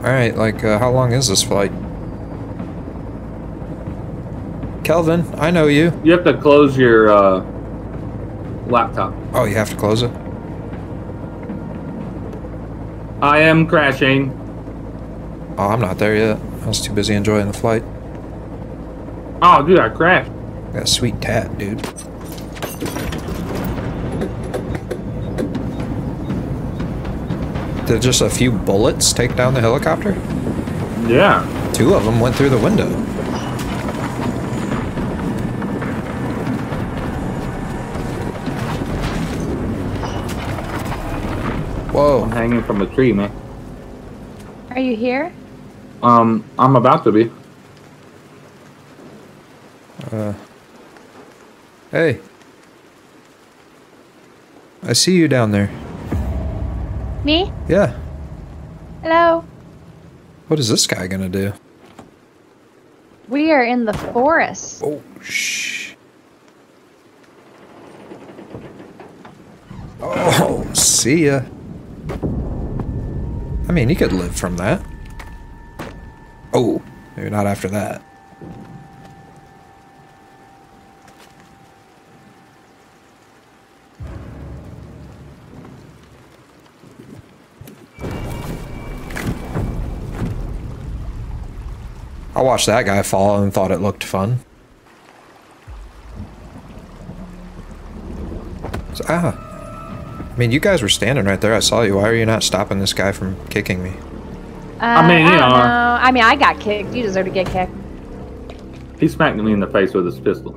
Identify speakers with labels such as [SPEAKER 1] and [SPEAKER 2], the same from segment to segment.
[SPEAKER 1] Alright, like, uh, how long is this flight? Kelvin, I know you.
[SPEAKER 2] You have to close your uh, laptop.
[SPEAKER 1] Oh, you have to close it?
[SPEAKER 2] I am crashing.
[SPEAKER 1] Oh, I'm not there yet. I was too busy enjoying the flight.
[SPEAKER 2] Oh, dude, I crashed.
[SPEAKER 1] Got a sweet tat, dude. Did just a few bullets take down the helicopter?
[SPEAKER 2] Yeah.
[SPEAKER 1] Two of them went through the window. Whoa.
[SPEAKER 2] I'm hanging from a tree, man.
[SPEAKER 3] Are you here?
[SPEAKER 2] Um, I'm about to be.
[SPEAKER 1] Uh, hey. I see you down there.
[SPEAKER 3] Me?
[SPEAKER 1] Yeah.
[SPEAKER 3] Hello?
[SPEAKER 1] What is this guy gonna do?
[SPEAKER 3] We are in the forest.
[SPEAKER 1] Oh, shh. Oh, see ya. I mean, he could live from that. Oh, maybe not after that. I watched that guy fall and thought it looked fun. So, ah. I mean, you guys were standing right there. I saw you. Why are you not stopping this guy from kicking me?
[SPEAKER 3] Uh,
[SPEAKER 2] I mean, you
[SPEAKER 3] I
[SPEAKER 2] know.
[SPEAKER 3] know. I mean, I got kicked. You deserve to get kicked.
[SPEAKER 2] He smacked me in the face with his pistol.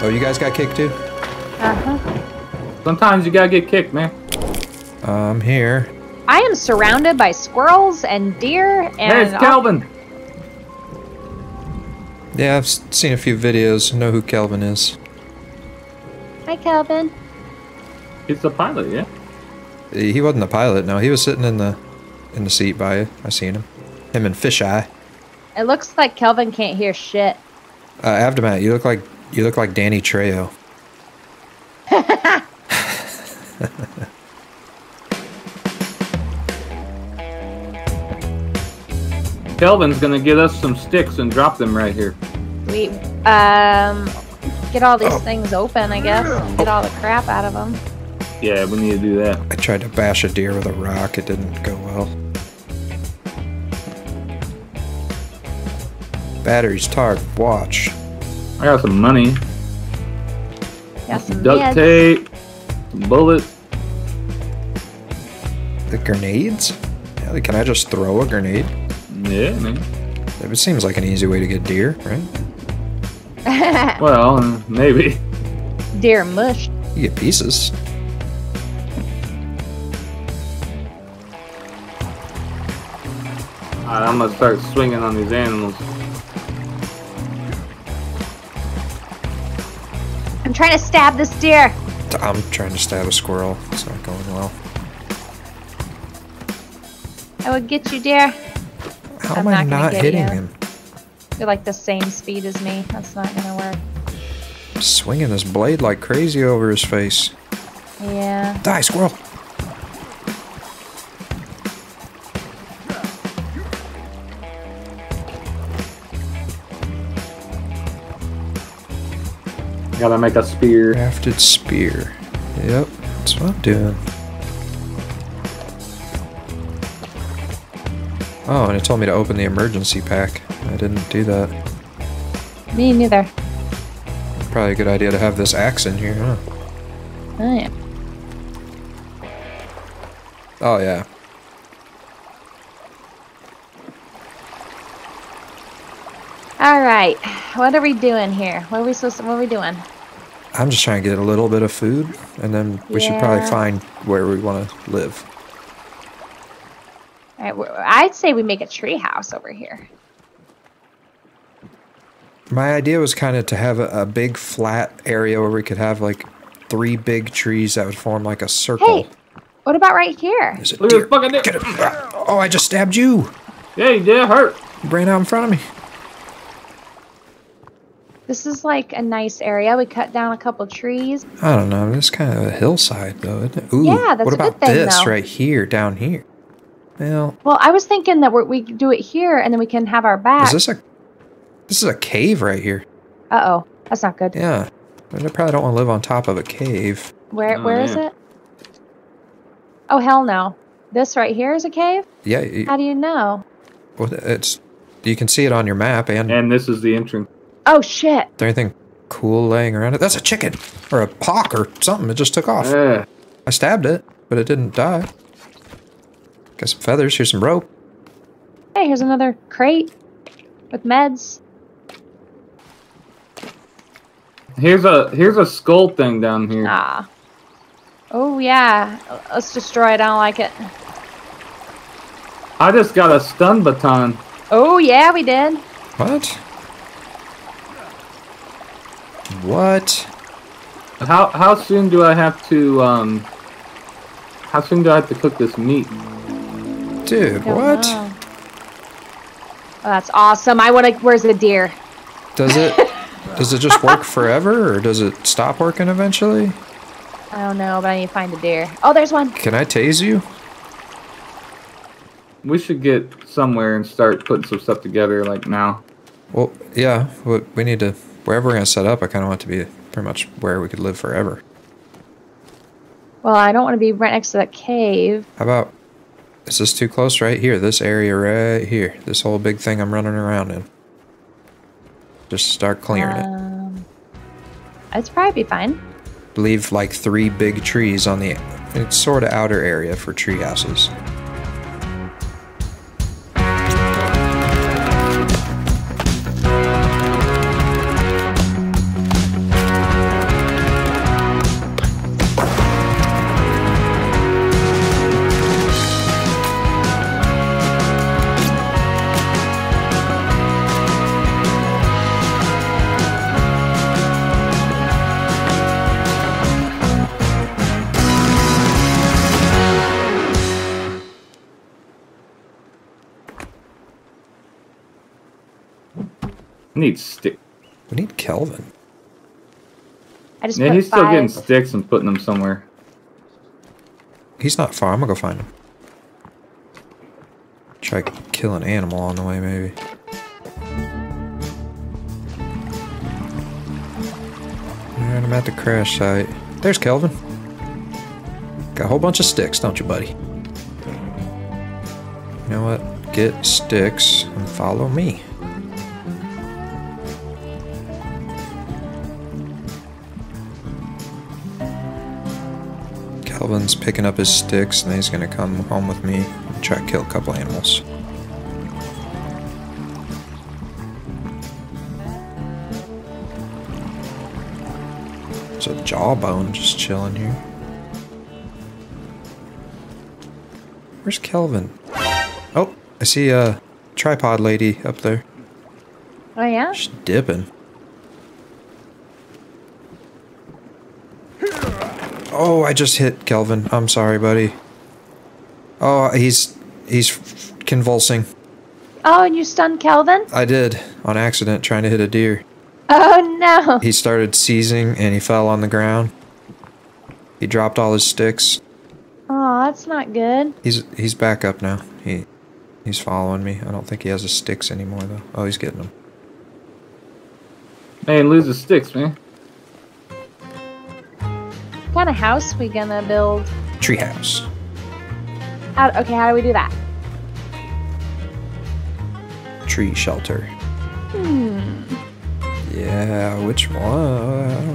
[SPEAKER 1] Oh, you guys got kicked too?
[SPEAKER 3] Uh-huh.
[SPEAKER 2] Sometimes you gotta get kicked, man.
[SPEAKER 1] I'm here.
[SPEAKER 3] I am surrounded by squirrels and deer and
[SPEAKER 2] Hey, it's
[SPEAKER 3] all-
[SPEAKER 2] Kelvin.
[SPEAKER 1] Yeah, I've seen a few videos. Know who Kelvin is.
[SPEAKER 3] Hi, Kelvin.
[SPEAKER 2] He's the pilot, yeah.
[SPEAKER 1] He he wasn't the pilot. No, he was sitting in the in the seat by you. I seen him. Him and Fisheye.
[SPEAKER 3] It looks like Kelvin can't hear shit.
[SPEAKER 1] Uh, Avtomat, you look like you look like Danny Trejo.
[SPEAKER 2] Kelvin's gonna get us some sticks and drop them right here.
[SPEAKER 3] We um get all these
[SPEAKER 1] Oh.
[SPEAKER 3] things open, I guess, and get all the crap out of them.
[SPEAKER 2] Yeah, we need to do that.
[SPEAKER 1] I tried to bash a deer with a rock. It didn't go well. Batteries, tarp, watch.
[SPEAKER 2] I got some money,
[SPEAKER 3] Got some
[SPEAKER 2] duct
[SPEAKER 3] meds.
[SPEAKER 2] tape, some bullets.
[SPEAKER 1] The grenades? Yeah, can I just throw a grenade?
[SPEAKER 2] Yeah, man.
[SPEAKER 1] It seems like an easy way to get deer, right?
[SPEAKER 2] Well, maybe.
[SPEAKER 3] Deer mush.
[SPEAKER 1] You get pieces.
[SPEAKER 2] Alright, I'm gonna start swinging on these animals.
[SPEAKER 3] I'm trying to stab this deer.
[SPEAKER 1] I'm trying to stab a squirrel. It's not going well.
[SPEAKER 3] I would get you, deer.
[SPEAKER 1] How
[SPEAKER 3] I'm
[SPEAKER 1] am I
[SPEAKER 3] not
[SPEAKER 1] not hitting
[SPEAKER 3] you.
[SPEAKER 1] him?
[SPEAKER 3] You're like the same speed as me. That's not gonna work.
[SPEAKER 1] I'm swinging this blade like crazy over his face.
[SPEAKER 3] Yeah.
[SPEAKER 1] Die, squirrel!
[SPEAKER 2] Gotta make a spear.
[SPEAKER 1] Crafted spear. Yep, that's what I'm doing. Oh, and it told me to open the emergency pack. I didn't do that.
[SPEAKER 3] Me neither.
[SPEAKER 1] Probably a good idea to have this axe in here, huh?
[SPEAKER 3] Oh yeah.
[SPEAKER 1] Oh, yeah.
[SPEAKER 3] All right. What are we doing here? What are we supposed to, what are we doing?
[SPEAKER 1] I'm just trying to get a little bit of food, and then we should probably find where we want to live.
[SPEAKER 3] All right. I'd say we make a tree house over here.
[SPEAKER 1] My idea was kind of to have a, a big flat area where we could have like three big trees that would form like a circle.
[SPEAKER 3] Hey, what about right here?
[SPEAKER 1] Is it
[SPEAKER 2] Look at
[SPEAKER 1] deer?
[SPEAKER 2] this fucking deer.
[SPEAKER 1] Get it. Ah, Oh, I just stabbed you.
[SPEAKER 2] Yeah, you did hurt.
[SPEAKER 1] You ran out in front of me.
[SPEAKER 3] This is like a nice area. We cut down a couple trees.
[SPEAKER 1] I don't know. This kind of a hillside, though, isn't it? Ooh,
[SPEAKER 3] Yeah, that's
[SPEAKER 1] what
[SPEAKER 3] a good
[SPEAKER 1] about
[SPEAKER 3] thing,
[SPEAKER 1] this
[SPEAKER 3] though.
[SPEAKER 1] right here, down here? Well,
[SPEAKER 3] Well, I was thinking that we're, we could do it here and then we can have our back.
[SPEAKER 1] is this a this is a cave right here?
[SPEAKER 3] Uh oh, that's not good.
[SPEAKER 1] Yeah, I probably don't want to live on top of a cave.
[SPEAKER 3] Where
[SPEAKER 2] Oh,
[SPEAKER 3] where is
[SPEAKER 2] yeah.
[SPEAKER 3] it? Oh hell no! This right here is a cave.
[SPEAKER 1] Yeah, you,
[SPEAKER 3] How do you know?
[SPEAKER 1] well, it's you can see it on your map. And,
[SPEAKER 2] And this is the entrance.
[SPEAKER 3] Oh shit!
[SPEAKER 1] is there anything cool laying around it? That's a chicken or a hawk or something. It just took off.
[SPEAKER 2] Yeah.
[SPEAKER 1] I stabbed it, but it didn't die. Got some feathers. Here's some rope.
[SPEAKER 3] Hey, here's another crate with meds.
[SPEAKER 2] Here's a here's a skull thing down here.
[SPEAKER 3] Ah. Oh yeah. Let's destroy it. I don't like it.
[SPEAKER 2] I just got a stun baton.
[SPEAKER 3] Oh yeah, we did.
[SPEAKER 1] What? What?
[SPEAKER 2] How how soon do I have to um? How soon do I have to cook this meat?
[SPEAKER 1] Dude, what?
[SPEAKER 3] know. Oh, that's awesome. I want to. Where's the deer?
[SPEAKER 1] Does it does it just work forever or does it stop working eventually?
[SPEAKER 3] I don't know, but I need to find the deer. Oh, there's one.
[SPEAKER 1] Can I tase you?
[SPEAKER 2] We should get somewhere and start putting some stuff together like now.
[SPEAKER 1] Well, yeah, we we need to wherever we're gonna set up. I kind of want it to be pretty much where we could live forever.
[SPEAKER 3] Well, I don't want to be right next to that cave.
[SPEAKER 1] How about is this too close right here? This area right here. This whole big thing I'm running around in. Just start clearing it.
[SPEAKER 3] Um, It's probably be fine.
[SPEAKER 1] Leave like three big trees on the it's sort of outer area for tree houses.
[SPEAKER 2] Need stick.
[SPEAKER 1] We need Kelvin.
[SPEAKER 3] I just
[SPEAKER 2] Yeah,
[SPEAKER 3] put
[SPEAKER 2] he's still getting sticks and putting them somewhere.
[SPEAKER 1] He's not far. I'm gonna go find him. Try to kill an animal on the way, maybe. Alright, I'm at the crash site. There's Kelvin. Got a whole bunch of sticks, don't you, buddy? You know what? Get sticks and follow me. Kelvin's picking up his sticks and he's gonna come home with me and try to kill a couple animals. There's a jawbone just chilling here. Where's Kelvin? Oh, I see a tripod lady up there.
[SPEAKER 3] Oh yeah.
[SPEAKER 1] She's dipping. Oh, I just hit Kelvin. I'm sorry, buddy. Oh, he's he's convulsing.
[SPEAKER 3] Oh, and you stunned Kelvin?
[SPEAKER 1] I did on accident trying to hit a deer.
[SPEAKER 3] Oh no.
[SPEAKER 1] He started seizing and he fell on the ground. He dropped all his sticks.
[SPEAKER 3] Oh, that's not good.
[SPEAKER 1] He's he's back up now. He he's following me. I don't think he has his sticks anymore though. Oh, he's getting them.
[SPEAKER 2] Man, lose the sticks, man.
[SPEAKER 3] What kind of house we gonna build?
[SPEAKER 1] Treehouse.
[SPEAKER 3] How, okay, how do we do that?
[SPEAKER 1] Tree shelter.
[SPEAKER 3] Hmm.
[SPEAKER 1] Yeah, which one?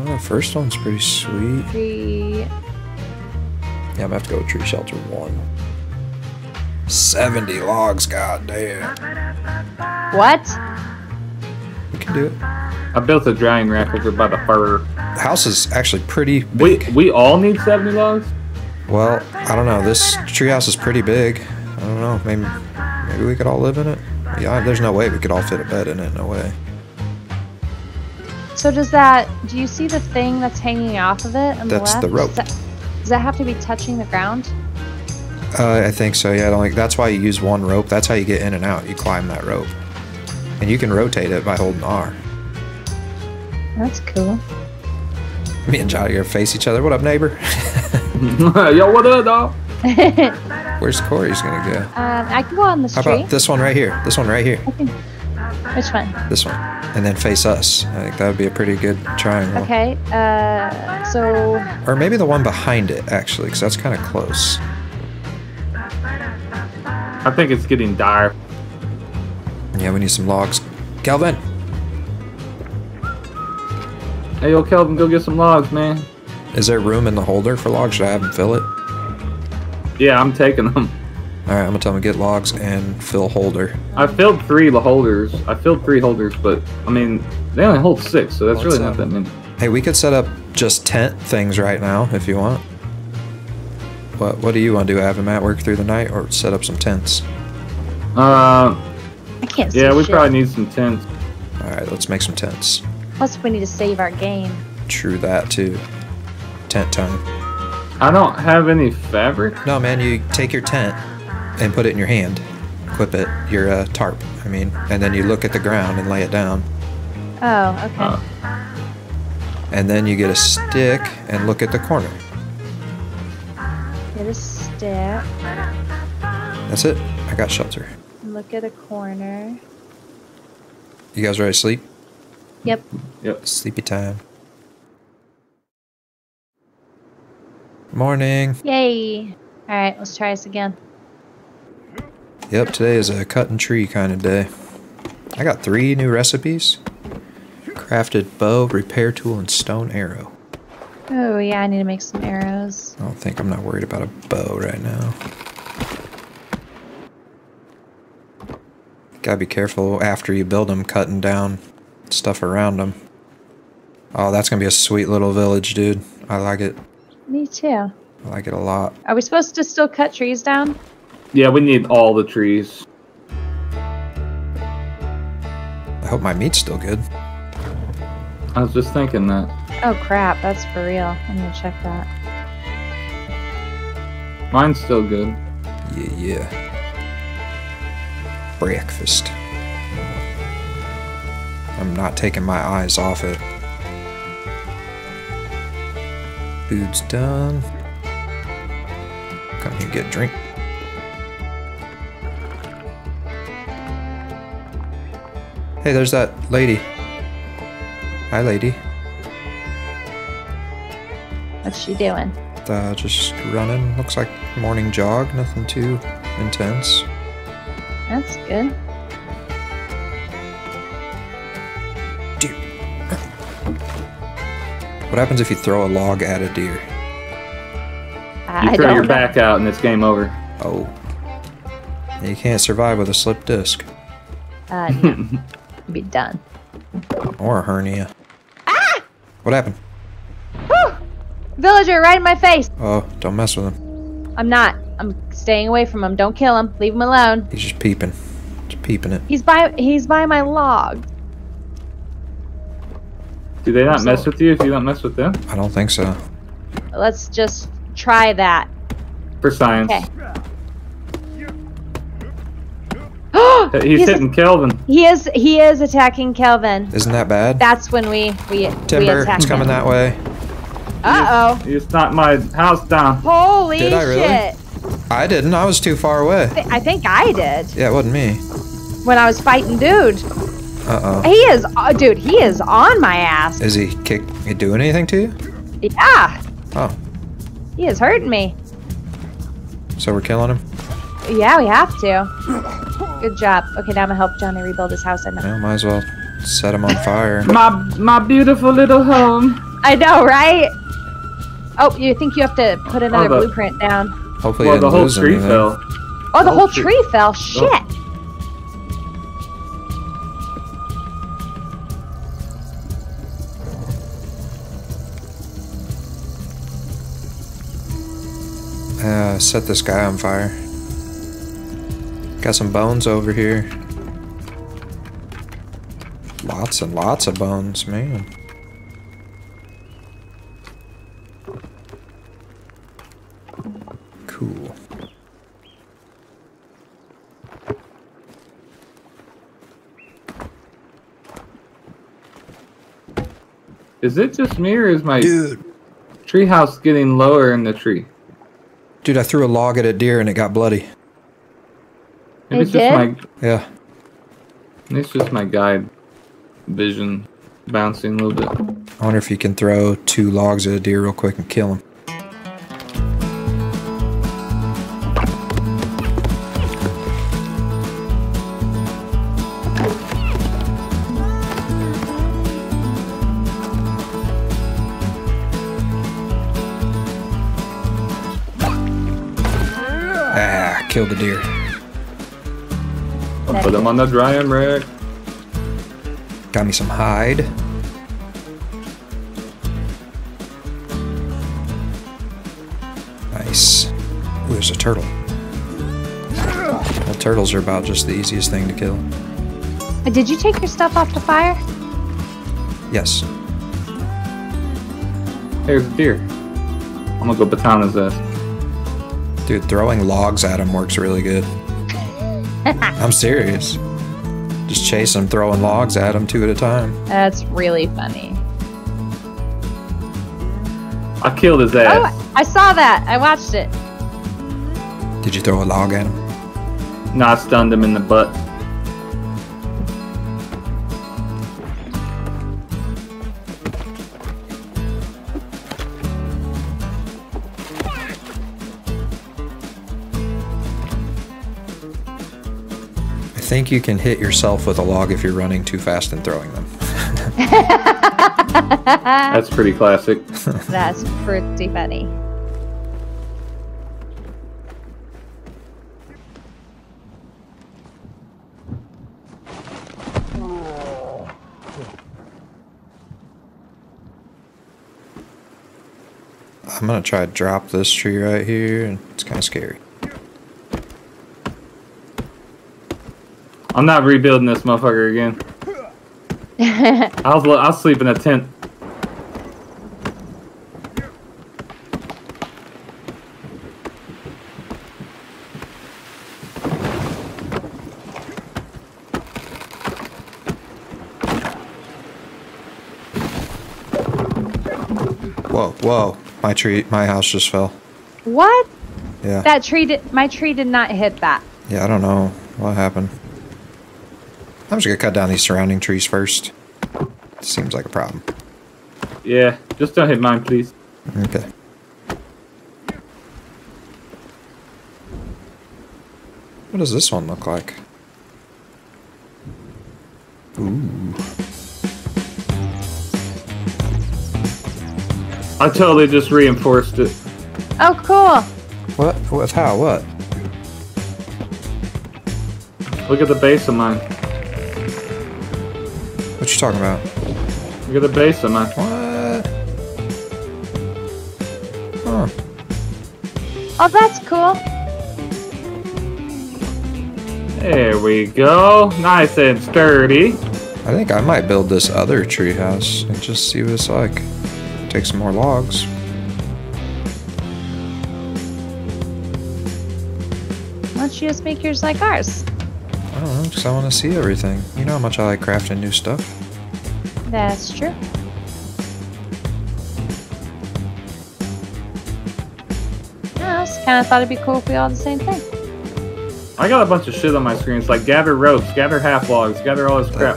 [SPEAKER 1] I. First one's pretty sweet.
[SPEAKER 3] Tree.
[SPEAKER 1] Yeah, I'm gonna have to go with tree shelter one. 70 logs, goddamn.
[SPEAKER 3] What?
[SPEAKER 1] We can do it.
[SPEAKER 2] I built a drying rack over by the fur.
[SPEAKER 1] The house is actually pretty
[SPEAKER 2] We
[SPEAKER 1] big.
[SPEAKER 2] we we all need seventy logs.
[SPEAKER 1] Well, I don't know. This treehouse is pretty big. I don't know. Maybe maybe we could all live in it. Yeah, there's no way we could all fit a bed in it. No way.
[SPEAKER 3] So does that? Do you see the thing that's hanging off of it on
[SPEAKER 1] That's
[SPEAKER 3] the
[SPEAKER 1] the
[SPEAKER 3] left?
[SPEAKER 1] rope.
[SPEAKER 3] Does that, does that have to be touching the ground?
[SPEAKER 1] Uh, I think so. Yeah, like. That's why you use one rope. That's how you get in and out. You climb that rope. And you can rotate it by holding R.
[SPEAKER 3] That's cool.
[SPEAKER 1] Me and Johnny are face each other. What up, neighbor?
[SPEAKER 2] Yo, what up, dog?
[SPEAKER 1] Where's Corey's gonna go?
[SPEAKER 3] Um, I can go on the street.
[SPEAKER 1] How about this one right here? This one right here.
[SPEAKER 3] Okay. Which one?
[SPEAKER 1] This one. And then face us. I think that would be a pretty good triangle.
[SPEAKER 3] Okay. Uh, so
[SPEAKER 1] Or maybe the one behind it, actually, because that's kind of close.
[SPEAKER 2] I think it's getting dire.
[SPEAKER 1] Yeah, we need some logs. Kelvin!
[SPEAKER 2] Hey, yo, Kelvin, go get some logs, man.
[SPEAKER 1] Is there room in the holder for logs? Should I have him fill it?
[SPEAKER 2] Yeah, I'm taking them.
[SPEAKER 1] Alright, I'm gonna tell him to get logs and fill holder.
[SPEAKER 2] I filled three the holders. I filled three holders, but I mean, they only hold six, so that's
[SPEAKER 1] What's
[SPEAKER 2] really not
[SPEAKER 1] that?
[SPEAKER 2] that many.
[SPEAKER 1] Hey, we could set up just tent things right now if you want. What What do you want to do? Have him at work through the night, or set up some tents?
[SPEAKER 2] Uh,
[SPEAKER 3] I can't see
[SPEAKER 2] yeah, we
[SPEAKER 3] shit.
[SPEAKER 2] probably need some tents.
[SPEAKER 1] All right, let's make some tents.
[SPEAKER 3] Plus, we need to save our game.
[SPEAKER 1] True that too. Tent time.
[SPEAKER 2] I don't have any fabric.
[SPEAKER 1] No, man, you take your tent and put it in your hand. Equip it, your uh, tarp. I mean, and then you look at the ground and lay it down,
[SPEAKER 3] Oh, okay.
[SPEAKER 2] Uh,
[SPEAKER 1] and then you get a stick and look at the corner.
[SPEAKER 3] Get a stick.
[SPEAKER 1] That's it. I got shelter.
[SPEAKER 3] Look at a corner.
[SPEAKER 1] You guys ready to sleep?
[SPEAKER 3] Yep.
[SPEAKER 2] yep.
[SPEAKER 1] Sleepy time. Morning.
[SPEAKER 3] Yay. All right, let's try this again.
[SPEAKER 1] Yep, today is a cutting tree kind of day. I got three new recipes. Crafted bow, repair tool, and stone arrow.
[SPEAKER 3] Oh yeah, I need to make some arrows.
[SPEAKER 1] I don't think I'm not worried about a bow right now. Gotta be careful after you build them, cutting down stuff around them. Oh, that's gonna be a sweet little village, dude. I like it.
[SPEAKER 3] Me too.
[SPEAKER 1] I like it a lot.
[SPEAKER 3] Are we supposed to still cut trees down?
[SPEAKER 2] Yeah, we need all the trees.
[SPEAKER 1] I hope my meat's still good.
[SPEAKER 2] I was just thinking that.
[SPEAKER 3] Oh crap, that's for real. I'm gonna check that.
[SPEAKER 2] Mine's still good.
[SPEAKER 1] Yeah, yeah. Breakfast. I'm not taking my eyes off it. Food's done. Come here, get a drink. Hey, there's that lady. Hi, lady.
[SPEAKER 3] What's she doing?
[SPEAKER 1] Uh, just running. Looks like morning jog. Nothing too intense.
[SPEAKER 3] That's good.
[SPEAKER 1] Deer. What happens if you throw a log at a deer?
[SPEAKER 3] I,
[SPEAKER 2] You
[SPEAKER 3] I
[SPEAKER 2] throw your
[SPEAKER 3] know.
[SPEAKER 2] back out and it's game over.
[SPEAKER 1] Oh. You can't survive with a slip disc
[SPEAKER 3] Uh, no. Be done.
[SPEAKER 1] or a hernia. Ah! What happened?
[SPEAKER 3] Whew! Villager right in my face.
[SPEAKER 1] Oh, don't mess with him.
[SPEAKER 3] I'm not. I'm staying away from him. Don't kill him. Leave him alone.
[SPEAKER 1] He's just peeping. Just peeping it.
[SPEAKER 3] He's by. He's by my log.
[SPEAKER 2] Do they not mess with you if you don't mess with them?
[SPEAKER 1] I don't think so.
[SPEAKER 3] Let's just try that.
[SPEAKER 2] For science.
[SPEAKER 3] Okay.
[SPEAKER 2] He's, hitting Kelvin.
[SPEAKER 3] He is. He is attacking Kelvin.
[SPEAKER 1] Isn't that bad?
[SPEAKER 3] That's when we we we
[SPEAKER 1] Timber,
[SPEAKER 3] attack
[SPEAKER 1] it's coming
[SPEAKER 3] him.
[SPEAKER 1] that way.
[SPEAKER 3] Uh oh.
[SPEAKER 2] You just knocked my house down.
[SPEAKER 3] Holy
[SPEAKER 1] Did I really?
[SPEAKER 3] shit!
[SPEAKER 1] I didn't. I was too far away.
[SPEAKER 3] Th- I think I did
[SPEAKER 1] Yeah, it wasn't me.
[SPEAKER 3] when I was fighting dude.
[SPEAKER 1] Uh oh.
[SPEAKER 3] He is, uh, dude. He is on my ass.
[SPEAKER 1] Is he kick? He doing anything to you?
[SPEAKER 3] Yeah,
[SPEAKER 1] Oh,
[SPEAKER 3] he is hurting me.
[SPEAKER 1] so we're killing him?
[SPEAKER 3] Yeah, we have to. Good job. Okay, now I'm gonna help Johnny rebuild his house. I know.
[SPEAKER 1] Yeah, might as well set him on fire.
[SPEAKER 2] My my beautiful little home.
[SPEAKER 3] I know, right? Oh, you think you have to put another blueprint down?
[SPEAKER 1] Hopefully,
[SPEAKER 2] Well, the whole tree
[SPEAKER 1] anything.
[SPEAKER 2] fell.
[SPEAKER 3] Oh, the
[SPEAKER 2] Oh,
[SPEAKER 3] whole
[SPEAKER 2] shoot.
[SPEAKER 3] tree fell. Shit.
[SPEAKER 1] Uh, set this guy on fire. Got some bones over here. Lots and lots of bones, man. Cool.
[SPEAKER 2] Is it just me or is my
[SPEAKER 1] Dude.
[SPEAKER 2] treehouse getting lower in the tree?
[SPEAKER 1] Dude, I threw a log at a deer and it got bloody.
[SPEAKER 2] Maybe
[SPEAKER 3] It
[SPEAKER 2] it's just my
[SPEAKER 1] Yeah.
[SPEAKER 2] maybe it's just my guide vision bouncing a little bit.
[SPEAKER 1] I wonder if you can throw two logs at a deer real quick and kill him. Killed the deer.
[SPEAKER 2] I'll put them on the drying rack.
[SPEAKER 1] Got me some hide. Nice. Ooh, there's a turtle. Well, turtles are about just the easiest thing to kill.
[SPEAKER 3] Uh, Did you take your stuff off the fire?
[SPEAKER 1] Yes.
[SPEAKER 2] There's a deer. I'm gonna go baton his ass.
[SPEAKER 1] Dude, throwing logs at him works really good. I'm serious. Just chase him, throwing logs at him two at a time.
[SPEAKER 3] That's really funny.
[SPEAKER 2] I killed his ass.
[SPEAKER 3] Oh, I saw that. I watched it.
[SPEAKER 1] Did you throw a log at him?
[SPEAKER 2] No, I stunned him in the butt.
[SPEAKER 1] Think you can hit yourself with a log if you're running too fast and throwing them.
[SPEAKER 2] That's pretty classic.
[SPEAKER 3] That's pretty funny.
[SPEAKER 1] I'm gonna try to drop this tree right here, and it's kind of scary.
[SPEAKER 2] I'm not rebuilding this motherfucker again. I'll I'll sleep in a tent.
[SPEAKER 1] Whoa, whoa! My tree, my house just fell.
[SPEAKER 3] What?
[SPEAKER 1] Yeah,
[SPEAKER 3] That tree did. My tree did not hit that.
[SPEAKER 1] yeah. I don't know what happened. I'm just gonna cut down these surrounding trees first. Seems like a problem.
[SPEAKER 2] Yeah, just don't hit mine, please.
[SPEAKER 1] Okay. What does this one look like? Ooh.
[SPEAKER 2] I totally just reinforced it.
[SPEAKER 3] Oh, cool.
[SPEAKER 1] What? What? How? What?
[SPEAKER 2] Look at the base of mine.
[SPEAKER 1] What you talking about?
[SPEAKER 2] Look at the base of mine.
[SPEAKER 1] What? Huh.
[SPEAKER 3] Oh, that's cool.
[SPEAKER 2] There we go. Nice and sturdy.
[SPEAKER 1] I think I might build this other treehouse and just see what it's like. Take some more logs.
[SPEAKER 3] Why don't you just make yours like ours?
[SPEAKER 1] I don't know, because I want to see everything. You know how much I like crafting new stuff.
[SPEAKER 3] That's true. I just kind of thought it'd be cool if we all did the same thing.
[SPEAKER 2] I got a bunch of shit on my screen. It's like gather ropes, gather half logs, gather all this crap.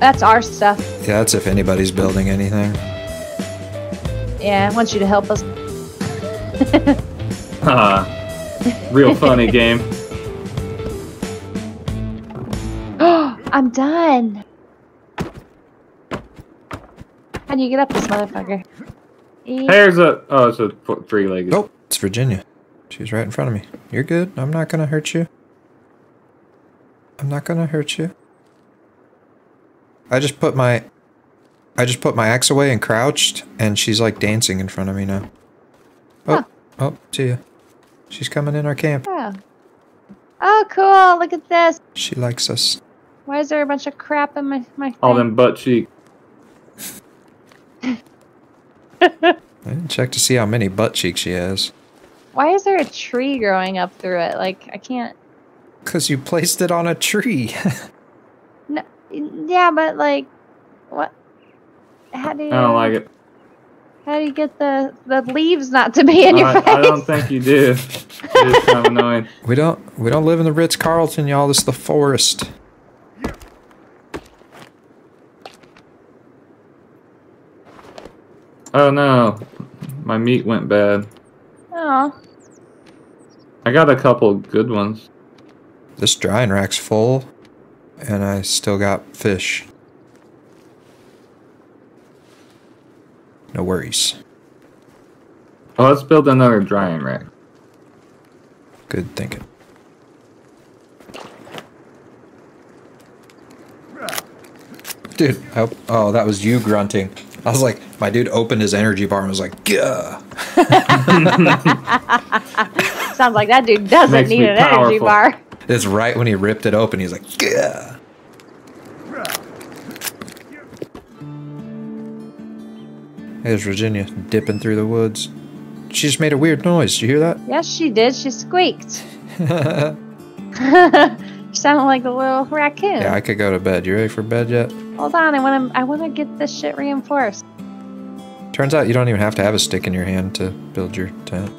[SPEAKER 3] That's our stuff.
[SPEAKER 1] Yeah, that's if anybody's building anything.
[SPEAKER 3] Yeah, I want you to help us.
[SPEAKER 2] Haha. Real funny game.
[SPEAKER 3] I'm done. How do you get up this motherfucker?
[SPEAKER 2] There's a. Oh, it's a three legged.
[SPEAKER 1] Nope, it's Virginia. She's right in front of me. You're good. I'm not gonna hurt you. I'm not gonna hurt you. I just put my I just put my axe away and crouched and she's like dancing in front of me now. Oh, oh, see ya. She's coming in our camp.
[SPEAKER 3] Oh. oh, cool. Look at this.
[SPEAKER 1] She likes us.
[SPEAKER 3] Why is there a bunch of crap in my, my
[SPEAKER 2] All
[SPEAKER 3] thing?
[SPEAKER 2] them butt cheek.
[SPEAKER 1] I didn't check to see how many butt cheeks she has.
[SPEAKER 3] Why is there a tree growing up through it? Like, I can't.
[SPEAKER 1] Cause you placed it on a tree.
[SPEAKER 3] No, yeah, but like, what? how do you?
[SPEAKER 2] I don't like it.
[SPEAKER 3] How do you get the the leaves not to be in your face?
[SPEAKER 2] I don't think you do. It is kind of annoying.
[SPEAKER 1] We don't we don't live in the Ritz Carlton, y'all. This is the forest.
[SPEAKER 2] Oh no, my meat went bad.
[SPEAKER 3] Oh,
[SPEAKER 2] I got a couple good ones.
[SPEAKER 1] This drying rack's full, and I still got fish. No worries.
[SPEAKER 2] Oh, let's build another drying rack.
[SPEAKER 1] Good thinking. Dude, I, oh, that was you grunting. I was like, my dude opened his energy bar and was like, Gah.
[SPEAKER 3] sounds like that dude doesn't
[SPEAKER 2] Makes
[SPEAKER 3] need
[SPEAKER 2] me
[SPEAKER 3] an energy bar.
[SPEAKER 1] It's right when he ripped it open. He's like, Gah. There's Virginia dipping through the woods. She just made a weird noise. Did you hear that?
[SPEAKER 3] Yes, she did. She squeaked. she sounded like a little raccoon.
[SPEAKER 1] Yeah, I could go to bed. You ready for bed yet?
[SPEAKER 3] Hold on, I want to. I want to get this shit reinforced.
[SPEAKER 1] Turns out you don't even have to have a stick in your hand to build your tent.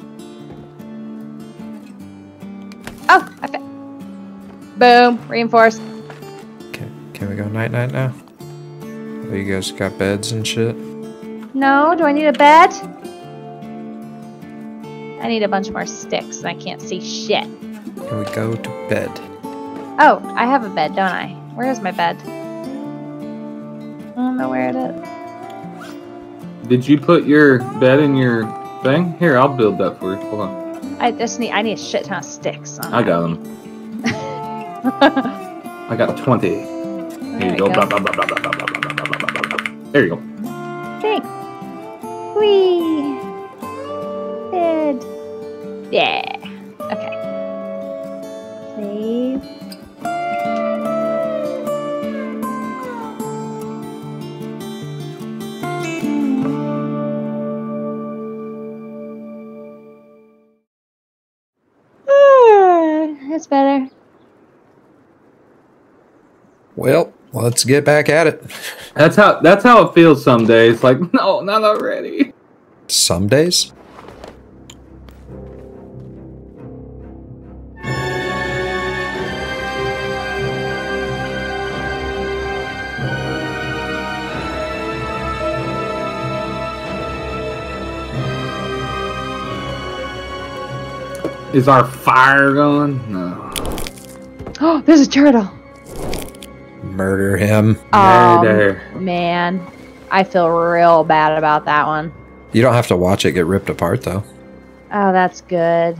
[SPEAKER 3] Oh, I fa- Boom, reinforced.
[SPEAKER 1] Okay, can we go night night now? Oh, you guys got beds and shit?
[SPEAKER 3] No, do I need a bed? I need a bunch more sticks, and I can't see shit.
[SPEAKER 1] Can we go to bed?
[SPEAKER 3] Oh, I have a bed, don't I? Where is my bed? I don't know where it is.
[SPEAKER 2] Did you put your bed in your thing? Here, I'll build that for you. Hold on.
[SPEAKER 3] I just need I need a shit ton of sticks.
[SPEAKER 2] I got them. I got twenty.
[SPEAKER 3] There,
[SPEAKER 2] you go. there you go.
[SPEAKER 3] Thanks. Whee. Bed. Yeah. Okay. Save. Better.
[SPEAKER 1] Well, let's get back at it.
[SPEAKER 2] That's how that's how it feels some days. Like, no, not already.
[SPEAKER 1] Some days?
[SPEAKER 2] Is our fire going? No.
[SPEAKER 3] Oh, there's a turtle.
[SPEAKER 1] Murder him.
[SPEAKER 3] Oh,
[SPEAKER 2] there.
[SPEAKER 3] man. I feel real bad about that one.
[SPEAKER 1] You don't have to watch it get ripped apart, though.
[SPEAKER 3] Oh, that's good.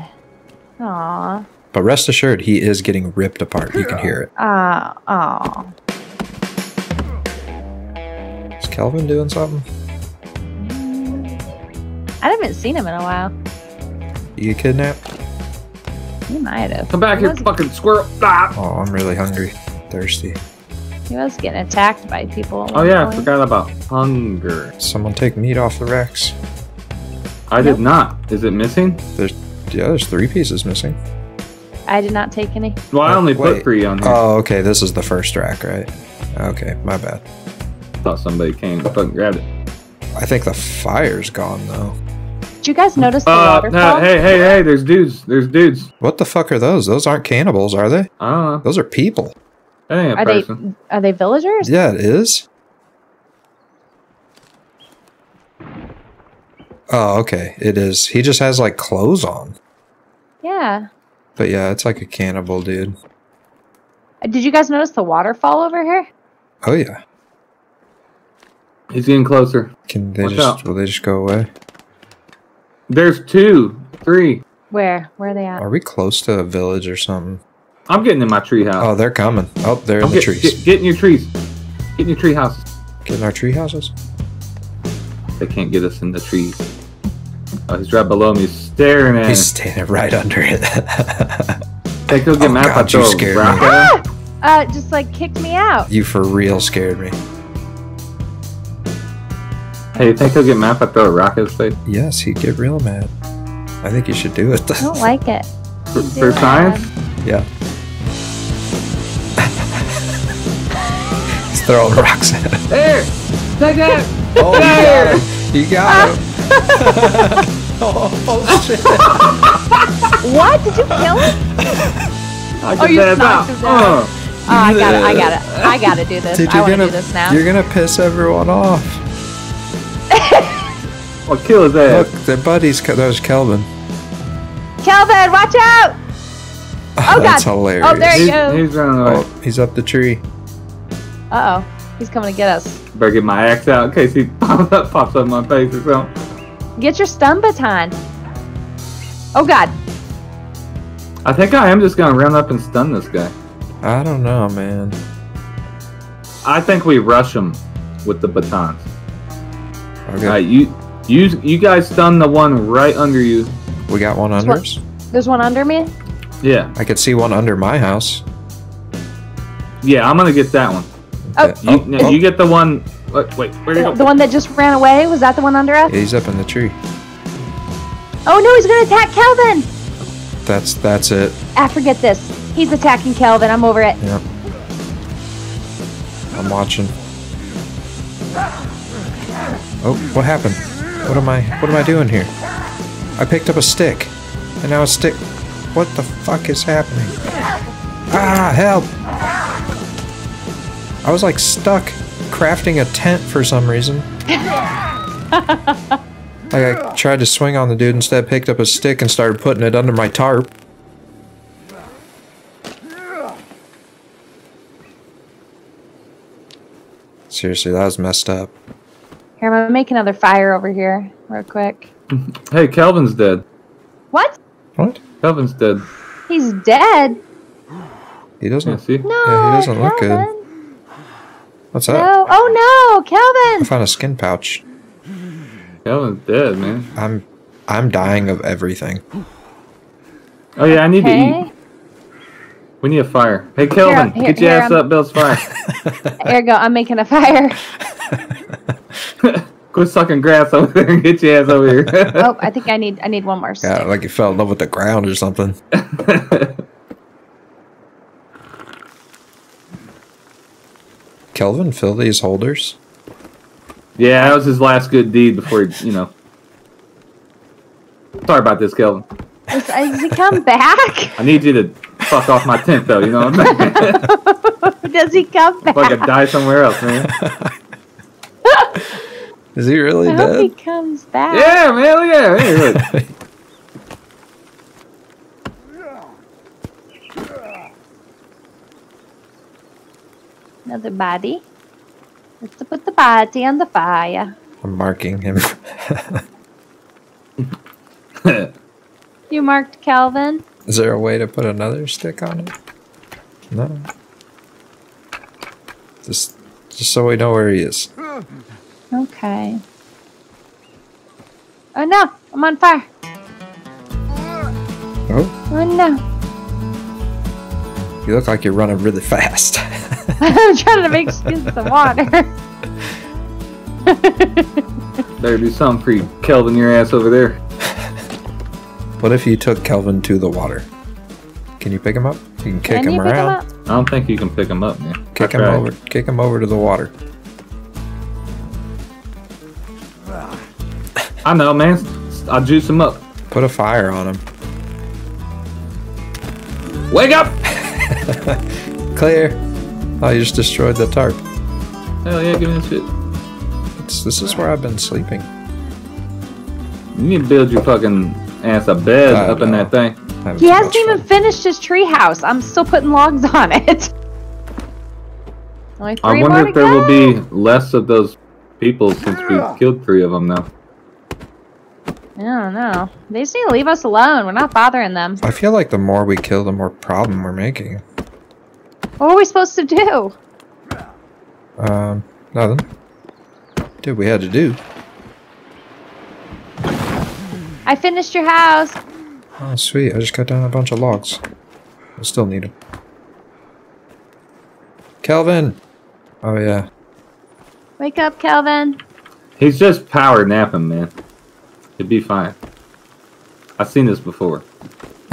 [SPEAKER 3] Aw.
[SPEAKER 1] But rest assured, he is getting ripped apart. You can hear it.
[SPEAKER 3] Ah, aw.
[SPEAKER 1] Is Kelvin doing something?
[SPEAKER 3] I haven't seen him in a while.
[SPEAKER 1] You get kidnapped?
[SPEAKER 3] He might have.
[SPEAKER 2] Come back
[SPEAKER 3] He
[SPEAKER 2] here,
[SPEAKER 3] was-
[SPEAKER 2] fucking squirrel. Ah!
[SPEAKER 1] Oh, I'm really hungry. Thirsty.
[SPEAKER 3] He was getting attacked by people.
[SPEAKER 2] Oh
[SPEAKER 3] one
[SPEAKER 2] yeah, I forgot about hunger.
[SPEAKER 1] Someone take meat off the racks.
[SPEAKER 2] I did not. Is it missing?
[SPEAKER 1] There's yeah, there's three pieces missing.
[SPEAKER 3] I did not take any.
[SPEAKER 2] Well, I
[SPEAKER 1] Oh,
[SPEAKER 2] only
[SPEAKER 1] wait.
[SPEAKER 2] put three on here.
[SPEAKER 1] Oh, okay. This is the first rack, right? Okay, my bad.
[SPEAKER 2] thought somebody came and fucking grabbed it.
[SPEAKER 1] I think the fire's gone though.
[SPEAKER 3] Did you guys notice the
[SPEAKER 2] Uh,
[SPEAKER 3] waterfall?
[SPEAKER 2] no, hey, hey, hey! There's dudes. There's dudes.
[SPEAKER 1] What the fuck are those? Those aren't cannibals, are they?
[SPEAKER 2] I.
[SPEAKER 1] Those are people.
[SPEAKER 2] That ain't a
[SPEAKER 3] Are they are they villagers?
[SPEAKER 1] Yeah, it is. Oh, okay. It is. He just has like clothes on.
[SPEAKER 3] Yeah.
[SPEAKER 1] But yeah, it's like a cannibal dude.
[SPEAKER 3] Uh, Did you guys notice the waterfall over here?
[SPEAKER 1] Oh yeah.
[SPEAKER 2] He's getting closer.
[SPEAKER 1] Can they
[SPEAKER 2] Watch
[SPEAKER 1] just
[SPEAKER 2] out.
[SPEAKER 1] will they just go away?
[SPEAKER 2] There's two, three.
[SPEAKER 3] Where? Where are they at?
[SPEAKER 1] Are we close to a village or something?
[SPEAKER 2] I'm getting in my tree house.
[SPEAKER 1] Oh, they're coming. Oh, they're in
[SPEAKER 2] I'm
[SPEAKER 1] the
[SPEAKER 2] get,
[SPEAKER 1] trees.
[SPEAKER 2] Get, get in your trees. Get in your tree houses.
[SPEAKER 1] Getting our tree houses.
[SPEAKER 2] They can't get us in the trees. Oh, he's right below me, He's staring at
[SPEAKER 1] He's
[SPEAKER 2] me.
[SPEAKER 1] standing right under it.
[SPEAKER 2] Hey, go get
[SPEAKER 1] Oh,
[SPEAKER 2] mad if
[SPEAKER 1] God, you scared me.
[SPEAKER 2] at him.
[SPEAKER 3] Uh, just like kicked me out.
[SPEAKER 1] you for real scared me.
[SPEAKER 2] Hey, you think he'll get mad if I throw a rock at his face?
[SPEAKER 1] Yes, he'd get real mad. I think you should do it.
[SPEAKER 3] I don't like it.
[SPEAKER 2] For,
[SPEAKER 3] Do
[SPEAKER 2] for science?
[SPEAKER 3] that.
[SPEAKER 1] yeah. He's throwing rocks at him.
[SPEAKER 2] There! Take that!
[SPEAKER 1] Oh, you got. You got him. oh, oh, shit.
[SPEAKER 3] What? Did you kill him?
[SPEAKER 2] I
[SPEAKER 3] Oh, you
[SPEAKER 2] pass
[SPEAKER 3] knocked
[SPEAKER 2] out.
[SPEAKER 3] him down.
[SPEAKER 2] Uh,
[SPEAKER 3] Oh, I got it. I got it. I got to do this.
[SPEAKER 1] Dude,
[SPEAKER 3] I want to
[SPEAKER 1] gonna
[SPEAKER 3] do this now.
[SPEAKER 1] you're gonna piss everyone off.
[SPEAKER 2] I'll kill his
[SPEAKER 1] Look,
[SPEAKER 2] ass.
[SPEAKER 1] their buddies. There's Kelvin.
[SPEAKER 3] Kelvin, watch out! Oh,
[SPEAKER 1] That's
[SPEAKER 3] God.
[SPEAKER 1] hilarious.
[SPEAKER 3] Oh, there he
[SPEAKER 2] He's,
[SPEAKER 3] goes.
[SPEAKER 2] he's running away.
[SPEAKER 1] Oh, he's up the tree.
[SPEAKER 3] Uh oh. He's coming to get us.
[SPEAKER 2] Better get my axe out in case he pops up, pops up in my face or something.
[SPEAKER 3] Get your stun baton. Oh god.
[SPEAKER 2] I think I am just gonna run up and stun this guy.
[SPEAKER 1] I don't know, man.
[SPEAKER 2] I think we rush him with the batons.
[SPEAKER 1] Okay,
[SPEAKER 2] Alright, you you you guys stun the one right under you.
[SPEAKER 1] we got one under us.
[SPEAKER 3] There's one under me?
[SPEAKER 2] Yeah.
[SPEAKER 1] I could see one under my house.
[SPEAKER 2] Yeah, I'm gonna get that one.
[SPEAKER 3] Oh.
[SPEAKER 1] Okay.
[SPEAKER 2] You, oh, no, you oh. get the one wait, wait, where'd he
[SPEAKER 3] The,
[SPEAKER 2] go?
[SPEAKER 3] the one that just ran away? Was that the one under us?
[SPEAKER 1] Yeah, he's up in the tree.
[SPEAKER 3] Oh no, he's gonna attack Kelvin!
[SPEAKER 1] That's that's it.
[SPEAKER 3] I forget this. He's attacking Kelvin. I'm over it.
[SPEAKER 1] Yep. I'm watching. Oh, what happened? What am I what am I doing here? I picked up a stick. And now a stick What the fuck is happening? Ah, help! I was like stuck crafting a tent for some reason. Like I tried to swing on the dude instead picked up a stick and started putting it under my tarp. Seriously, that was messed up.
[SPEAKER 3] Here, I'm gonna make another fire over here, real quick.
[SPEAKER 2] Hey, Kelvin's dead.
[SPEAKER 3] What?
[SPEAKER 1] What?
[SPEAKER 2] Kelvin's dead.
[SPEAKER 3] He's dead?
[SPEAKER 1] He doesn't.
[SPEAKER 2] Yeah, see?
[SPEAKER 3] No.
[SPEAKER 1] Yeah, he doesn't look good. What's up?
[SPEAKER 3] No. Oh no, Kelvin!
[SPEAKER 1] I found a skin pouch.
[SPEAKER 2] Kelvin's dead, man.
[SPEAKER 1] I'm I'm dying of everything.
[SPEAKER 2] Oh yeah, I need to eat. We need a fire. Hey Kelvin,
[SPEAKER 3] here-
[SPEAKER 2] get your
[SPEAKER 3] here,
[SPEAKER 2] ass
[SPEAKER 3] I'm-
[SPEAKER 2] up, Bill's fire.
[SPEAKER 3] There you go. I'm making a fire.
[SPEAKER 2] Quit sucking grass over there and get your ass over here.
[SPEAKER 3] oh, I think I need I need one more stick.
[SPEAKER 1] Yeah, like you fell in love with the ground or something. Kelvin, fill these holders.
[SPEAKER 2] yeah, that was his last good deed before he, you know. Sorry about this, Kelvin.
[SPEAKER 3] Is, uh, has he come back?
[SPEAKER 2] I need you to fuck off my tent, though. You know what I'm saying?
[SPEAKER 3] Does he come back?
[SPEAKER 2] If I could die somewhere else, man.
[SPEAKER 1] Is he really
[SPEAKER 3] I hope he comes back.
[SPEAKER 2] Yeah, man. Look at that. Hey, look.
[SPEAKER 3] Another body. Let's put the body on the fire.
[SPEAKER 1] I'm marking him.
[SPEAKER 3] You marked Kelvin.
[SPEAKER 1] Is there a way to put another stick on it? No. Just, just so we know where he is.
[SPEAKER 3] Okay. Oh no, I'm on fire.
[SPEAKER 1] Oh,
[SPEAKER 3] Oh no.
[SPEAKER 1] you look like you're running really fast.
[SPEAKER 3] I'm trying to make get some water.
[SPEAKER 2] Better do something for you, Kelvin, your ass over there.
[SPEAKER 1] what if you took Kelvin to the water? Can you pick him up? You can kick
[SPEAKER 3] Can
[SPEAKER 1] him
[SPEAKER 3] you pick him
[SPEAKER 1] around.
[SPEAKER 3] up?
[SPEAKER 2] I don't think you can pick him up, man.
[SPEAKER 1] Kick
[SPEAKER 2] I
[SPEAKER 1] him
[SPEAKER 2] tried.
[SPEAKER 1] over. Kick him over to the water.
[SPEAKER 2] I know, man. I'll juice him up.
[SPEAKER 1] Put a fire on him.
[SPEAKER 2] Wake up!
[SPEAKER 1] Clear. Oh, you just destroyed the tarp.
[SPEAKER 2] Hell yeah, give me this shit.
[SPEAKER 1] It's, this is where I've been sleeping.
[SPEAKER 2] You need to build your fucking ass a bed
[SPEAKER 1] I
[SPEAKER 2] up in that thing.
[SPEAKER 1] Having
[SPEAKER 3] He hasn't even
[SPEAKER 1] fun.
[SPEAKER 3] finished his treehouse. I'm still putting logs on it. Only three
[SPEAKER 2] I
[SPEAKER 3] more
[SPEAKER 2] wonder
[SPEAKER 3] to
[SPEAKER 2] if there
[SPEAKER 3] go.
[SPEAKER 2] will be less of those people since we killed three of them now.
[SPEAKER 3] I don't know. They just need to leave us alone. We're not bothering them.
[SPEAKER 1] I feel like the more we kill, the more problem we're making.
[SPEAKER 3] What are we supposed to do?
[SPEAKER 1] Um, nothing. Did we had to do?
[SPEAKER 3] I finished your house.
[SPEAKER 1] Oh, sweet. I just cut down a bunch of logs. I still need them. Kelvin! Oh, yeah.
[SPEAKER 3] Wake up, Kelvin.
[SPEAKER 2] He's just power napping, man. It'd be fine. I've seen this before.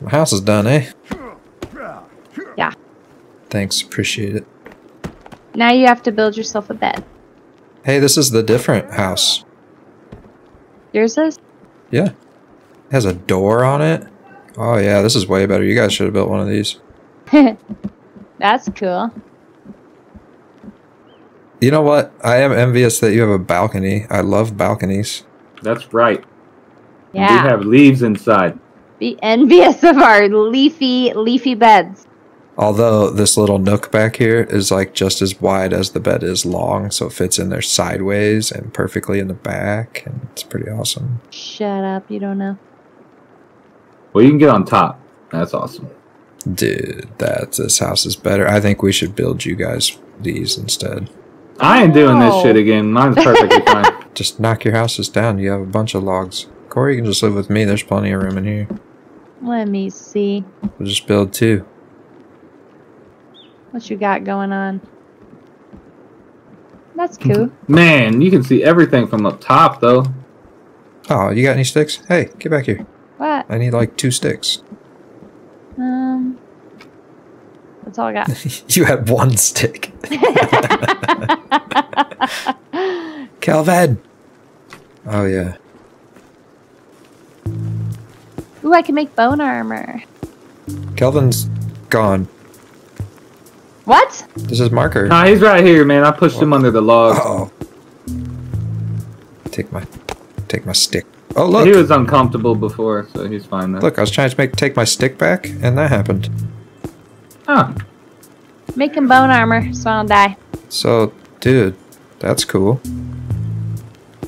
[SPEAKER 1] My house is done, eh?
[SPEAKER 3] Yeah.
[SPEAKER 1] Thanks. Appreciate it.
[SPEAKER 3] Now you have to build yourself a bed.
[SPEAKER 1] Hey, this is the different house.
[SPEAKER 3] Yours is?
[SPEAKER 1] Yeah. It has a door on it. Oh yeah, this is way better. You guys should have built one of these.
[SPEAKER 3] That's cool.
[SPEAKER 1] You know what? I am envious that you have a balcony. I love balconies.
[SPEAKER 2] That's right.
[SPEAKER 3] Yeah.
[SPEAKER 2] We have leaves inside.
[SPEAKER 3] Be envious of our leafy, leafy beds.
[SPEAKER 1] Although this little nook back here is like just as wide as the bed is long, so it fits in there sideways and perfectly in the back, and it's pretty awesome.
[SPEAKER 3] Shut up, you don't know.
[SPEAKER 2] Well, you can get on top. That's awesome.
[SPEAKER 1] Dude, that this house is better. I think we should build you guys these instead.
[SPEAKER 2] I ain't doing this
[SPEAKER 3] oh.
[SPEAKER 2] shit again. Mine's perfectly fine.
[SPEAKER 1] Just knock your houses down. You have a bunch of logs. Corey, you can just live with me. There's plenty of room in here.
[SPEAKER 3] Let me see
[SPEAKER 1] We'll just build two.
[SPEAKER 3] What you got going on. That's cool.
[SPEAKER 2] Man, you can see everything from up top, though.
[SPEAKER 1] Oh, you got any sticks? Hey, get back here.
[SPEAKER 3] what?
[SPEAKER 1] I need like two sticks.
[SPEAKER 3] Um, that's all I got.
[SPEAKER 1] you had one stick. Kelvin. Oh yeah.
[SPEAKER 3] Ooh, I can make bone armor.
[SPEAKER 1] Kelvin's gone.
[SPEAKER 3] What?
[SPEAKER 1] This is marker.
[SPEAKER 2] Nah, he's right here, man. I pushed him under the log.
[SPEAKER 1] Oh. Take my take my stick. Oh look.
[SPEAKER 2] He was uncomfortable before, so he's fine now.
[SPEAKER 1] Look, I was trying to make take my stick back and that happened.
[SPEAKER 2] Huh.
[SPEAKER 3] Making bone armor, so I don't die.
[SPEAKER 1] So, dude, that's cool.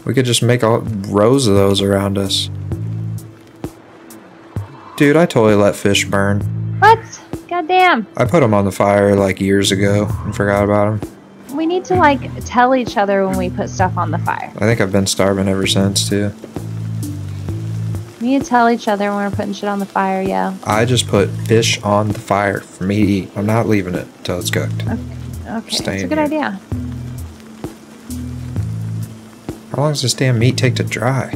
[SPEAKER 1] We could just make all rows of those around us. Dude, I totally let fish burn.
[SPEAKER 3] What? Goddamn.
[SPEAKER 1] I put them on the fire like years ago and forgot about them.
[SPEAKER 3] We need to like tell each other when we put stuff on the fire.
[SPEAKER 1] I think I've been starving ever since too.
[SPEAKER 3] We need to tell each other when we're putting shit on the fire, yo.
[SPEAKER 1] I just put fish on the fire for me to eat. I'm not leaving it till it's cooked.
[SPEAKER 3] Okay,
[SPEAKER 1] Staying
[SPEAKER 3] it's a good
[SPEAKER 1] here.
[SPEAKER 3] idea.
[SPEAKER 1] How long does this damn meat take to dry?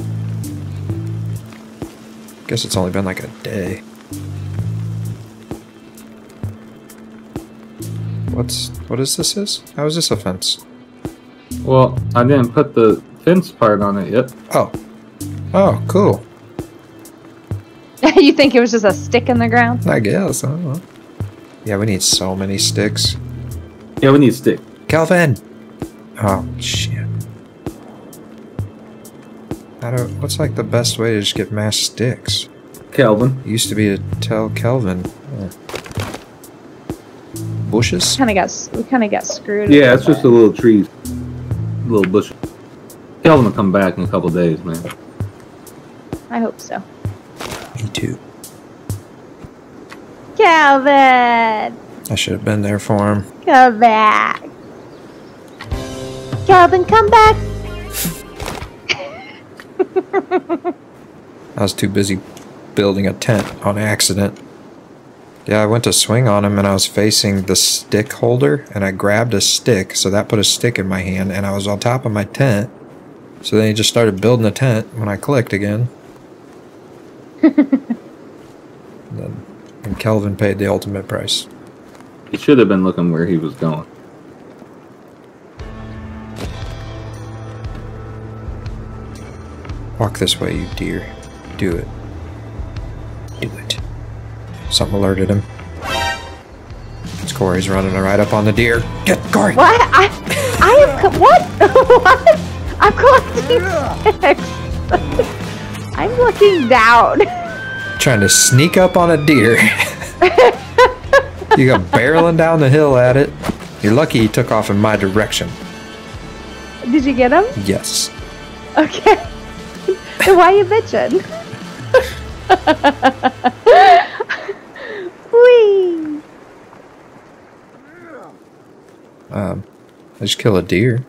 [SPEAKER 1] Guess it's only been like a day. What's what is this is? How is this a fence?
[SPEAKER 2] Well, I didn't put the fence part on it yet.
[SPEAKER 1] Oh. Oh, cool.
[SPEAKER 3] you think it was just a stick in the ground?
[SPEAKER 1] I guess. I don't know. Yeah, we need so many sticks.
[SPEAKER 2] Yeah, we need stick.
[SPEAKER 1] Kelvin! Oh, shit. How do, what's like the best way to just get mass sticks?
[SPEAKER 2] Kelvin.
[SPEAKER 1] It used to be to tell Kelvin. Oh. Bushes?
[SPEAKER 3] Kind of got we kind of got screwed.
[SPEAKER 2] Yeah, it's just a
[SPEAKER 3] bit.
[SPEAKER 2] little tree, little bush. Kelvin will come back in a couple days, man.
[SPEAKER 3] I hope so.
[SPEAKER 1] Me too.
[SPEAKER 3] Kelvin,
[SPEAKER 1] I should have been there for him.
[SPEAKER 3] come back. Kelvin, come back.
[SPEAKER 1] I was too busy building a tent on accident. Yeah, I went to swing on him and I was facing the stick holder and I grabbed a stick, so that put a stick in my hand and I was on top of my tent. So then he just started building a tent when I clicked again. and, then, and Kelvin paid the ultimate price.
[SPEAKER 2] He should have been looking where he was going.
[SPEAKER 1] Walk this way, you deer. Do it. Do it. Something alerted him. It's Corey's running right up on the deer. Get Corey!
[SPEAKER 3] What? I, I am. What? what? I'm collecting sticks. I'm looking down.
[SPEAKER 1] Trying to sneak up on a deer. you go barreling down the hill at it. You're lucky he took off in my direction.
[SPEAKER 3] Did you get him?
[SPEAKER 1] Yes.
[SPEAKER 3] Okay. why you bitching? Whee!
[SPEAKER 1] Um, I just kill a deer.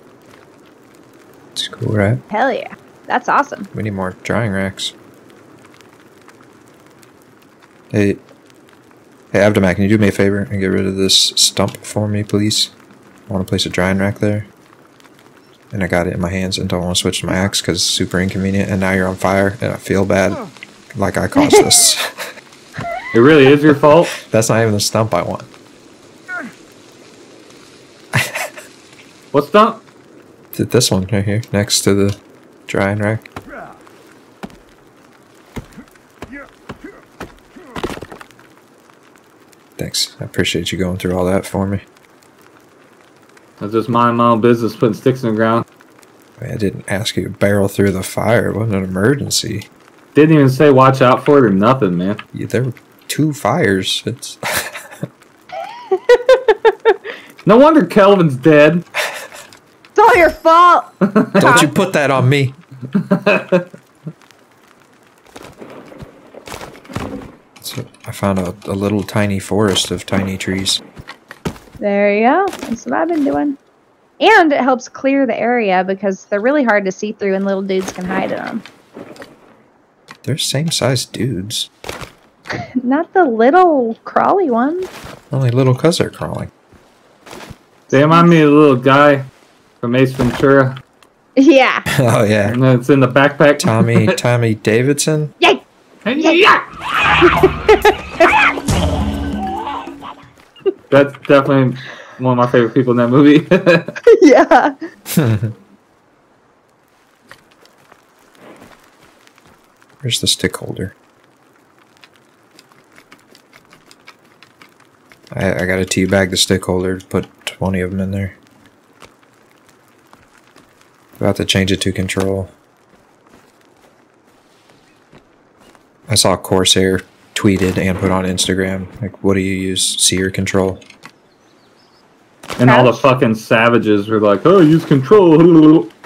[SPEAKER 1] It's cool, right?
[SPEAKER 3] Hell yeah. That's awesome.
[SPEAKER 1] We need more drying racks. Hey, hey, Avtomat, can you do me a favor and get rid of this stump for me, please? I want to place a drying rack there. And I got it in my hands and don't want to switch to my axe because it's super inconvenient. And now you're on fire and I feel bad, like I caused this.
[SPEAKER 2] It really is your fault.
[SPEAKER 1] That's not even the stump I want.
[SPEAKER 2] What's that?
[SPEAKER 1] Did this one right here, next to the drying rack. Thanks. I appreciate you going through all that for me.
[SPEAKER 2] I just mind my own business putting sticks in the ground.
[SPEAKER 1] I, didn't ask you to barrel through the fire. It wasn't an emergency.
[SPEAKER 2] Didn't even say watch out for it or nothing, man.
[SPEAKER 1] Yeah, there were two fires. It's
[SPEAKER 2] No wonder Kelvin's dead.
[SPEAKER 3] It's all your fault.
[SPEAKER 1] don't you put that on me. So I found a, a little tiny forest of tiny trees.
[SPEAKER 3] There you go. That's what I've been doing. And it helps clear the area because they're really hard to see through and little dudes can hide in them.
[SPEAKER 1] They're same size dudes.
[SPEAKER 3] Not the little crawly ones.
[SPEAKER 1] Only little cuz they're crawling.
[SPEAKER 2] They remind me of the little guy from Ace Ventura.
[SPEAKER 3] Yeah.
[SPEAKER 1] Oh yeah.
[SPEAKER 2] And it's in the backpack.
[SPEAKER 1] Tommy Tommy Davidson.
[SPEAKER 3] Yay!
[SPEAKER 2] Yeah. That's definitely one of my favorite people in that movie.
[SPEAKER 3] yeah.
[SPEAKER 1] Where's the stick holder? I, I gotta teabag the stick holder, to put 20 of them in there. About to change it to control. I saw Corsair tweeted and put on Instagram, like, what do you use? Seer control?
[SPEAKER 2] and all the fucking savages were like, "Oh, use control."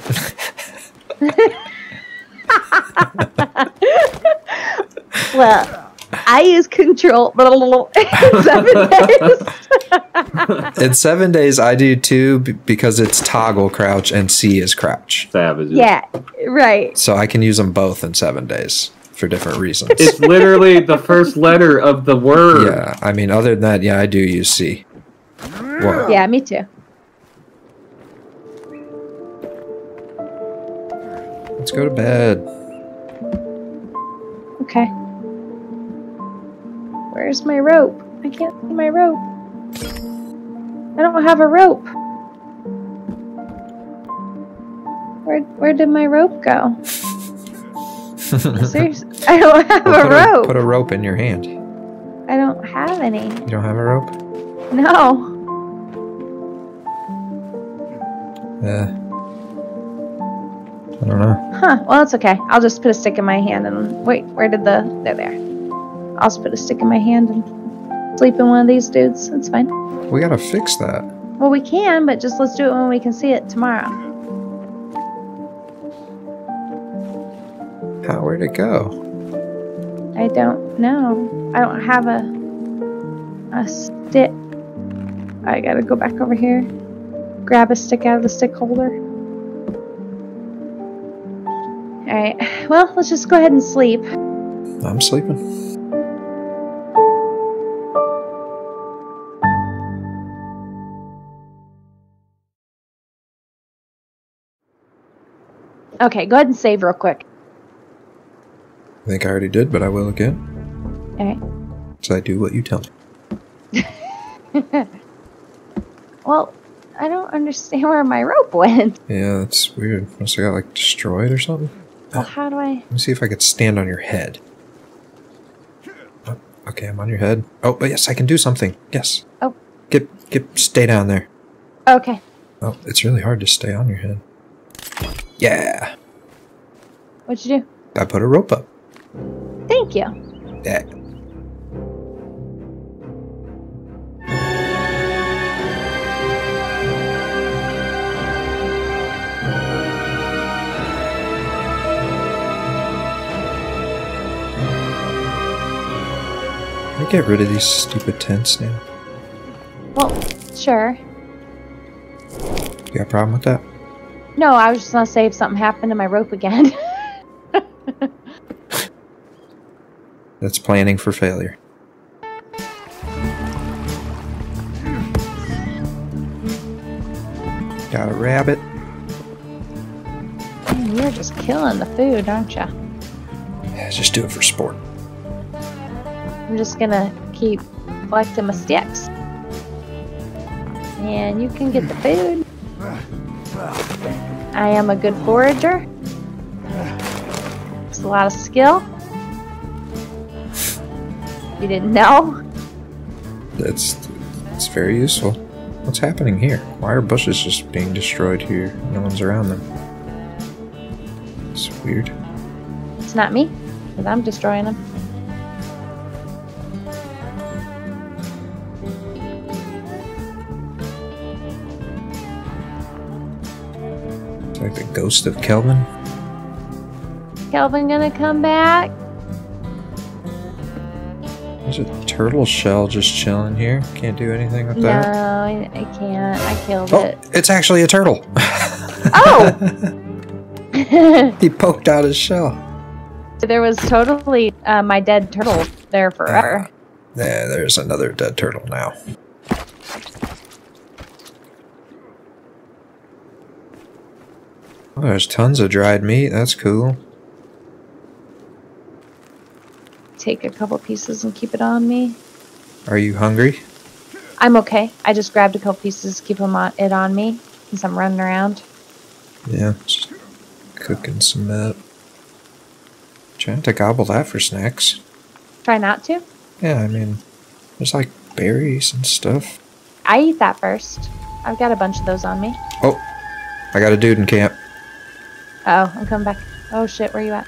[SPEAKER 3] Well, I use control in seven days.
[SPEAKER 1] In seven days, I do too, because it's toggle crouch and C is crouch.
[SPEAKER 2] savages.
[SPEAKER 3] yeah, right.
[SPEAKER 1] So I can use them both in seven days for different reasons.
[SPEAKER 2] It's literally the first letter of the word.
[SPEAKER 1] Yeah, I mean, other than that, yeah, I do use C. What?
[SPEAKER 3] Yeah, me too.
[SPEAKER 1] Let's go to bed.
[SPEAKER 3] Okay. Where's my rope? I can't see my rope. I don't have a rope. Where where did my rope go? Seriously, I don't have
[SPEAKER 1] Well,
[SPEAKER 3] a rope.
[SPEAKER 1] put a rope in your hand.
[SPEAKER 3] I don't have any.
[SPEAKER 1] You don't have a rope?
[SPEAKER 3] No.
[SPEAKER 1] Yeah. I don't know.
[SPEAKER 3] Huh. Well, it's okay. I'll just put a stick in my hand and wait. Where did the? They're there. I'll just put a stick in my hand and sleep in one of these dudes. It's fine.
[SPEAKER 1] We gotta fix that.
[SPEAKER 3] Well, we can, but just let's do it when we can see it tomorrow.
[SPEAKER 1] How? Where'd it go?
[SPEAKER 3] I don't know. I don't have a a stick. I gotta go back over here. Grab a stick out of the stick holder. Alright. Well, let's just go ahead and sleep.
[SPEAKER 1] I'm sleeping.
[SPEAKER 3] Okay, go ahead and save real quick.
[SPEAKER 1] I think I already did, but I will again.
[SPEAKER 3] Alright.
[SPEAKER 1] So I do what you tell me.
[SPEAKER 3] Well, I don't understand where my rope went.
[SPEAKER 1] Yeah, that's weird. Must have got like destroyed or something.
[SPEAKER 3] Well, how do I?
[SPEAKER 1] Let me see if I could stand on your head. Oh, okay, I'm on your head. Oh, but yes, I can do something. Yes.
[SPEAKER 3] Oh.
[SPEAKER 1] Get, get, stay down there.
[SPEAKER 3] Okay.
[SPEAKER 1] Oh, it's really hard to stay on your head. Yeah.
[SPEAKER 3] What'd you do?
[SPEAKER 1] I put a rope up.
[SPEAKER 3] Thank you.
[SPEAKER 1] Yeah. Can I get rid of these stupid tents now?
[SPEAKER 3] Well, sure.
[SPEAKER 1] You got a problem with that?
[SPEAKER 3] No, I was just gonna say if something happened to my rope again.
[SPEAKER 1] That's planning for failure. Got a rabbit.
[SPEAKER 3] Hmm, you're just killing the food, aren't you?
[SPEAKER 1] Yeah, just do it for sport.
[SPEAKER 3] I'm just gonna keep collecting my sticks. And you can get the food. I am a good forager. It's a lot of skill. You didn't know?
[SPEAKER 1] That's it's very useful. What's happening here? Why are bushes just being destroyed here? No one's around them. It's weird.
[SPEAKER 3] It's not me, because I'm destroying them.
[SPEAKER 1] Ghost of Kelvin.
[SPEAKER 3] Kelvin gonna come back?
[SPEAKER 1] There's a turtle shell just chilling here. Can't do anything with
[SPEAKER 3] No,
[SPEAKER 1] that.
[SPEAKER 3] I, I can't. I killed
[SPEAKER 1] Oh,
[SPEAKER 3] it.
[SPEAKER 1] it's actually a turtle.
[SPEAKER 3] Oh!
[SPEAKER 1] he poked out his shell.
[SPEAKER 3] there was totally uh, my dead turtle there forever.
[SPEAKER 1] Yeah, there's another dead turtle now. Oh, there's tons of dried meat. That's cool.
[SPEAKER 3] Take a couple pieces and keep it on me.
[SPEAKER 1] Are you hungry?
[SPEAKER 3] I'm okay. I just grabbed a couple pieces, keep them on it on me, since I'm running around.
[SPEAKER 1] Yeah, just cooking some meat. Trying to gobble that for snacks.
[SPEAKER 3] Try not to.
[SPEAKER 1] Yeah, I mean, there's like berries and stuff.
[SPEAKER 3] I eat that first. I've got a bunch of those on me.
[SPEAKER 1] Oh, I got a dude in camp.
[SPEAKER 3] Oh, I'm coming back. Oh shit, where you at?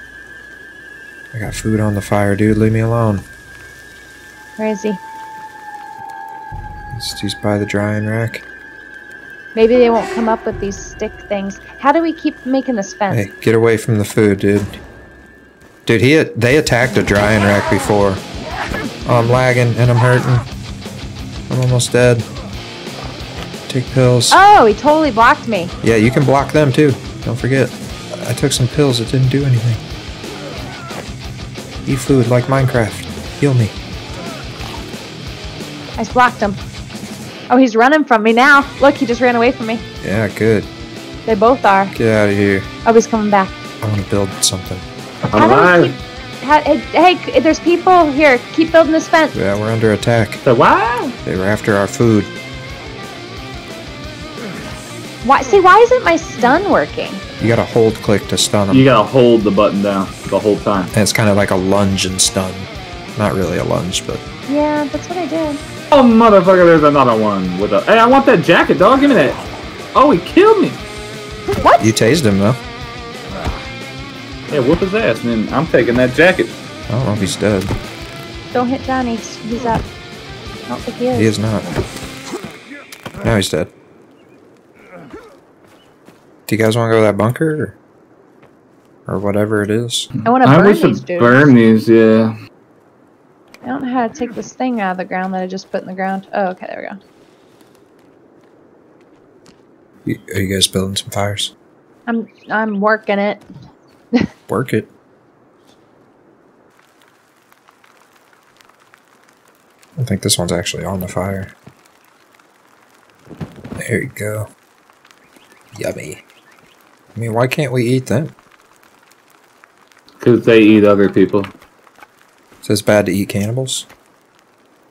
[SPEAKER 1] I got food on the fire, dude. Leave me alone.
[SPEAKER 3] Where is he?
[SPEAKER 1] He's, by the drying rack.
[SPEAKER 3] Maybe they won't come up with these stick things. How do we keep making this fence?
[SPEAKER 1] Hey, get away from the food, dude. Dude, he they attacked a drying rack before. Oh, I'm lagging and I'm hurting. I'm almost dead. Take pills.
[SPEAKER 3] Oh, he totally blocked me.
[SPEAKER 1] Yeah, you can block them too. Don't forget. I took some pills. It didn't do anything. Eat food like Minecraft. Heal me.
[SPEAKER 3] I just blocked him. Oh, he's running from me now. Look, he just ran away from me.
[SPEAKER 1] Yeah, good.
[SPEAKER 3] They both are.
[SPEAKER 1] Get out of here.
[SPEAKER 3] Oh, he's coming back.
[SPEAKER 1] I want to build something.
[SPEAKER 2] I'm
[SPEAKER 3] How
[SPEAKER 2] alive.
[SPEAKER 3] keep- how- hey, hey, there's people here. Keep building this fence.
[SPEAKER 1] Yeah, we're under attack.
[SPEAKER 2] So wow.
[SPEAKER 1] They were after our food.
[SPEAKER 3] Why? See, why isn't my stun working?
[SPEAKER 1] You gotta hold click to stun them.
[SPEAKER 2] You gotta hold the button down the whole time.
[SPEAKER 1] And it's kind of like a lunge and stun. Not really a lunge, but
[SPEAKER 3] Yeah, that's what I did.
[SPEAKER 2] Oh motherfucker, there's another one with a. Hey, I want that jacket, dog. Give me that. Oh, he killed me.
[SPEAKER 3] What?
[SPEAKER 1] you tased him though. Ah.
[SPEAKER 2] Yeah, whoop his ass, and then I'm taking that jacket.
[SPEAKER 1] I don't know if he's dead.
[SPEAKER 3] Don't hit Johnny. He's up. I don't think he is.
[SPEAKER 1] He is not. Now he's dead. Do you guys want to go to that bunker? Or, or whatever it is? Hmm.
[SPEAKER 3] I want to
[SPEAKER 2] I
[SPEAKER 3] burn
[SPEAKER 2] wish
[SPEAKER 3] these
[SPEAKER 2] to
[SPEAKER 3] dudes.
[SPEAKER 2] burn these. Yeah.
[SPEAKER 3] I don't know how to take this thing out of the ground that I just put in the ground. Oh, okay, there we go.
[SPEAKER 1] You, are you guys building some fires?
[SPEAKER 3] I'm I'm working it.
[SPEAKER 1] Work it. I think this one's actually on the fire. There you go. Yummy. I mean, why can't we eat them?
[SPEAKER 2] Because they eat other people.
[SPEAKER 1] So it's bad to eat cannibals?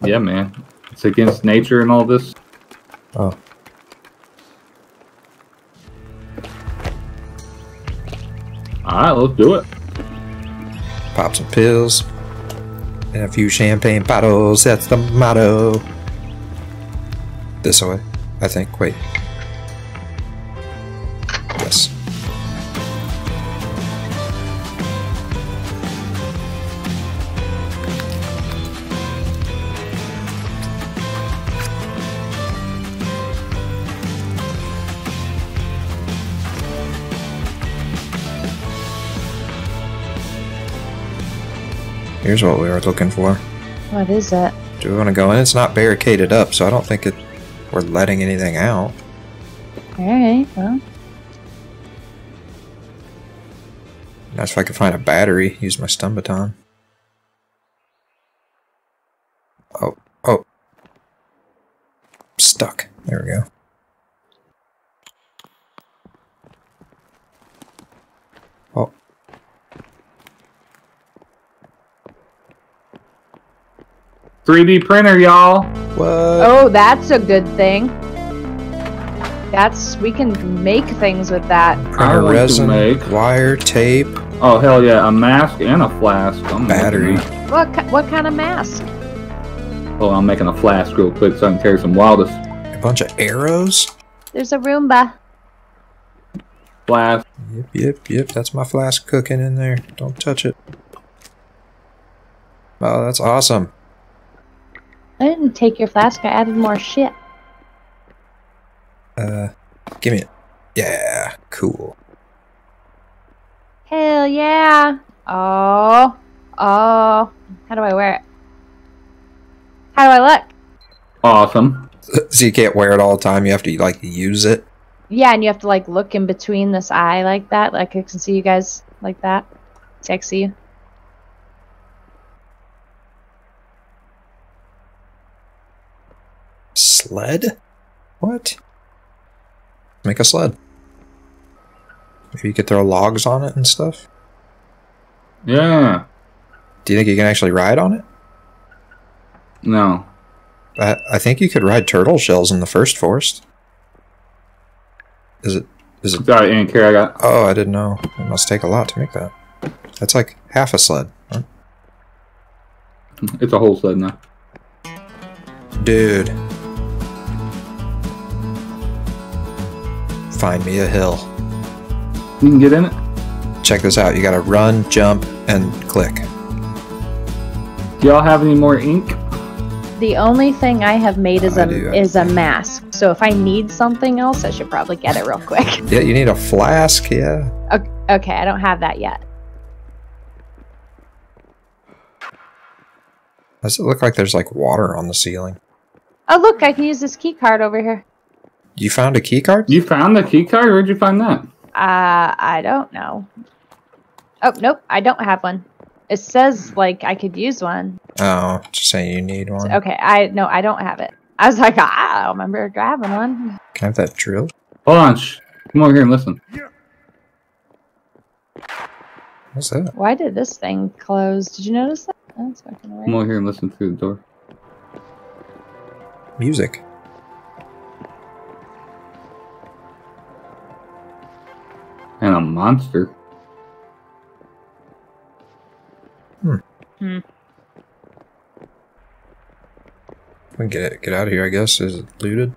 [SPEAKER 2] Yeah, man. It's against nature and all this.
[SPEAKER 1] Oh.
[SPEAKER 2] Alright, let's do it.
[SPEAKER 1] Pop some pills. And a few champagne bottles. That's the motto. This way, I think. Wait. Here's what we were looking for.
[SPEAKER 3] What is it?
[SPEAKER 1] Do we want to go in? It's not barricaded up, so I don't think it we're letting anything out.
[SPEAKER 3] All right. Well,
[SPEAKER 1] That's if I could find a battery. Use my stun baton. Oh, oh. Stuck. There we go. Oh,
[SPEAKER 2] 3D printer, y'all.
[SPEAKER 1] what?
[SPEAKER 3] oh, that's a good thing. That's we can make things with that.
[SPEAKER 1] Printer
[SPEAKER 2] like to
[SPEAKER 1] resin,
[SPEAKER 2] make-
[SPEAKER 1] wire, tape,
[SPEAKER 2] Oh hell yeah, a mask and a flask. Oh, I'm
[SPEAKER 1] Battery.
[SPEAKER 3] What what kind of mask?
[SPEAKER 2] Oh, I'm making a flask real quick so I can carry some wildest
[SPEAKER 1] a bunch of arrows.
[SPEAKER 3] There's a Roomba.
[SPEAKER 2] flask.
[SPEAKER 1] Yep, yep, yep. That's my flask cooking in there. Don't touch it. Oh, that's awesome.
[SPEAKER 3] I didn't take your flask. I added more shit.
[SPEAKER 1] Uh, give me it. Yeah, cool.
[SPEAKER 3] Hell yeah! Oh, oh. How do I wear it? How do I look?
[SPEAKER 2] Awesome.
[SPEAKER 1] So you can't wear it all the time. You have to like use it.
[SPEAKER 3] Yeah, and you have to like look in between this eye like that. Like I can see you guys like that. See, I can see you.
[SPEAKER 1] Sled? What? Make a sled. Maybe you could throw logs on it and stuff.
[SPEAKER 2] Yeah.
[SPEAKER 1] Do you think you can actually ride on it?
[SPEAKER 2] No.
[SPEAKER 1] I, I think you could ride turtle shells in the first forest. Is it? Is it?
[SPEAKER 2] Sorry, Ian care I got.
[SPEAKER 1] Oh, I didn't know. It must take a lot to make that. That's like half a sled. Huh?
[SPEAKER 2] It's a whole sled now.
[SPEAKER 1] Dude. Find me a hill.
[SPEAKER 2] You can get in it.
[SPEAKER 1] Check this out. You gotta run, jump, and click.
[SPEAKER 2] Do y'all have any more ink?
[SPEAKER 3] The only thing I have made is
[SPEAKER 1] I
[SPEAKER 3] a
[SPEAKER 1] do,
[SPEAKER 3] is a mask. So if I need something else, I should probably get it real quick.
[SPEAKER 1] Yeah, you need a flask, yeah.
[SPEAKER 3] Okay, I don't have that yet.
[SPEAKER 1] Does it look like there's like water on the ceiling?
[SPEAKER 3] Oh look, I can use this key card over here.
[SPEAKER 1] You found a key card?
[SPEAKER 2] You found the key card? Where'd you find that?
[SPEAKER 3] Uh, I don't know. Oh nope, I don't have one. It says like I could use one.
[SPEAKER 1] Oh, just saying you need one.
[SPEAKER 3] Okay, I no, I don't have it. I was like, ah, I don't remember grabbing one.
[SPEAKER 1] Can I have that drill?
[SPEAKER 2] Hold on. Shh. Come over here and listen.
[SPEAKER 1] What's that?
[SPEAKER 3] Why did this thing close? Did you notice that? Oh, it's fucking
[SPEAKER 2] Come over here and listen through the door.
[SPEAKER 1] Music.
[SPEAKER 2] And a monster.
[SPEAKER 1] We can get it, get out of here, I guess. Is it looted?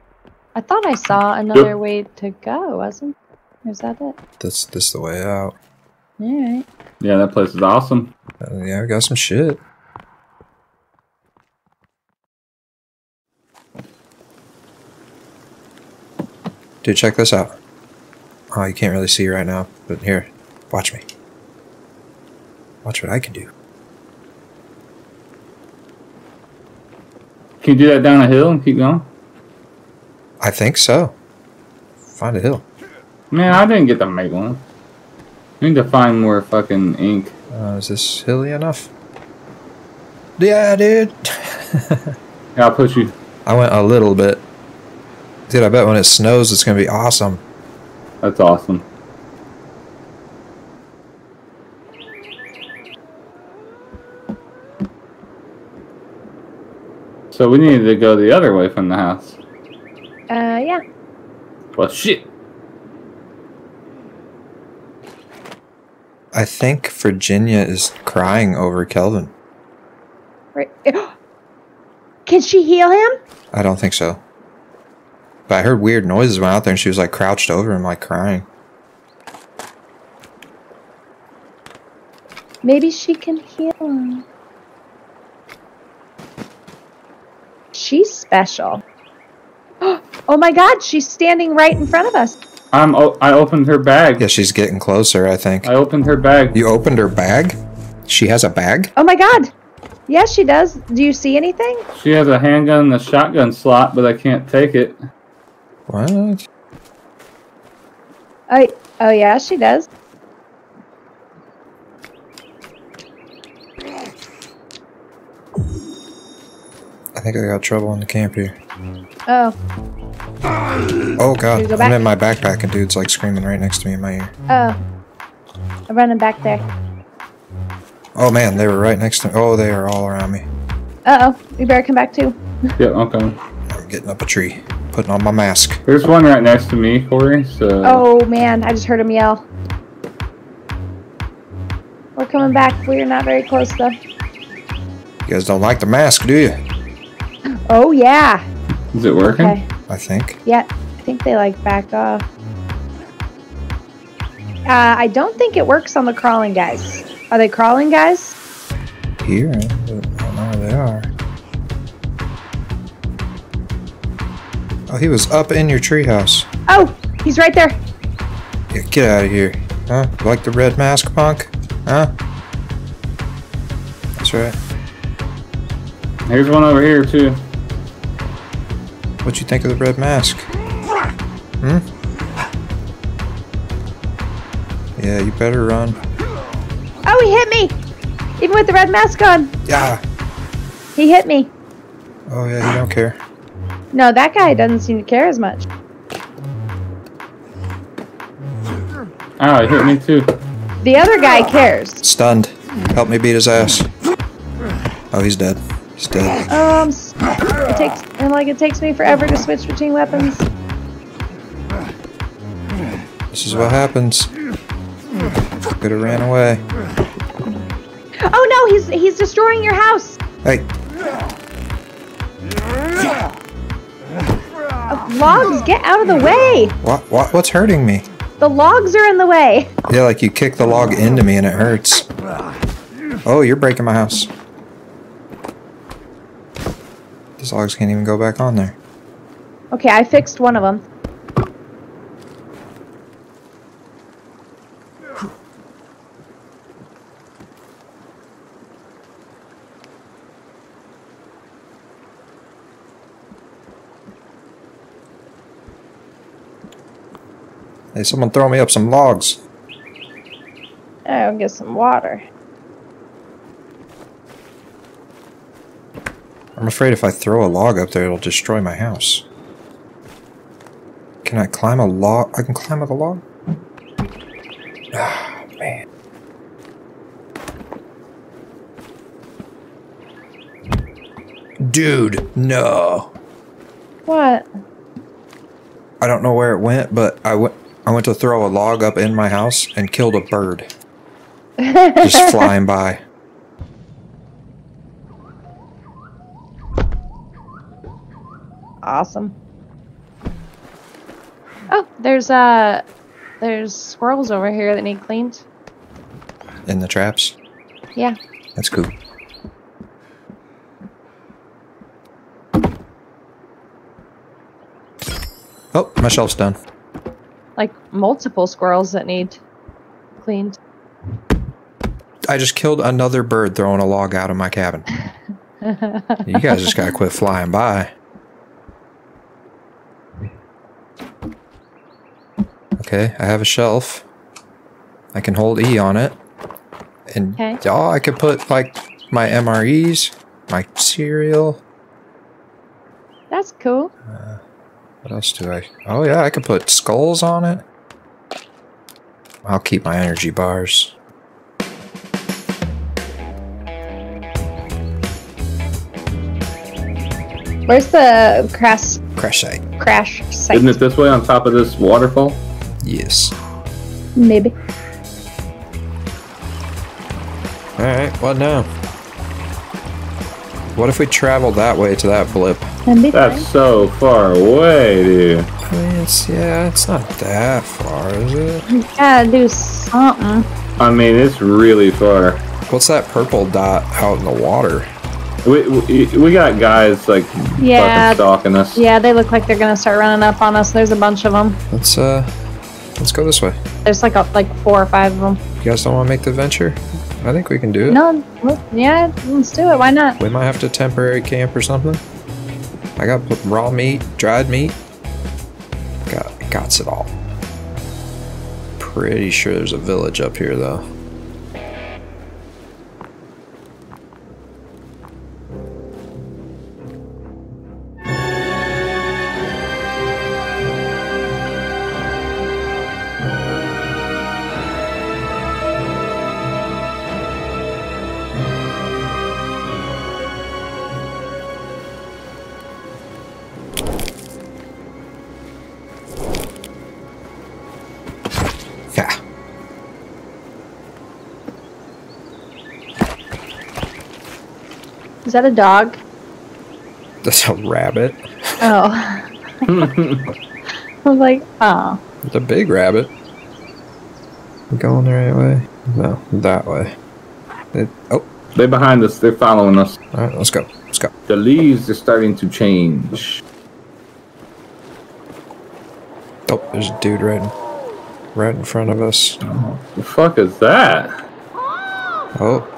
[SPEAKER 3] I thought I saw another way to go, wasn't? Is that it?
[SPEAKER 1] This this the way out.
[SPEAKER 3] All right.
[SPEAKER 2] Yeah, that place is awesome.
[SPEAKER 1] Uh, yeah, we got some shit. Dude, check this out. Oh, you can't really see right now, but here, watch me. Watch what I can do.
[SPEAKER 2] Can you do that down a hill and keep going?
[SPEAKER 1] I think so. Find a hill.
[SPEAKER 2] Man, I didn't get to make one. I need to find more fucking ink.
[SPEAKER 1] Uh, is this hilly enough? Yeah, dude.
[SPEAKER 2] Yeah, I'll push you.
[SPEAKER 1] I went a little bit. Dude, I bet when it snows, it's gonna be awesome.
[SPEAKER 2] That's awesome. So we needed to go the other way from the house.
[SPEAKER 3] Uh, yeah.
[SPEAKER 2] Well, shit.
[SPEAKER 1] I think Virginia is crying over Kelvin.
[SPEAKER 3] Right. Can she heal him?
[SPEAKER 1] I don't think so. But I heard weird noises went out there and she was like crouched over him, like crying.
[SPEAKER 3] Maybe she can heal him. She's special. Oh my god, she's standing right in front of us.
[SPEAKER 2] I'm. O- I opened her bag.
[SPEAKER 1] Yeah, she's getting closer, I think.
[SPEAKER 2] I opened her bag.
[SPEAKER 1] You opened her bag? She has a bag?
[SPEAKER 3] Oh my god. Yes, she does. Do you see anything?
[SPEAKER 2] She has a handgun and a shotgun slot, but I can't take it.
[SPEAKER 1] What?
[SPEAKER 3] Oh, oh yeah, she does.
[SPEAKER 1] I think I got trouble in the camp here.
[SPEAKER 3] Oh,
[SPEAKER 1] Oh god,
[SPEAKER 3] go
[SPEAKER 1] I'm in my backpack and dude's like screaming right next to me in my ear.
[SPEAKER 3] oh. I'm running back there.
[SPEAKER 1] Oh man, they were right next to me. Oh, they are all around me.
[SPEAKER 3] Uh oh, you better come back too.
[SPEAKER 2] Yeah, okay.
[SPEAKER 1] I'm getting up a tree. Putting on my mask.
[SPEAKER 2] There's one right next to me, Corey. So.
[SPEAKER 3] Oh man, I just heard him yell. We're coming back. We're not very close though.
[SPEAKER 1] You guys don't like the mask, do you?
[SPEAKER 3] Oh yeah.
[SPEAKER 2] Is it working?
[SPEAKER 3] Okay.
[SPEAKER 1] I think.
[SPEAKER 3] Yeah, I think they like back off. Uh, I don't think it works on the crawling guys. Are they crawling guys?
[SPEAKER 1] Here, but I don't know where they are. Oh, he was up in your treehouse.
[SPEAKER 3] Oh, he's right there.
[SPEAKER 1] Yeah, get out of here. Huh? You like the red mask, punk? Huh? That's right.
[SPEAKER 2] Here's one over here too.
[SPEAKER 1] What'd you think of the red mask? Hmm? Yeah, you better run.
[SPEAKER 3] Oh, he hit me. Even with the red mask on,
[SPEAKER 1] Yeah.
[SPEAKER 3] he hit me.
[SPEAKER 1] Oh yeah, you don't care.
[SPEAKER 3] No, that guy doesn't seem to care as much.
[SPEAKER 2] Oh, it hit me too.
[SPEAKER 3] The other guy cares.
[SPEAKER 1] Stunned. Help me beat his ass. Oh, he's dead. He's dead.
[SPEAKER 3] Um, it takes and like it takes me forever to switch between weapons.
[SPEAKER 1] This is what happens. Could have ran away.
[SPEAKER 3] Oh no, he's he's destroying your house.
[SPEAKER 1] Hey,
[SPEAKER 3] logs, get out of the way.
[SPEAKER 1] what, what, what's hurting me?
[SPEAKER 3] The logs are in the way.
[SPEAKER 1] Yeah, like you kick the log into me and it hurts. Oh, you're breaking my house. These logs can't even go back on there.
[SPEAKER 3] Okay, I fixed one of them.
[SPEAKER 1] Hey, someone throw me up some logs.
[SPEAKER 3] I'll get some water.
[SPEAKER 1] I'm afraid if I throw a log up there, it'll destroy my house. Can I climb a log? I can climb up a log? Ah, man. Dude, no.
[SPEAKER 3] What?
[SPEAKER 1] I don't know where it went, but I went I went to throw a log up in my house and killed a bird just flying by.
[SPEAKER 3] Awesome. Oh, there's uh there's squirrels over here that need cleaned.
[SPEAKER 1] In the traps.
[SPEAKER 3] Yeah.
[SPEAKER 1] That's cool. Oh, my shelf's done.
[SPEAKER 3] Like multiple squirrels that need cleaned.
[SPEAKER 1] I just killed another bird throwing a log out of my cabin. You guys just gotta quit flying by. Okay, I have a shelf. I can hold E on it. And
[SPEAKER 3] Okay.
[SPEAKER 1] y'all, I could put like my MREs, my cereal.
[SPEAKER 3] That's cool.
[SPEAKER 1] Uh, What else do I? Oh yeah, I can put skulls on it. I'll keep my energy bars.
[SPEAKER 3] Where's the crash
[SPEAKER 1] Crash site.
[SPEAKER 3] crash site?
[SPEAKER 2] Isn't it this way on top of this waterfall?
[SPEAKER 1] Yes.
[SPEAKER 3] Maybe.
[SPEAKER 1] Alright, what now? What if we travel that way to that blip?
[SPEAKER 3] That'd be
[SPEAKER 2] That's
[SPEAKER 3] fine.
[SPEAKER 2] so far away, dude.
[SPEAKER 1] I mean, it's, yeah, it's not that far, is it?
[SPEAKER 3] Gotta do something.
[SPEAKER 2] I mean, it's really far.
[SPEAKER 1] What's that purple dot out in the water?
[SPEAKER 2] We, we, we got guys like
[SPEAKER 3] Yeah.
[SPEAKER 2] fucking stalking us.
[SPEAKER 3] Yeah, they look like they're gonna start running up on us. There's a bunch of them.
[SPEAKER 1] Let's, uh, let's go this way.
[SPEAKER 3] There's like a, like four or five of them.
[SPEAKER 1] You guys don't want to make the venture? I think we can do it.
[SPEAKER 3] No, yeah, let's do it. Why not?
[SPEAKER 1] We might have to temporary camp or something. I got raw meat, dried meat. Got, got it all. Pretty sure there's a village up here, though.
[SPEAKER 3] Is that a dog?
[SPEAKER 1] That's a rabbit.
[SPEAKER 3] Oh. I was like, oh.
[SPEAKER 1] It's a big rabbit. Going the right way? No, that way. It, oh,
[SPEAKER 2] They're behind us. They're following us.
[SPEAKER 1] all right, let's go. Let's go.
[SPEAKER 2] The leaves are starting to change.
[SPEAKER 1] Oh, there's a dude right, in- right in front of us.
[SPEAKER 2] Oh, The fuck is that?
[SPEAKER 1] Oh,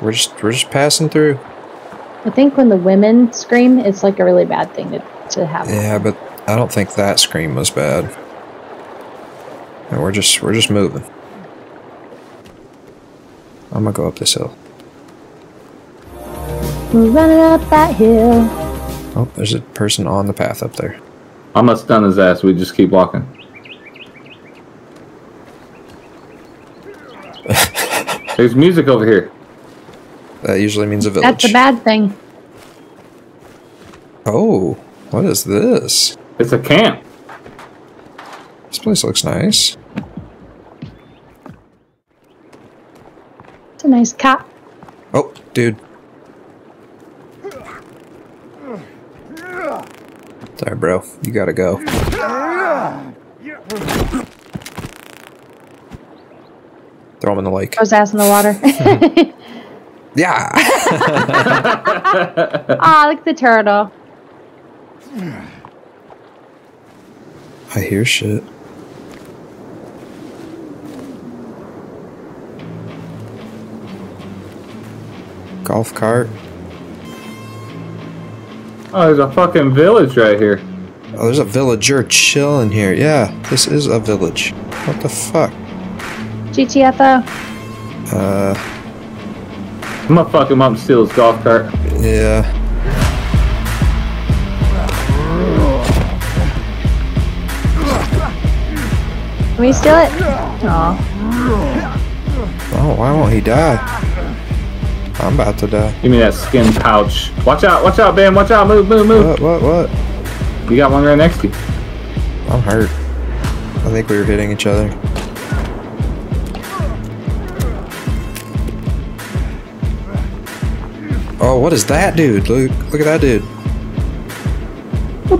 [SPEAKER 1] we're just we're just passing through.
[SPEAKER 3] I think when the women scream, it's like a really bad thing to, to have.
[SPEAKER 1] Yeah, but I don't think that scream was bad. And we're just we're just moving. I'm gonna go up this hill.
[SPEAKER 3] We're running up that hill.
[SPEAKER 1] Oh, there's a person on the path up there.
[SPEAKER 2] I'm gonna stun his ass. We just keep walking. There's music over here.
[SPEAKER 1] That usually means a village.
[SPEAKER 3] That's a bad thing.
[SPEAKER 1] Oh, what is this?
[SPEAKER 2] It's a camp.
[SPEAKER 1] This place looks nice.
[SPEAKER 3] It's a nice cop.
[SPEAKER 1] Oh, dude. Sorry, bro. You gotta go. Throw him in the lake.
[SPEAKER 3] Throw his ass in the water.
[SPEAKER 1] Yeah.
[SPEAKER 3] Ah, look at the turtle.
[SPEAKER 1] I hear shit. Golf cart.
[SPEAKER 2] Oh, there's a fucking village right here.
[SPEAKER 1] Oh, there's a villager chilling here. Yeah, this is a village. What the fuck?
[SPEAKER 3] GTFO.
[SPEAKER 1] Uh,
[SPEAKER 2] I'm gonna fuck him up and steal his golf cart.
[SPEAKER 1] yeah.
[SPEAKER 3] Can we steal it? Aw.
[SPEAKER 1] Oh, why won't he die? I'm about to die.
[SPEAKER 2] Give me that skin pouch. Watch out, watch out, Ben. Watch out. Move, move, move.
[SPEAKER 1] What, what, what?
[SPEAKER 2] You got one right next to you.
[SPEAKER 1] I'm hurt. I think we were hitting each other. Oh, what is that dude? Look, look at that dude.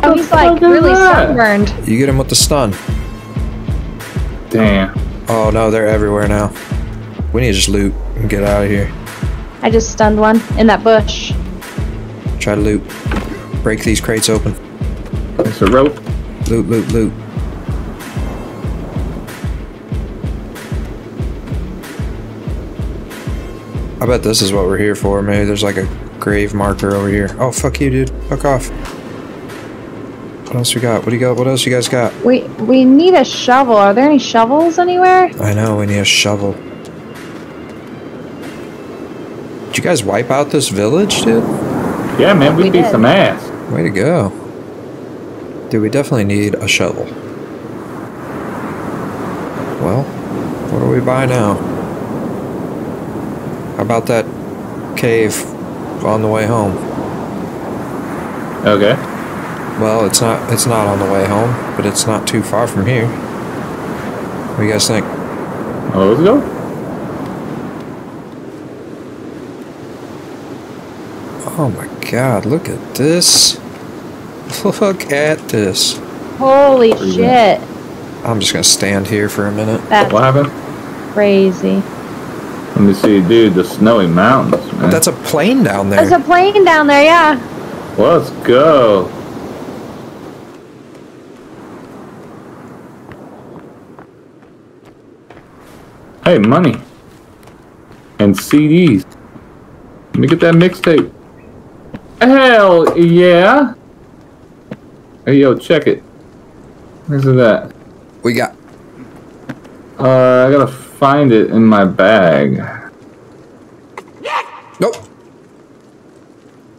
[SPEAKER 3] Oh, he's like really
[SPEAKER 2] that?
[SPEAKER 3] sunburned.
[SPEAKER 1] You get him with the stun.
[SPEAKER 2] Damn.
[SPEAKER 1] Oh no, they're everywhere now. We need to just loot and get out of here.
[SPEAKER 3] I just stunned one in that bush.
[SPEAKER 1] Try to loot. Break these crates open.
[SPEAKER 2] It's a rope.
[SPEAKER 1] Loot, loot, loot. I bet this is what we're here for. Maybe there's like a grave marker over here. Oh, fuck you, dude. Fuck off. What else we got? What do you got? What else you guys got?
[SPEAKER 3] We we need a shovel. Are there any shovels anywhere?
[SPEAKER 1] I know, we need a shovel. Did you guys wipe out this village, dude?
[SPEAKER 2] Yeah, man, we,
[SPEAKER 3] We
[SPEAKER 2] beat
[SPEAKER 3] did.
[SPEAKER 2] some ass.
[SPEAKER 1] Way to go. Dude, we definitely need a shovel. Well, what do we buy now? How about that cave on the way home?
[SPEAKER 2] Okay.
[SPEAKER 1] Well, it's not it's not on the way home, but it's not too far from here. What do you guys think?
[SPEAKER 2] Oh, let's go.
[SPEAKER 1] Oh my god, look at this. Look at this.
[SPEAKER 3] Holy shit.
[SPEAKER 1] I'm just gonna stand here for a minute.
[SPEAKER 3] That's
[SPEAKER 2] What happened?
[SPEAKER 3] crazy.
[SPEAKER 2] Let me see, dude. The snowy mountains, man.
[SPEAKER 1] That's a plane down there.
[SPEAKER 3] There's a plane down there, yeah.
[SPEAKER 2] Let's go. Hey, money. And CDs. Let me get that mixtape. Hell yeah. Hey, yo, check it. Where's it at?
[SPEAKER 1] we got
[SPEAKER 2] Uh, I gotta find it in my bag.
[SPEAKER 1] Nope.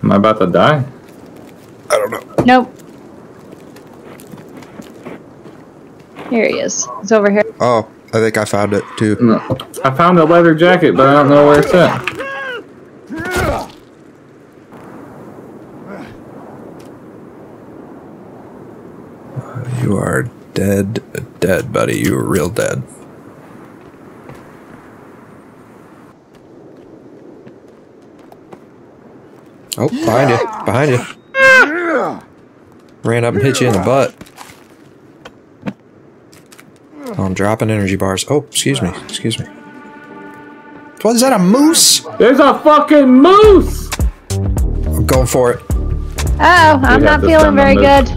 [SPEAKER 2] Am I about to die?
[SPEAKER 1] I don't know.
[SPEAKER 3] Nope. Here he is. It's over here.
[SPEAKER 1] Oh, I think I found it too.
[SPEAKER 2] No. I found a leather jacket, but I don't know where it's at.
[SPEAKER 1] You are dead, dead, buddy. You are real dead. Oh, behind you. Behind you. Ran up and hit you in the butt. Oh, I'm dropping energy bars. Oh, excuse me. Excuse me. What is that, a moose?
[SPEAKER 2] There's a fucking moose!
[SPEAKER 1] I'm going for it.
[SPEAKER 3] Oh, I'm not feeling very good.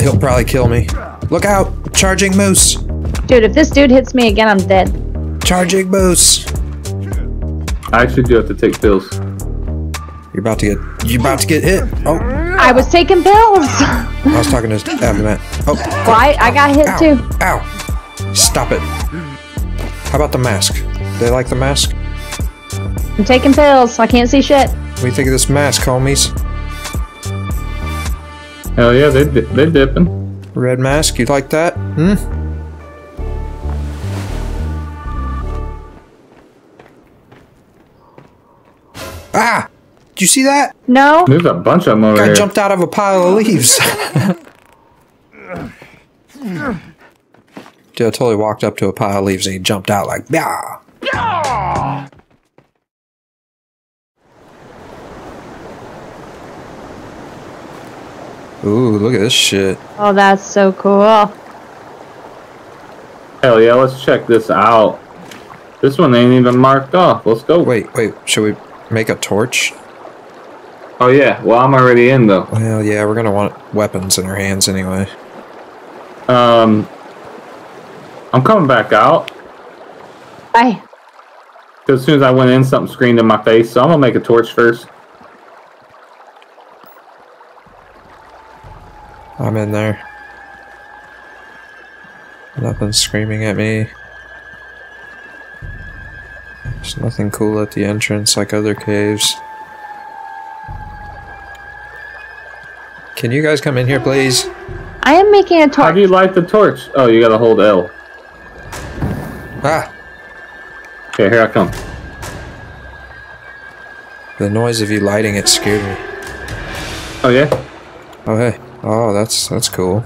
[SPEAKER 1] He'll probably kill me. Look out! Charging moose!
[SPEAKER 3] Dude, if this dude hits me again, I'm dead.
[SPEAKER 1] Charging moose!
[SPEAKER 2] I actually do have to take pills.
[SPEAKER 1] You're about to get. You're about to get hit. Oh,
[SPEAKER 3] I was taking pills.
[SPEAKER 1] I was talking to Avtomat. Oh,
[SPEAKER 3] well, I, I got hit
[SPEAKER 1] ow!
[SPEAKER 3] too.
[SPEAKER 1] Ow! Stop it. How about the mask? They like the mask?
[SPEAKER 3] I'm taking pills. I can't see shit.
[SPEAKER 1] What do you think of this mask, homies?
[SPEAKER 2] Hell yeah, they di- they dipping.
[SPEAKER 1] Red mask, you like that? Hmm? Ah! Did you see that?
[SPEAKER 3] No.
[SPEAKER 2] There's a bunch of them over
[SPEAKER 1] Guy
[SPEAKER 2] here.
[SPEAKER 1] jumped out of a pile of leaves. Joe totally walked up to a pile of leaves and he jumped out like, yeah. Ooh, look at this shit.
[SPEAKER 3] Oh, that's so cool.
[SPEAKER 2] Hell yeah, let's check this out. This one ain't even marked off. Let's go.
[SPEAKER 1] Wait, wait, should we make a torch?
[SPEAKER 2] Oh yeah, well I'm already in though.
[SPEAKER 1] Well, yeah, we're gonna want weapons in our hands anyway.
[SPEAKER 2] Um, I'm coming back out.
[SPEAKER 3] Bye.
[SPEAKER 2] 'cause as soon as I went in, something screamed in my face. So I'm gonna make a torch first.
[SPEAKER 1] I'm in there. Nothing's screaming at me. There's nothing cool at the entrance like other caves. Can you guys come in here, please?
[SPEAKER 3] I am making a torch.
[SPEAKER 2] How do you light the torch? Oh, you gotta hold L.
[SPEAKER 1] Ah!
[SPEAKER 2] Okay, here I come.
[SPEAKER 1] The noise of you lighting it scared me.
[SPEAKER 2] Oh yeah,
[SPEAKER 1] Oh, hey. Oh, that's that's cool.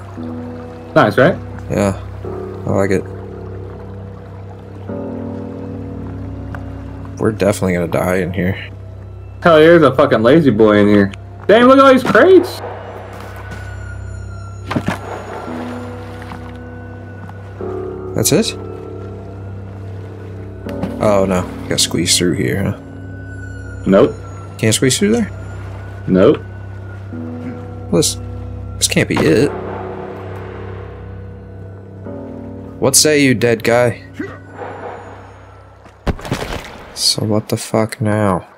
[SPEAKER 2] nice, right?
[SPEAKER 1] Yeah. I like it. We're definitely gonna die in here.
[SPEAKER 2] Hell, there's a fucking La-Z-Boy in here. Dang, look at all these crates.
[SPEAKER 1] That's it? Oh no, gotta squeeze through here, huh?
[SPEAKER 2] Nope,
[SPEAKER 1] Can't squeeze through there?
[SPEAKER 2] nope.
[SPEAKER 1] Well, this, this can't be it. What say you, dead guy? So what the fuck now?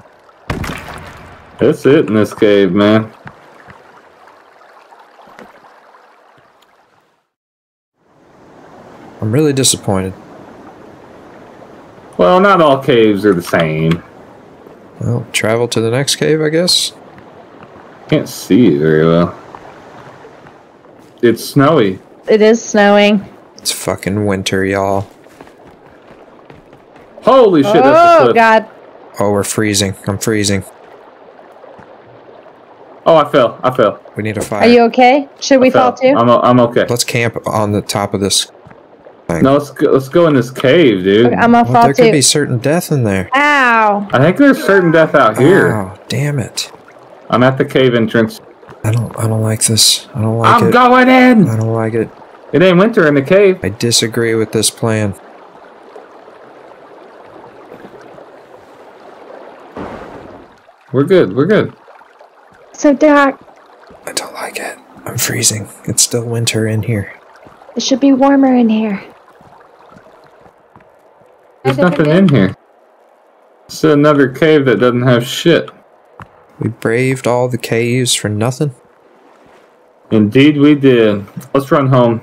[SPEAKER 2] That's it in this cave, man.
[SPEAKER 1] I'm really disappointed.
[SPEAKER 2] Well, not all caves are the same.
[SPEAKER 1] Well, travel to the next cave, I guess?
[SPEAKER 2] Can't see very well. It's snowy.
[SPEAKER 3] It is snowing.
[SPEAKER 1] It's fucking winter, y'all.
[SPEAKER 2] Holy shit, that's a
[SPEAKER 3] Oh god.
[SPEAKER 1] Oh, we're freezing. I'm freezing.
[SPEAKER 2] Oh, I fell. I fell.
[SPEAKER 1] We need a fire.
[SPEAKER 3] Are you okay? Should we
[SPEAKER 2] fell.
[SPEAKER 3] fall too?
[SPEAKER 2] I'm, o- I'm okay.
[SPEAKER 1] Let's camp on the top of this thing.
[SPEAKER 2] No, let's go, let's go in this cave, dude.
[SPEAKER 3] Okay, I'm gonna
[SPEAKER 1] Well,
[SPEAKER 3] fall
[SPEAKER 1] there could be certain death in there.
[SPEAKER 3] Ow.
[SPEAKER 2] I think there's certain death out here.
[SPEAKER 1] Oh, damn it.
[SPEAKER 2] I'm at the cave entrance.
[SPEAKER 1] I don't I don't like this. I don't like it.
[SPEAKER 2] I'm going in.
[SPEAKER 1] I don't like it.
[SPEAKER 2] It ain't winter in the cave.
[SPEAKER 1] I disagree with this plan.
[SPEAKER 2] We're good. We're good.
[SPEAKER 3] So dark.
[SPEAKER 1] I don't like it. I'm freezing. It's still winter in here.
[SPEAKER 3] It should be warmer in here.
[SPEAKER 2] There's nothing in here. It's another cave that doesn't have shit.
[SPEAKER 1] We braved all the caves for nothing.
[SPEAKER 2] Indeed, we did. Let's run home.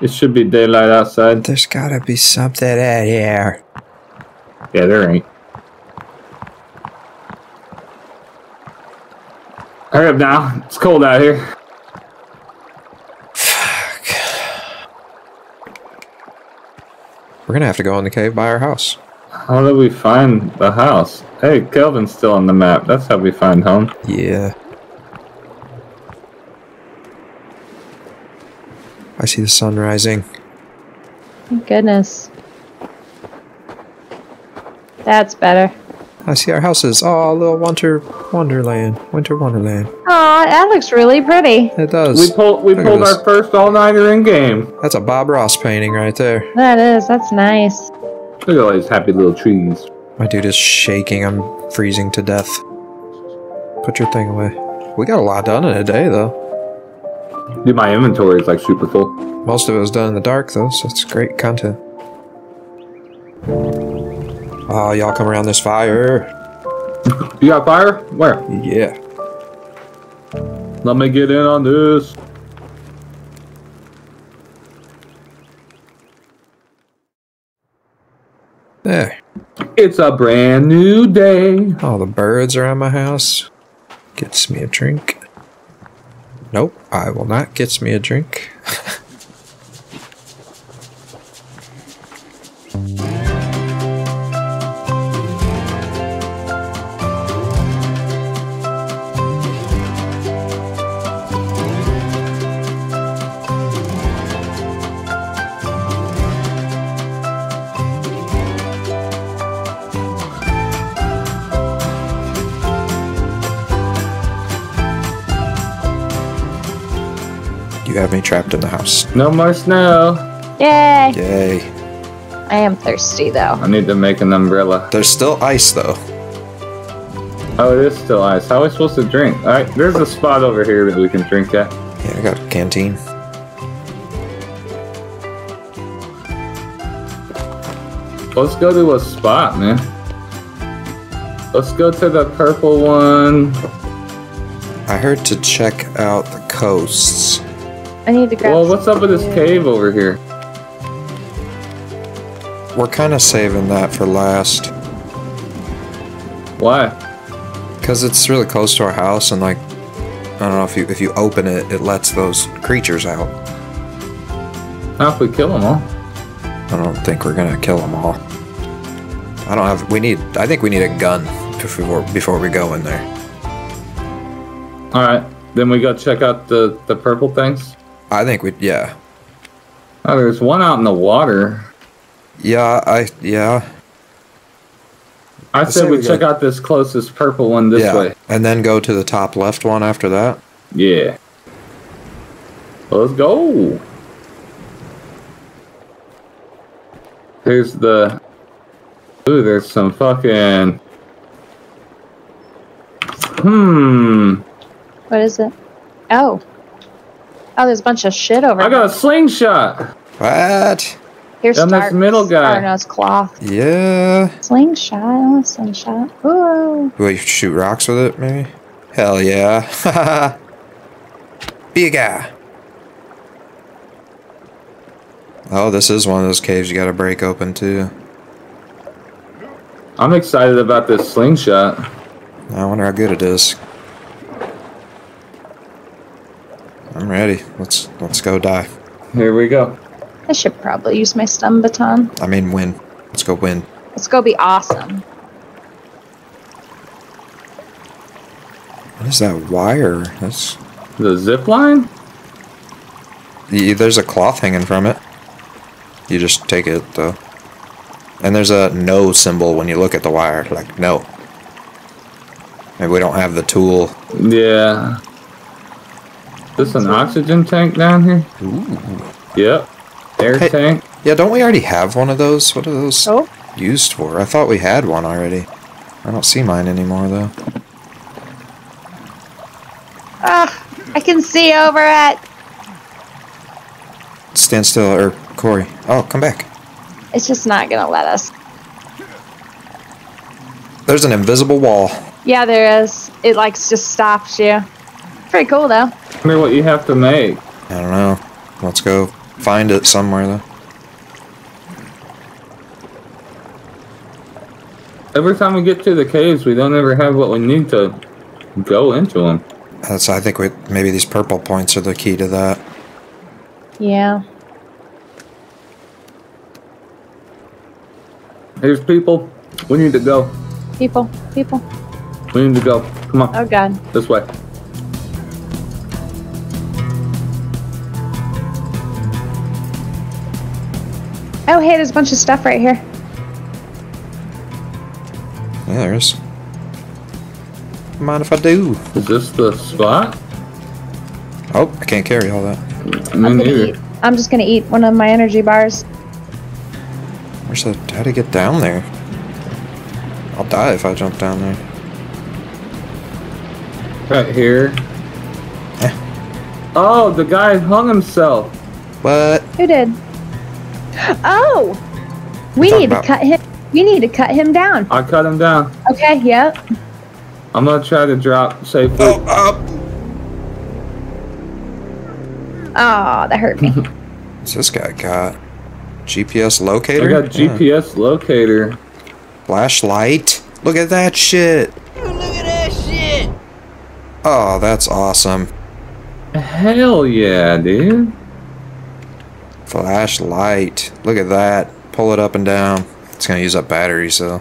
[SPEAKER 2] It should be daylight outside.
[SPEAKER 1] There's gotta be something out here.
[SPEAKER 2] Yeah, there ain't. Hurry up now. It's cold out here.
[SPEAKER 1] We're gonna have to go in the cave by our house.
[SPEAKER 2] How do we find the house? Hey, Kelvin's still on the map. That's how we find home.
[SPEAKER 1] Yeah. I see the sun rising.
[SPEAKER 3] Thank goodness. That's better.
[SPEAKER 1] I see our houses. Oh, little winter wonderland. Winter wonderland.
[SPEAKER 3] Aw, that looks really pretty.
[SPEAKER 1] It does.
[SPEAKER 2] We pulled we
[SPEAKER 1] Look
[SPEAKER 2] pulled our first all nighter in game.
[SPEAKER 1] That's a Bob Ross painting right there.
[SPEAKER 3] That is. That's nice.
[SPEAKER 2] Look at all these happy little trees.
[SPEAKER 1] My dude is shaking. I'm freezing to death. Put your thing away. We got a lot done in a day, though.
[SPEAKER 2] Dude, my inventory is like super full.
[SPEAKER 1] Most of it was done in the dark, though, so it's great content. Oh, y'all come around this fire.
[SPEAKER 2] You got fire? Where?
[SPEAKER 1] Yeah.
[SPEAKER 2] Let me get in on this.
[SPEAKER 1] There.
[SPEAKER 2] It's a brand new day.
[SPEAKER 1] All the birds around my house. Gets me a drink. Nope, I will not gets me a drink. have me trapped in the house.
[SPEAKER 2] No more snow.
[SPEAKER 3] Yay!
[SPEAKER 1] Yay.
[SPEAKER 3] I am thirsty though.
[SPEAKER 2] I need to make an umbrella.
[SPEAKER 1] There's still ice, though.
[SPEAKER 2] Oh, it is still ice. How are we supposed to drink? Alright, there's a spot over here that we can drink at.
[SPEAKER 1] Yeah, I got a canteen.
[SPEAKER 2] Let's go to a spot, man. Let's go to the purple one.
[SPEAKER 1] I heard to check out the coasts.
[SPEAKER 3] I need to grab.
[SPEAKER 2] Well, what's up with this
[SPEAKER 3] some
[SPEAKER 2] cave over here?
[SPEAKER 1] We're kind of saving that for last.
[SPEAKER 2] Why?
[SPEAKER 1] Because it's really close to our house, and like, I don't know if you if you open it, it lets those creatures out.
[SPEAKER 2] How if we kill them all?
[SPEAKER 1] I don't think we're gonna kill them all. I don't have. We need. I think we need a gun before before we go in there.
[SPEAKER 2] Alright, then we go check out the, the purple things.
[SPEAKER 1] I think we. Yeah.
[SPEAKER 2] Oh, there's one out in the water.
[SPEAKER 1] Yeah. I. Yeah.
[SPEAKER 2] I
[SPEAKER 1] I
[SPEAKER 2] said we
[SPEAKER 1] we
[SPEAKER 2] check
[SPEAKER 1] go-
[SPEAKER 2] out this closest purple one this
[SPEAKER 1] yeah.
[SPEAKER 2] way.
[SPEAKER 1] And then go to the top left one after that.
[SPEAKER 2] Yeah. Let's go. Here's the. Ooh, there's some fucking. Hmm.
[SPEAKER 3] What is it? Oh. Oh, there's a bunch of shit over here.
[SPEAKER 2] I
[SPEAKER 3] there.
[SPEAKER 2] got a slingshot.
[SPEAKER 1] What?
[SPEAKER 3] Here's
[SPEAKER 2] and this middle guy.
[SPEAKER 3] Or no, it's cloth.
[SPEAKER 1] Yeah.
[SPEAKER 3] Slingshot. I want a slingshot. Ooh.
[SPEAKER 1] Will you shoot rocks with it, maybe? Hell yeah. Be a guy. Oh, this is one of those caves you gotta break open too.
[SPEAKER 2] I'm excited about this slingshot.
[SPEAKER 1] I wonder how good it is. I'm ready. Let's let's go die.
[SPEAKER 2] Here we go.
[SPEAKER 3] I should probably use my stun baton.
[SPEAKER 1] I mean win. Let's go win.
[SPEAKER 3] Let's go be awesome.
[SPEAKER 1] What is that wire? That's
[SPEAKER 2] The zip line?
[SPEAKER 1] y- there's a cloth hanging from it. You just take it though. And there's a no symbol when you look at the wire, like no. Maybe we don't have the tool.
[SPEAKER 2] Yeah. This an oxygen tank down here?
[SPEAKER 1] Ooh.
[SPEAKER 2] Yep. Air
[SPEAKER 1] Hey.
[SPEAKER 2] tank.
[SPEAKER 1] Yeah, don't we already have one of those? What are those
[SPEAKER 3] Oh.
[SPEAKER 1] used for? I thought we had one already. I don't see mine anymore though.
[SPEAKER 3] Ah, I can see over it.
[SPEAKER 1] Stand still, or Corey. Oh, come back.
[SPEAKER 3] It's just not gonna let us.
[SPEAKER 1] There's an invisible wall.
[SPEAKER 3] Yeah, there is. It like just stops you. Pretty cool though.
[SPEAKER 2] Wonder what you have to make.
[SPEAKER 1] I don't know. Let's go find it somewhere though.
[SPEAKER 2] Every time we get to the caves, we don't ever have what we need to go into them.
[SPEAKER 1] That's. I think we maybe these purple points are the key to that.
[SPEAKER 3] Yeah.
[SPEAKER 2] Here's people. We need to go.
[SPEAKER 3] People, people.
[SPEAKER 2] We need to go. Come on.
[SPEAKER 3] Oh god.
[SPEAKER 2] This way.
[SPEAKER 3] Oh hey, there's a bunch of stuff right here.
[SPEAKER 1] Yeah, there is. Mind if I do?
[SPEAKER 2] Is this the spot?
[SPEAKER 1] Oh, I can't carry all that.
[SPEAKER 2] Me
[SPEAKER 3] I'm,
[SPEAKER 2] neither.
[SPEAKER 3] eat, I'm just gonna eat one of my energy bars.
[SPEAKER 1] Where's the how to get down there? I'll die if I jump down there.
[SPEAKER 2] Right here.
[SPEAKER 1] Eh.
[SPEAKER 2] Oh, the guy hung himself.
[SPEAKER 1] What?
[SPEAKER 3] Who did? Oh, we
[SPEAKER 1] Talking
[SPEAKER 3] need to cut him. We need to cut him down.
[SPEAKER 2] I cut him down.
[SPEAKER 3] Okay. Yep.
[SPEAKER 2] I'm gonna try to drop safely.
[SPEAKER 1] Oh, up!
[SPEAKER 3] Oh, that hurt me.
[SPEAKER 1] What's this guy got? GPS locator.
[SPEAKER 2] I
[SPEAKER 1] locator?
[SPEAKER 2] got hmm.
[SPEAKER 1] Yeah.
[SPEAKER 2] GPS locator.
[SPEAKER 1] Flashlight? Look at that shit!
[SPEAKER 4] Look at that shit!
[SPEAKER 1] Oh, that's awesome.
[SPEAKER 2] Hell yeah, dude.
[SPEAKER 1] Flashlight. Look at that. Pull it up and down. It's gonna use up battery, so.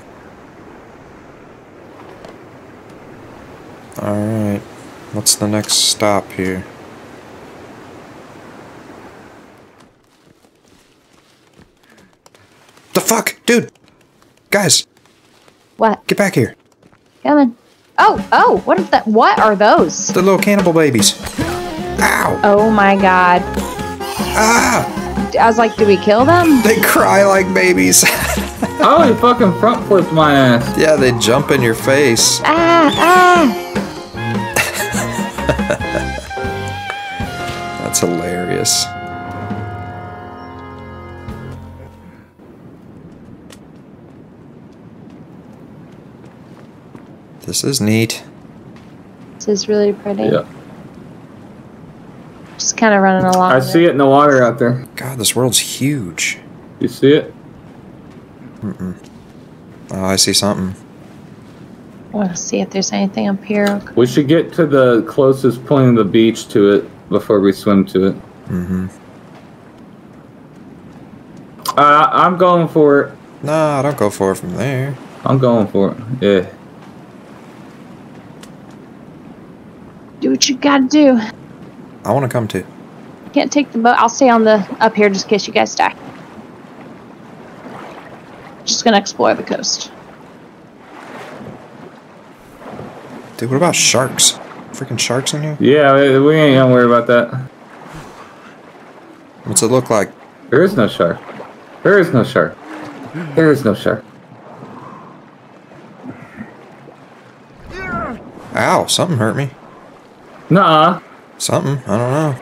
[SPEAKER 1] Alright. What's the next stop here? The fuck? Dude! Guys,
[SPEAKER 3] What?
[SPEAKER 1] get back here.
[SPEAKER 3] Coming. Oh, oh, what is that? What are those?
[SPEAKER 1] The little cannibal babies. Ow!
[SPEAKER 3] Oh my god.
[SPEAKER 1] Ah!
[SPEAKER 3] I was like, do we kill them?
[SPEAKER 1] They cry like babies.
[SPEAKER 2] Oh, he fucking front flipped my ass.
[SPEAKER 1] yeah, they jump in your face.
[SPEAKER 3] Ah, ah.
[SPEAKER 1] That's hilarious. This is neat.
[SPEAKER 3] This is really pretty.
[SPEAKER 2] Yeah.
[SPEAKER 3] Just kind of running along.
[SPEAKER 2] I
[SPEAKER 3] with
[SPEAKER 2] see it in the water out there.
[SPEAKER 1] God, this world's huge.
[SPEAKER 2] You see it?
[SPEAKER 1] Oh, I see something.
[SPEAKER 3] I want to see if there's anything up here.
[SPEAKER 2] We should get to the closest point of the beach to it before we swim to it.
[SPEAKER 1] Mm-hmm.
[SPEAKER 2] Uh, I'm going for it.
[SPEAKER 1] Nah, don't go for it from there.
[SPEAKER 2] I'm going for it. Yeah.
[SPEAKER 3] Do what you gotta do.
[SPEAKER 1] I want to come too.
[SPEAKER 3] Can't take the boat. I'll stay on the up here just in case you guys die. Just gonna explore the coast.
[SPEAKER 1] Dude, what about sharks? Freaking sharks in here?
[SPEAKER 2] Yeah, we, we ain't gonna worry about that.
[SPEAKER 1] What's it look like?
[SPEAKER 2] There is no shark. There is no shark. There is no shark.
[SPEAKER 1] Ow, something hurt me.
[SPEAKER 2] Nuh-uh.
[SPEAKER 1] Something, I don't know.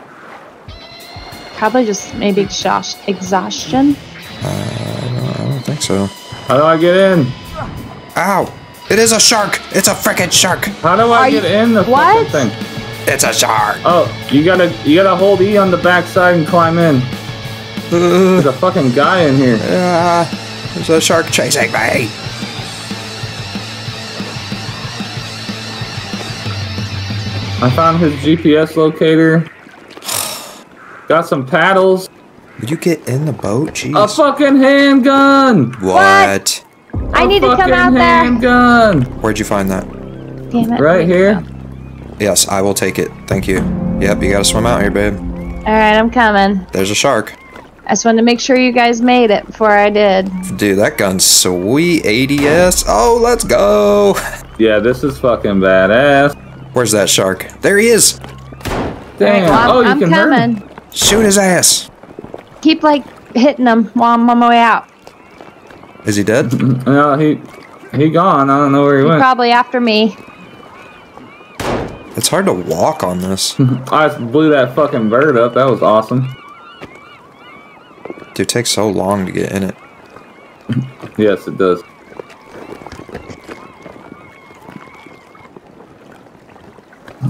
[SPEAKER 3] Probably just maybe exhaust- exhaustion.
[SPEAKER 1] I don't think so.
[SPEAKER 2] How do I get in?
[SPEAKER 1] Ow! It is a shark! It's a freaking shark!
[SPEAKER 2] How do I
[SPEAKER 3] Are
[SPEAKER 2] get
[SPEAKER 3] you-
[SPEAKER 2] in the
[SPEAKER 3] what?
[SPEAKER 2] fucking thing?
[SPEAKER 1] It's a shark!
[SPEAKER 2] Oh, you gotta you gotta hold E on the backside and climb in. There's
[SPEAKER 1] Uh,
[SPEAKER 2] a fucking guy in here.
[SPEAKER 1] ah, there's a shark chasing me!
[SPEAKER 2] I found his GPS locator. Got some paddles.
[SPEAKER 1] Would you get in the boat?
[SPEAKER 2] A fucking handgun.
[SPEAKER 1] what?
[SPEAKER 3] I
[SPEAKER 2] A
[SPEAKER 3] need to come
[SPEAKER 2] fucking
[SPEAKER 3] out there.
[SPEAKER 2] handgun.
[SPEAKER 1] Where'd you find that?
[SPEAKER 3] Damn it.
[SPEAKER 2] Right here.
[SPEAKER 1] Yes, I will take it. Thank you. Yep, you gotta swim out here, babe.
[SPEAKER 3] All right, I'm coming.
[SPEAKER 1] There's a shark.
[SPEAKER 3] I just wanted to make sure you guys made it before I did.
[SPEAKER 1] Dude, that gun's sweet. ADS. Oh, let's go.
[SPEAKER 2] Yeah, this is fucking badass.
[SPEAKER 1] Where's that shark? There he is.
[SPEAKER 2] Damn.
[SPEAKER 3] Well, I'm,
[SPEAKER 2] oh, you
[SPEAKER 3] I'm
[SPEAKER 2] can
[SPEAKER 3] coming.
[SPEAKER 2] hurt. him.
[SPEAKER 1] Shoot his ass.
[SPEAKER 3] Keep like hitting him while I'm on my way out.
[SPEAKER 1] Is he dead?
[SPEAKER 2] No, he he gone. I don't know where he went.
[SPEAKER 3] Probably after me.
[SPEAKER 1] It's hard to walk on this.
[SPEAKER 2] I just blew that fucking bird up. That was awesome.
[SPEAKER 1] Dude, it takes so long to get in it.
[SPEAKER 2] Yes, it does.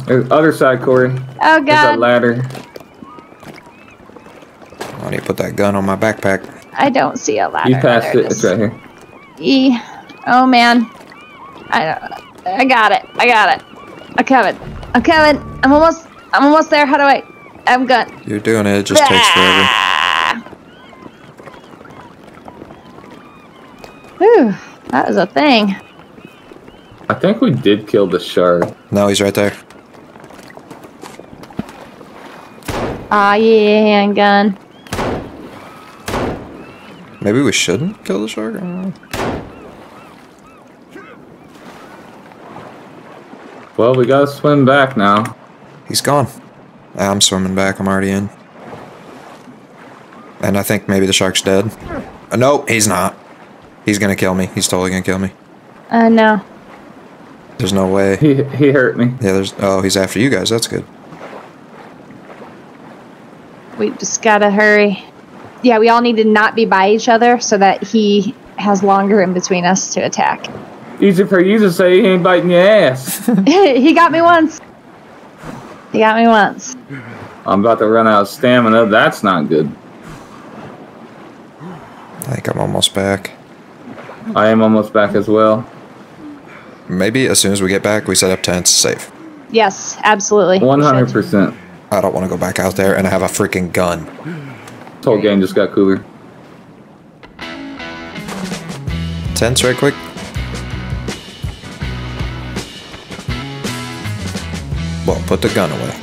[SPEAKER 2] There's other side, Corey.
[SPEAKER 3] Oh god.
[SPEAKER 2] There's a
[SPEAKER 3] God,
[SPEAKER 2] ladder.
[SPEAKER 1] I need to put that gun on my backpack.
[SPEAKER 3] I don't see a ladder.
[SPEAKER 2] You passed
[SPEAKER 3] There
[SPEAKER 2] it. It's right here.
[SPEAKER 3] E. Oh man, I I got it. I got it. I'm coming. I'm coming. I'm almost. I'm almost there. How do I? I'm good.
[SPEAKER 1] You're doing it. It just takes forever.
[SPEAKER 3] Whew, that was a thing.
[SPEAKER 2] I think we did kill the shark.
[SPEAKER 1] No, he's right there.
[SPEAKER 3] Ah, yeah, handgun.
[SPEAKER 1] Maybe we shouldn't kill the shark? I don't know.
[SPEAKER 2] Well, we gotta swim back now.
[SPEAKER 1] He's gone. I'm swimming back. I'm already in. And I think maybe the shark's dead. Uh, no, he's not. He's gonna kill me. He's totally gonna kill me.
[SPEAKER 3] Uh, no.
[SPEAKER 1] There's no way.
[SPEAKER 2] He he hurt me.
[SPEAKER 1] Yeah, there's. Oh, he's after you guys. That's good.
[SPEAKER 3] We just gotta hurry. Yeah, we all need to not be by each other so that he has longer in between us to attack.
[SPEAKER 2] Easy for you to say he ain't biting your ass.
[SPEAKER 3] he got me once. He got me once.
[SPEAKER 2] I'm about to run out of stamina. That's not good.
[SPEAKER 1] I think I'm almost back.
[SPEAKER 2] I am almost back as well.
[SPEAKER 1] Maybe as soon as we get back, we set up tents safe.
[SPEAKER 3] Yes, absolutely.
[SPEAKER 2] 100%.
[SPEAKER 1] I don't want to go back out there and I have a freaking gun.
[SPEAKER 2] This whole game just got cooler.
[SPEAKER 1] Tents right quick. Well, put the gun away.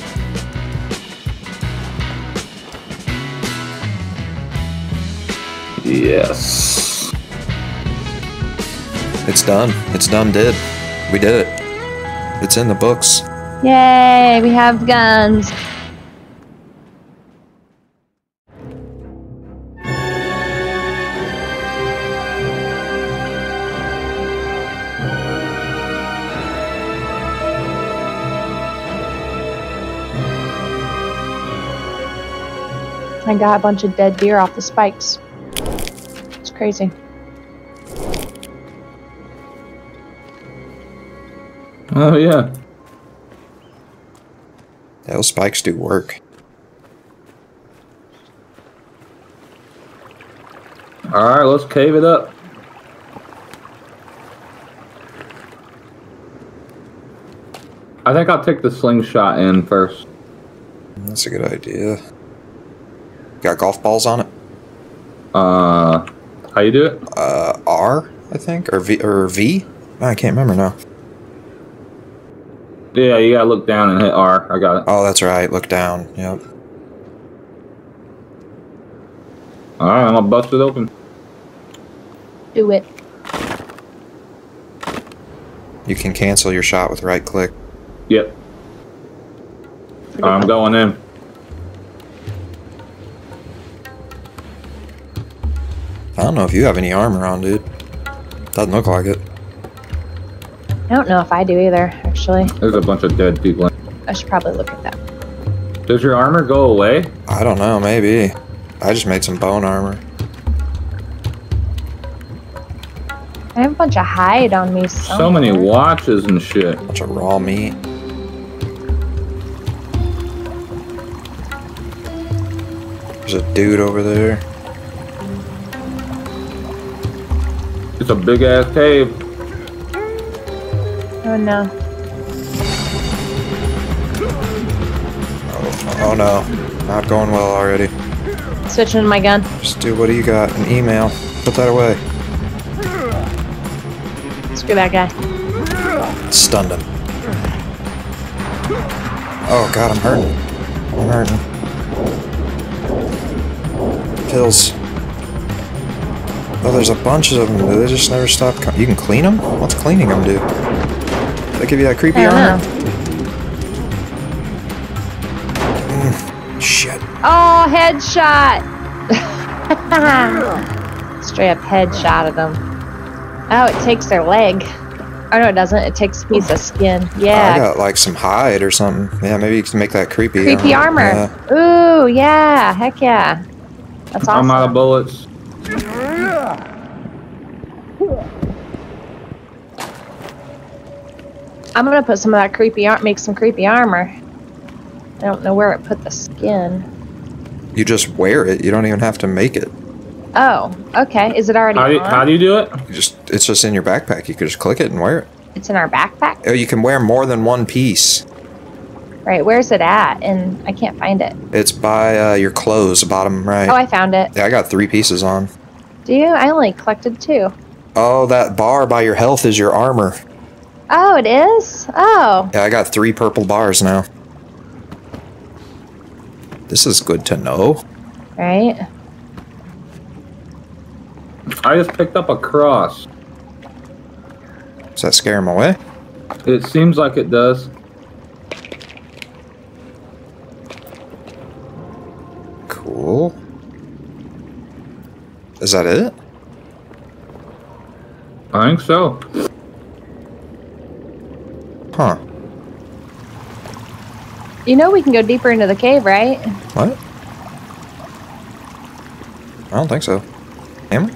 [SPEAKER 2] Yes.
[SPEAKER 1] It's done. It's done. Did. We did it. It's in the books.
[SPEAKER 3] Yay, we have guns. I got a bunch of dead deer off the spikes. It's crazy.
[SPEAKER 2] Oh yeah.
[SPEAKER 1] Those spikes do work.
[SPEAKER 2] All right, let's cave it up. I think I'll take the slingshot in first.
[SPEAKER 1] That's a good idea. Got golf balls on it?
[SPEAKER 2] Uh, how you do it?
[SPEAKER 1] Uh, R, I think, or V, or V. I can't remember now.
[SPEAKER 2] Yeah, you gotta look down and hit R. I got it.
[SPEAKER 1] Oh, that's right. Look down. Yep.
[SPEAKER 2] All right, I'm gonna bust it open.
[SPEAKER 3] Do it.
[SPEAKER 1] You can cancel your shot with right click.
[SPEAKER 2] Yep. I'm going in.
[SPEAKER 1] I don't know if you have any armor on, dude. Doesn't look like it.
[SPEAKER 3] I don't know if I do either, actually.
[SPEAKER 2] There's a bunch of dead people. In.
[SPEAKER 3] I should probably look at that.
[SPEAKER 2] Does your armor go away?
[SPEAKER 1] I don't know. Maybe. I just made some bone armor.
[SPEAKER 3] I have a bunch of hide on me.
[SPEAKER 2] So many watches and shit.
[SPEAKER 1] Bunch of raw meat. There's a dude over there.
[SPEAKER 2] It's a big ass cave.
[SPEAKER 3] Oh no.
[SPEAKER 1] Oh, oh no. Not going well already.
[SPEAKER 3] Switching to my gun.
[SPEAKER 1] Just do what do you got? An email. Put that away.
[SPEAKER 3] Screw that guy.
[SPEAKER 1] Stunned him. Oh god, I'm hurting. I'm hurting. Pills. Oh, there's a bunch of them. Do they just never stop? Co- you can clean them? What's cleaning them do? They give you that creepy armor?
[SPEAKER 3] know.
[SPEAKER 1] Mm, shit.
[SPEAKER 3] Oh, headshot! Straight up headshot of them. Oh, it takes their leg. Oh no, it doesn't. It takes a piece of skin.
[SPEAKER 1] Oh,
[SPEAKER 3] yeah.
[SPEAKER 1] I got like some hide or something. Yeah, maybe you can make that creepy.
[SPEAKER 3] Creepy uh, armor.
[SPEAKER 1] Yeah.
[SPEAKER 3] Ooh, yeah. Heck yeah. That's awesome.
[SPEAKER 2] I'm out of bullets.
[SPEAKER 3] I'm gonna put some of that creepy ar- make some creepy armor. I don't know where it put the skin.
[SPEAKER 1] You just wear it. You don't even have to make it.
[SPEAKER 3] Oh, okay. Is it already
[SPEAKER 2] How do, you,
[SPEAKER 3] on?
[SPEAKER 2] how do you do it?
[SPEAKER 1] You just it's just in your backpack. You could just click it and wear it.
[SPEAKER 3] it's in our backpack.
[SPEAKER 1] Oh, you can wear more than one piece.
[SPEAKER 3] Right. Where's it at? And I can't find it.
[SPEAKER 1] It's by uh, your clothes, bottom right.
[SPEAKER 3] Oh, I found it.
[SPEAKER 1] yeah, I got three pieces on.
[SPEAKER 3] Do you? I only collected two.
[SPEAKER 1] Oh, that bar by your health is your armor.
[SPEAKER 3] Oh, it is. Oh,
[SPEAKER 1] Yeah, I got three purple bars now. This is good to know.
[SPEAKER 3] right.
[SPEAKER 2] I just picked up a cross.
[SPEAKER 1] Does that scare him away?
[SPEAKER 2] It seems like it does.
[SPEAKER 1] Cool. Is that it?
[SPEAKER 2] I think so.
[SPEAKER 1] Huh.
[SPEAKER 3] You know we can go deeper into the cave, right?
[SPEAKER 1] What? I don't think so. Am we?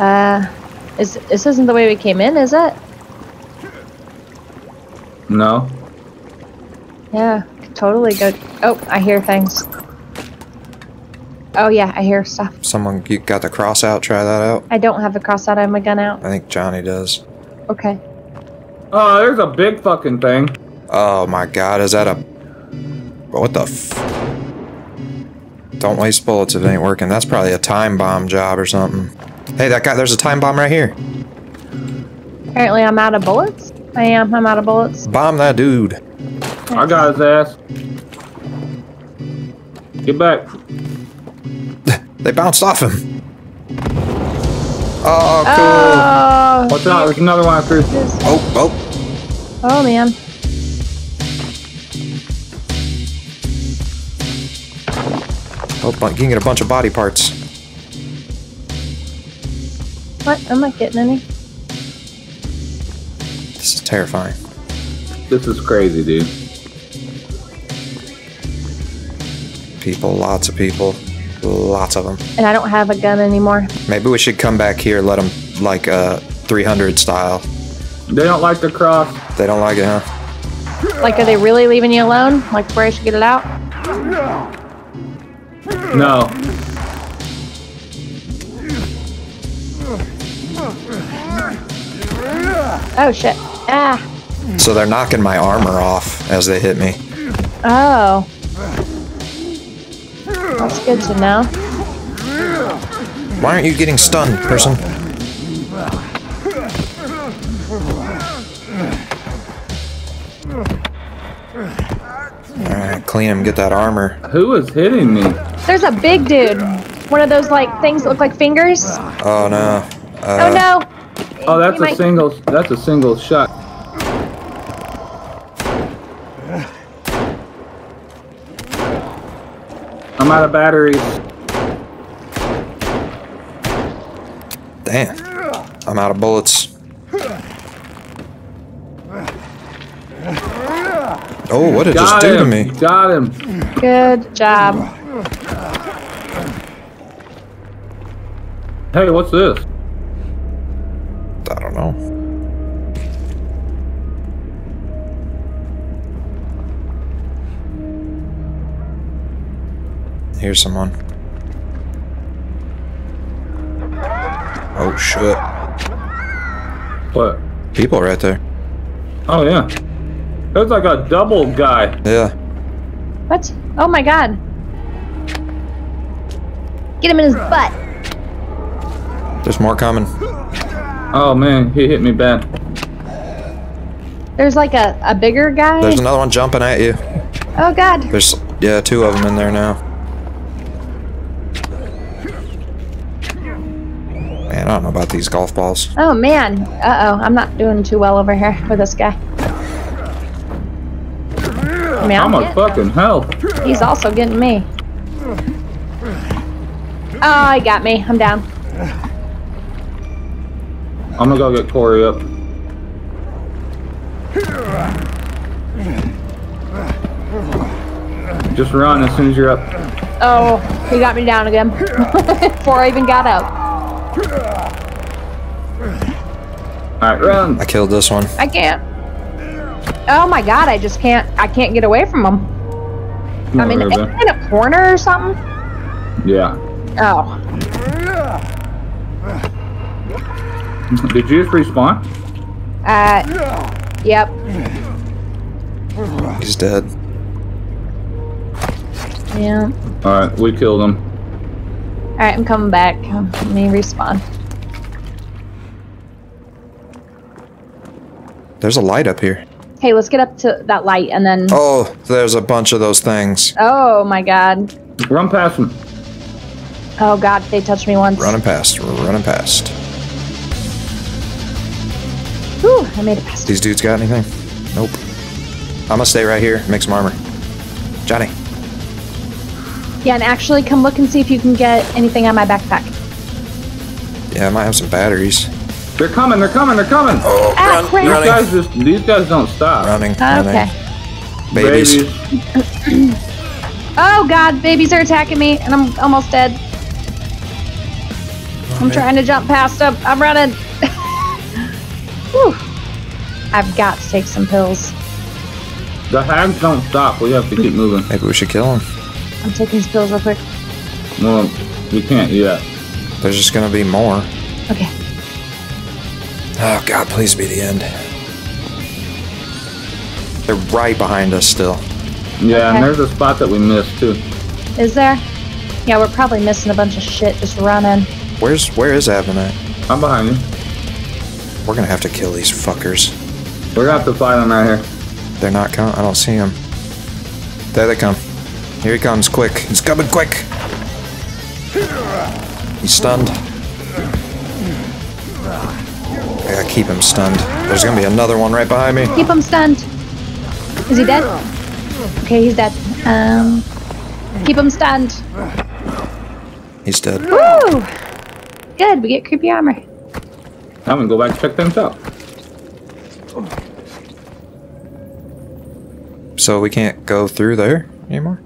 [SPEAKER 3] Uh, is this isn't the way we came in, is it?
[SPEAKER 2] No.
[SPEAKER 3] Yeah, totally go. Oh, I hear things. Oh yeah, I hear stuff.
[SPEAKER 1] Someone you got the cross out, try that out.
[SPEAKER 3] I don't have the cross out. I have my gun out.
[SPEAKER 1] I think Johnny does.
[SPEAKER 3] Okay.
[SPEAKER 2] Oh, there's a big fucking thing.
[SPEAKER 1] Oh my god, is that a what the f Don't waste bullets if it ain't working. That's probably a time bomb job or something. Hey, that guy there's a time bomb right here.
[SPEAKER 3] Apparently, I'm out of bullets. I am. I'm out of bullets.
[SPEAKER 1] Bomb that dude.
[SPEAKER 2] I got his ass. Get back.
[SPEAKER 1] They bounced off him. Oh, cool.
[SPEAKER 3] Oh.
[SPEAKER 2] Watch out, there's another one after.
[SPEAKER 3] Jesus.
[SPEAKER 1] Oh, oh.
[SPEAKER 3] Oh man.
[SPEAKER 1] Oh, you can get a bunch of body parts.
[SPEAKER 3] What? I'm not getting any.
[SPEAKER 1] This is terrifying.
[SPEAKER 2] This is crazy, dude.
[SPEAKER 1] People, lots of people. Lots of them.
[SPEAKER 3] And I don't have a gun anymore.
[SPEAKER 1] Maybe we should come back here, let them, like, uh, 300 style.
[SPEAKER 2] They don't like the cross.
[SPEAKER 1] They don't like it, huh?
[SPEAKER 3] Like, are they really leaving you alone? Like, where I should get it out?
[SPEAKER 2] No.
[SPEAKER 3] Oh shit. Ah.
[SPEAKER 1] So they're knocking my armor off as they hit me.
[SPEAKER 3] Oh. That's good to know.
[SPEAKER 1] Why aren't you getting stunned, person? Alright, clean him, get that armor.
[SPEAKER 2] Who is hitting me?
[SPEAKER 3] There's a big dude. One of those like things that look like fingers.
[SPEAKER 1] Oh no.
[SPEAKER 3] oh
[SPEAKER 1] Uh,
[SPEAKER 3] no.
[SPEAKER 2] Oh, that's a
[SPEAKER 3] might-
[SPEAKER 2] single. That's a single shot. I'm out of batteries.
[SPEAKER 1] Damn. I'm out of bullets. Oh, what did it just
[SPEAKER 2] Got
[SPEAKER 1] do to
[SPEAKER 2] him.
[SPEAKER 1] me?
[SPEAKER 2] Got him.
[SPEAKER 3] Good job.
[SPEAKER 2] Hey, what's this?
[SPEAKER 1] I don't know. Here's someone. Oh shit.
[SPEAKER 2] What?
[SPEAKER 1] People right there.
[SPEAKER 2] Oh yeah. There's like a double guy.
[SPEAKER 1] Yeah.
[SPEAKER 3] What? Oh my god. Get him in his butt.
[SPEAKER 1] There's more coming.
[SPEAKER 2] Oh man, he hit me bad.
[SPEAKER 3] There's like a, a bigger guy.
[SPEAKER 1] There's another one jumping at you.
[SPEAKER 3] oh god.
[SPEAKER 1] There's yeah, two of them in there now. Man, I don't know about these golf balls.
[SPEAKER 3] Oh man. Uh oh. I'm not doing too well over here with this guy. I mean,
[SPEAKER 2] I'm
[SPEAKER 3] I'm
[SPEAKER 2] a fucking hell.
[SPEAKER 3] him. He's also getting me. Oh, he got me. I'm down.
[SPEAKER 2] I'm gonna go get Corey up. Just run as soon as you're up.
[SPEAKER 3] Oh, he got me down again before I even got up.
[SPEAKER 2] Alright, run.
[SPEAKER 1] I killed this one.
[SPEAKER 3] I can't. Oh my god, I just can't. I can't get away from him. I mean,
[SPEAKER 2] Oh,
[SPEAKER 3] is in a corner or something?
[SPEAKER 2] Yeah.
[SPEAKER 3] Oh,
[SPEAKER 2] Did you just respawn?
[SPEAKER 3] uh, yep.
[SPEAKER 1] He's dead.
[SPEAKER 3] Yeah.
[SPEAKER 2] Alright, we killed him.
[SPEAKER 3] All right, I'm coming back. Let me respawn.
[SPEAKER 1] There's a light up here.
[SPEAKER 3] Hey, let's get up to that light and then.
[SPEAKER 1] Oh, there's a bunch of those things.
[SPEAKER 3] Oh my god.
[SPEAKER 2] Run past them.
[SPEAKER 3] Oh god, they touched me once.
[SPEAKER 1] Running past. We're running past.
[SPEAKER 3] Whew, I made it past.
[SPEAKER 1] These dudes got anything? Nope. I'm gonna stay right here. Make some armor. Johnny.
[SPEAKER 3] Yeah, and actually come look and see if you can get anything on my backpack.
[SPEAKER 1] Yeah, I might have some batteries.
[SPEAKER 2] They're coming, they're coming, they're coming!
[SPEAKER 1] Oh,
[SPEAKER 3] Ah,
[SPEAKER 1] run,
[SPEAKER 3] crap.
[SPEAKER 2] These guys just, these guys don't stop.
[SPEAKER 1] running, running.
[SPEAKER 3] Okay.
[SPEAKER 1] Babies.
[SPEAKER 3] Oh god, babies are attacking me, and I'm almost dead. I'm trying to jump past them. I'm running. Whew. I've got to take some pills.
[SPEAKER 2] The hags don't stop, we have to keep moving.
[SPEAKER 1] Maybe we should kill them.
[SPEAKER 3] I'm taking these pills real quick.
[SPEAKER 2] Well, we can't yet.
[SPEAKER 1] There's just gonna be more.
[SPEAKER 3] Okay.
[SPEAKER 1] Oh god, please be the end. They're right behind us still.
[SPEAKER 2] Yeah, and there's a spot that we missed too.
[SPEAKER 3] Is there? Yeah, we're probably missing a bunch of shit just running.
[SPEAKER 1] Where's where is Avtomat?
[SPEAKER 2] I'm behind you.
[SPEAKER 1] We're gonna have to kill these fuckers.
[SPEAKER 2] We're gonna have to fight them right here.
[SPEAKER 1] They're not coming. I don't see them. There they come. Here he comes, quick. He's coming quick. He's stunned. I gotta keep him stunned. There's gonna be another one right behind me.
[SPEAKER 3] Keep him stunned. Is he dead? Okay, he's dead. Um, keep him stunned.
[SPEAKER 1] He's dead.
[SPEAKER 3] Woo! Good, we get creepy armor.
[SPEAKER 2] I'm gonna go back and check things out.
[SPEAKER 1] So we can't go through there anymore?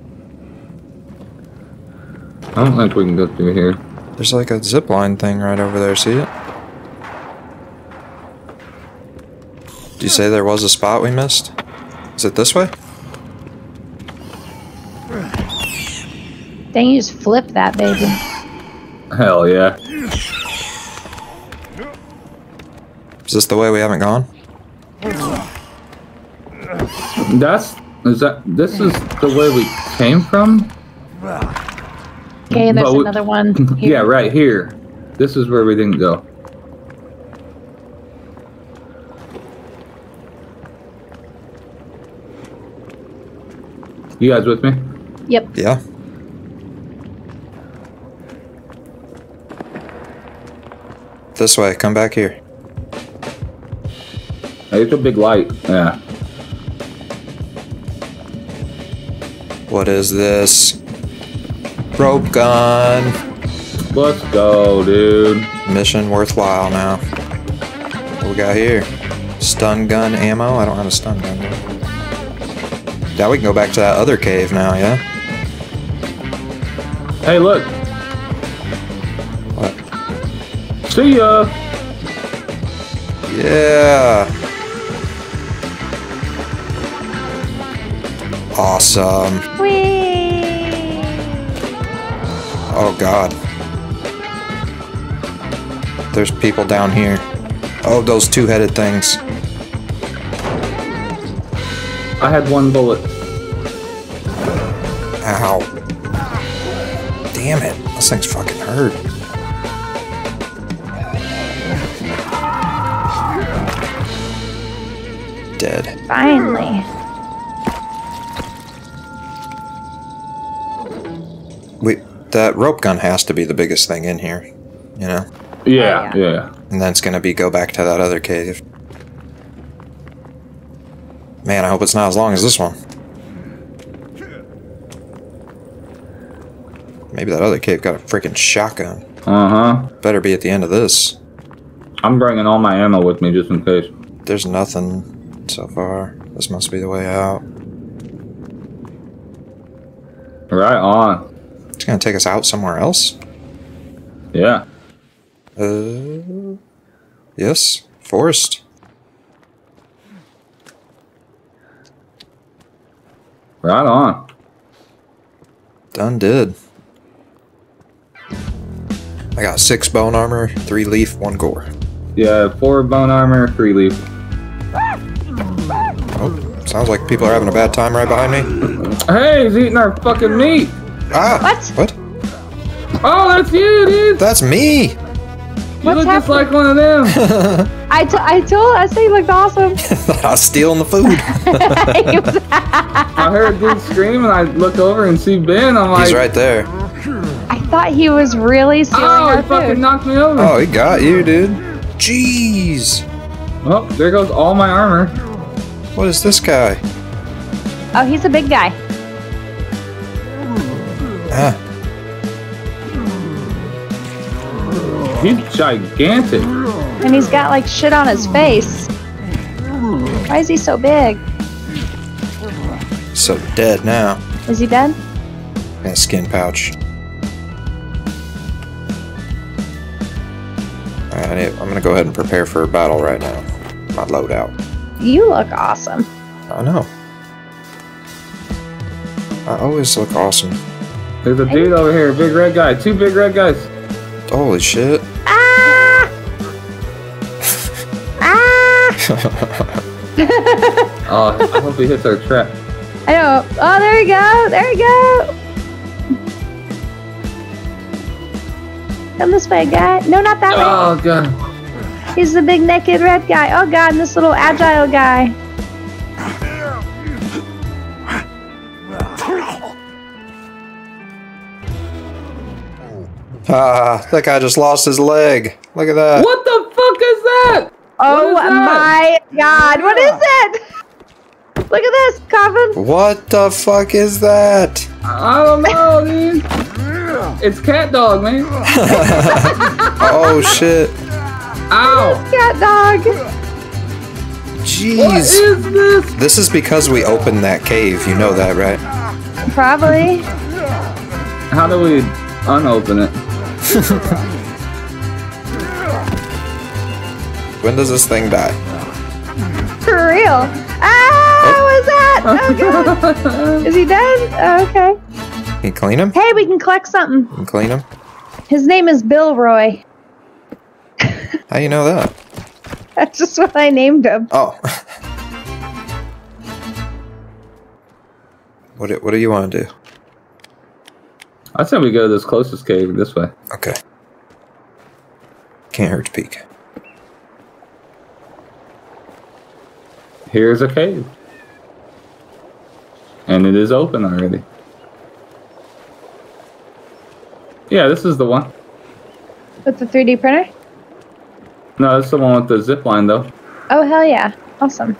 [SPEAKER 2] I don't think we can go through here.
[SPEAKER 1] There's like a zip line thing right over there, see it? Do you say there was a spot we missed? Is it this way?
[SPEAKER 3] Then you just flip that baby.
[SPEAKER 2] Hell yeah.
[SPEAKER 1] Is this the way we haven't gone?
[SPEAKER 2] That's is that this is the way we came from?
[SPEAKER 3] Okay, and there's
[SPEAKER 2] we-
[SPEAKER 3] another one here.
[SPEAKER 2] Yeah, right here. This is where we didn't go. You guys with me?
[SPEAKER 3] Yep.
[SPEAKER 1] Yeah. This way, come back here.
[SPEAKER 2] Hey, it's a big light. Yeah.
[SPEAKER 1] What is this? Rope gun.
[SPEAKER 2] Let's go, dude.
[SPEAKER 1] Mission worthwhile now. What we got here? Stun gun ammo? I don't have a stun gun. Now we can go back to that other cave now, yeah?
[SPEAKER 2] Hey, look.
[SPEAKER 1] What?
[SPEAKER 2] See ya.
[SPEAKER 1] Yeah. Awesome. Oh god. There's people down here. Oh, those two-headed things.
[SPEAKER 2] I had one bullet.
[SPEAKER 1] Ow. Damn it. Those things fucking hurt. Dead.
[SPEAKER 3] Finally.
[SPEAKER 1] That rope gun has to be the biggest thing in here. You know?
[SPEAKER 2] Yeah,
[SPEAKER 3] Oh, yeah.
[SPEAKER 2] yeah.
[SPEAKER 1] And then it's gonna be go back to that other cave. Man, I hope it's not as long as this one. Maybe that other cave got a freaking shotgun.
[SPEAKER 2] Uh huh.
[SPEAKER 1] Better be at the end of this.
[SPEAKER 2] I'm bringing all my ammo with me just in case.
[SPEAKER 1] There's nothing so far. This must be the way out.
[SPEAKER 2] Right on.
[SPEAKER 1] It's gonna take us out somewhere else?
[SPEAKER 2] Yeah.
[SPEAKER 1] Uh, yes, forest.
[SPEAKER 2] Right on.
[SPEAKER 1] Done did. I got six bone armor, three leaf, one gore.
[SPEAKER 2] Yeah, four bone armor, three leaf.
[SPEAKER 1] Oh, sounds like people are having a bad time right behind me.
[SPEAKER 2] Hey, he's eating our fucking meat.
[SPEAKER 1] Ah!
[SPEAKER 3] What?
[SPEAKER 1] What?
[SPEAKER 2] Oh, that's you, dude.
[SPEAKER 1] That's me!
[SPEAKER 2] You
[SPEAKER 3] What's
[SPEAKER 2] look just like one of them.
[SPEAKER 3] I, t- I told I said he looked awesome.
[SPEAKER 1] I was stealing the food.
[SPEAKER 2] I heard a dude scream and I look over and see Ben. I'm like,
[SPEAKER 1] He's right there.
[SPEAKER 3] I thought he was really stealing
[SPEAKER 2] oh,
[SPEAKER 3] our
[SPEAKER 2] he fucking knocked me over.
[SPEAKER 1] Oh, he got you, dude. Jeez.
[SPEAKER 2] Oh, there goes all my armor.
[SPEAKER 1] What is this guy?
[SPEAKER 3] Oh, he's a big guy.
[SPEAKER 1] Ah,
[SPEAKER 2] He's gigantic.
[SPEAKER 3] And he's got like shit on his face. Why is he so big?
[SPEAKER 1] so dead now.
[SPEAKER 3] Is he dead?
[SPEAKER 1] And skin pouch. Alright, I need- I'm gonna go ahead and prepare for a battle right now. My loadout.
[SPEAKER 3] You look awesome.
[SPEAKER 1] I know. I always look awesome.
[SPEAKER 2] There's a dude over here, big red guy. Two big red guys.
[SPEAKER 1] Holy shit.
[SPEAKER 3] Ah! ah!
[SPEAKER 2] Oh, I hope he hits our trap.
[SPEAKER 3] I know. Oh, there we go. There we go. Come this way, guy. No, not that way.
[SPEAKER 2] Oh god.
[SPEAKER 3] He's the big naked red guy. Oh god, and this little agile guy.
[SPEAKER 1] Ah, that guy just lost his leg. Look at that.
[SPEAKER 2] What the fuck is that?
[SPEAKER 3] Oh
[SPEAKER 2] is that?
[SPEAKER 3] my god, what is it? Look at this, Coughin'.
[SPEAKER 1] What the fuck is that?
[SPEAKER 2] I don't know, dude. It's cat dog, man.
[SPEAKER 1] Oh shit.
[SPEAKER 2] Ow.
[SPEAKER 3] Cat dog.
[SPEAKER 1] Jeez.
[SPEAKER 2] is this?
[SPEAKER 1] This is because we opened that cave. You know that, right?
[SPEAKER 3] Probably.
[SPEAKER 2] How do we unopen it?
[SPEAKER 1] When does this thing die?
[SPEAKER 3] For real. Ah, what was that? Oh god. Is he dead? Oh, okay.
[SPEAKER 1] Can you clean him?
[SPEAKER 3] Hey, we can collect something.
[SPEAKER 1] Can clean him?
[SPEAKER 3] His name is Bill Roy.
[SPEAKER 1] How you know that?
[SPEAKER 3] That's just what I named him.
[SPEAKER 1] Oh. what do, what do you want to do?
[SPEAKER 2] I said we go to this closest cave this way.
[SPEAKER 1] Okay. Can't hurt to peek.
[SPEAKER 2] Here's a cave. And it is open already. Yeah, this is the one.
[SPEAKER 3] With the 3D printer?
[SPEAKER 2] No, this is the one with the zip line though.
[SPEAKER 3] Oh, hell yeah. Awesome.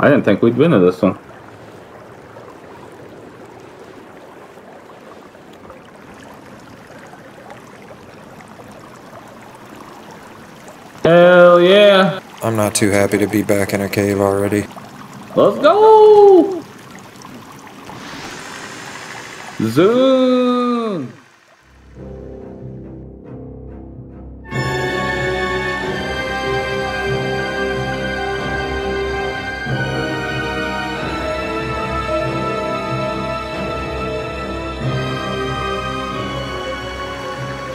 [SPEAKER 2] I didn't think we'd been to this one. Hell yeah!
[SPEAKER 1] I'm not too happy to be back in a cave already.
[SPEAKER 2] Let's go! Zoom!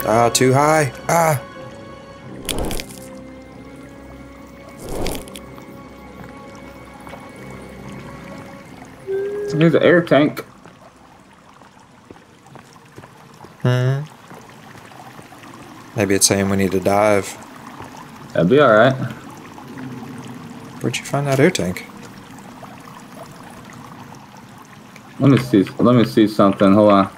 [SPEAKER 1] Ah, too high. Ah.
[SPEAKER 2] Here's an air tank.
[SPEAKER 1] Hmm. Maybe it's saying we need to dive.
[SPEAKER 2] That'd be alright.
[SPEAKER 1] Where'd you find that air tank?
[SPEAKER 2] Let me see. Let me see something. Hold on.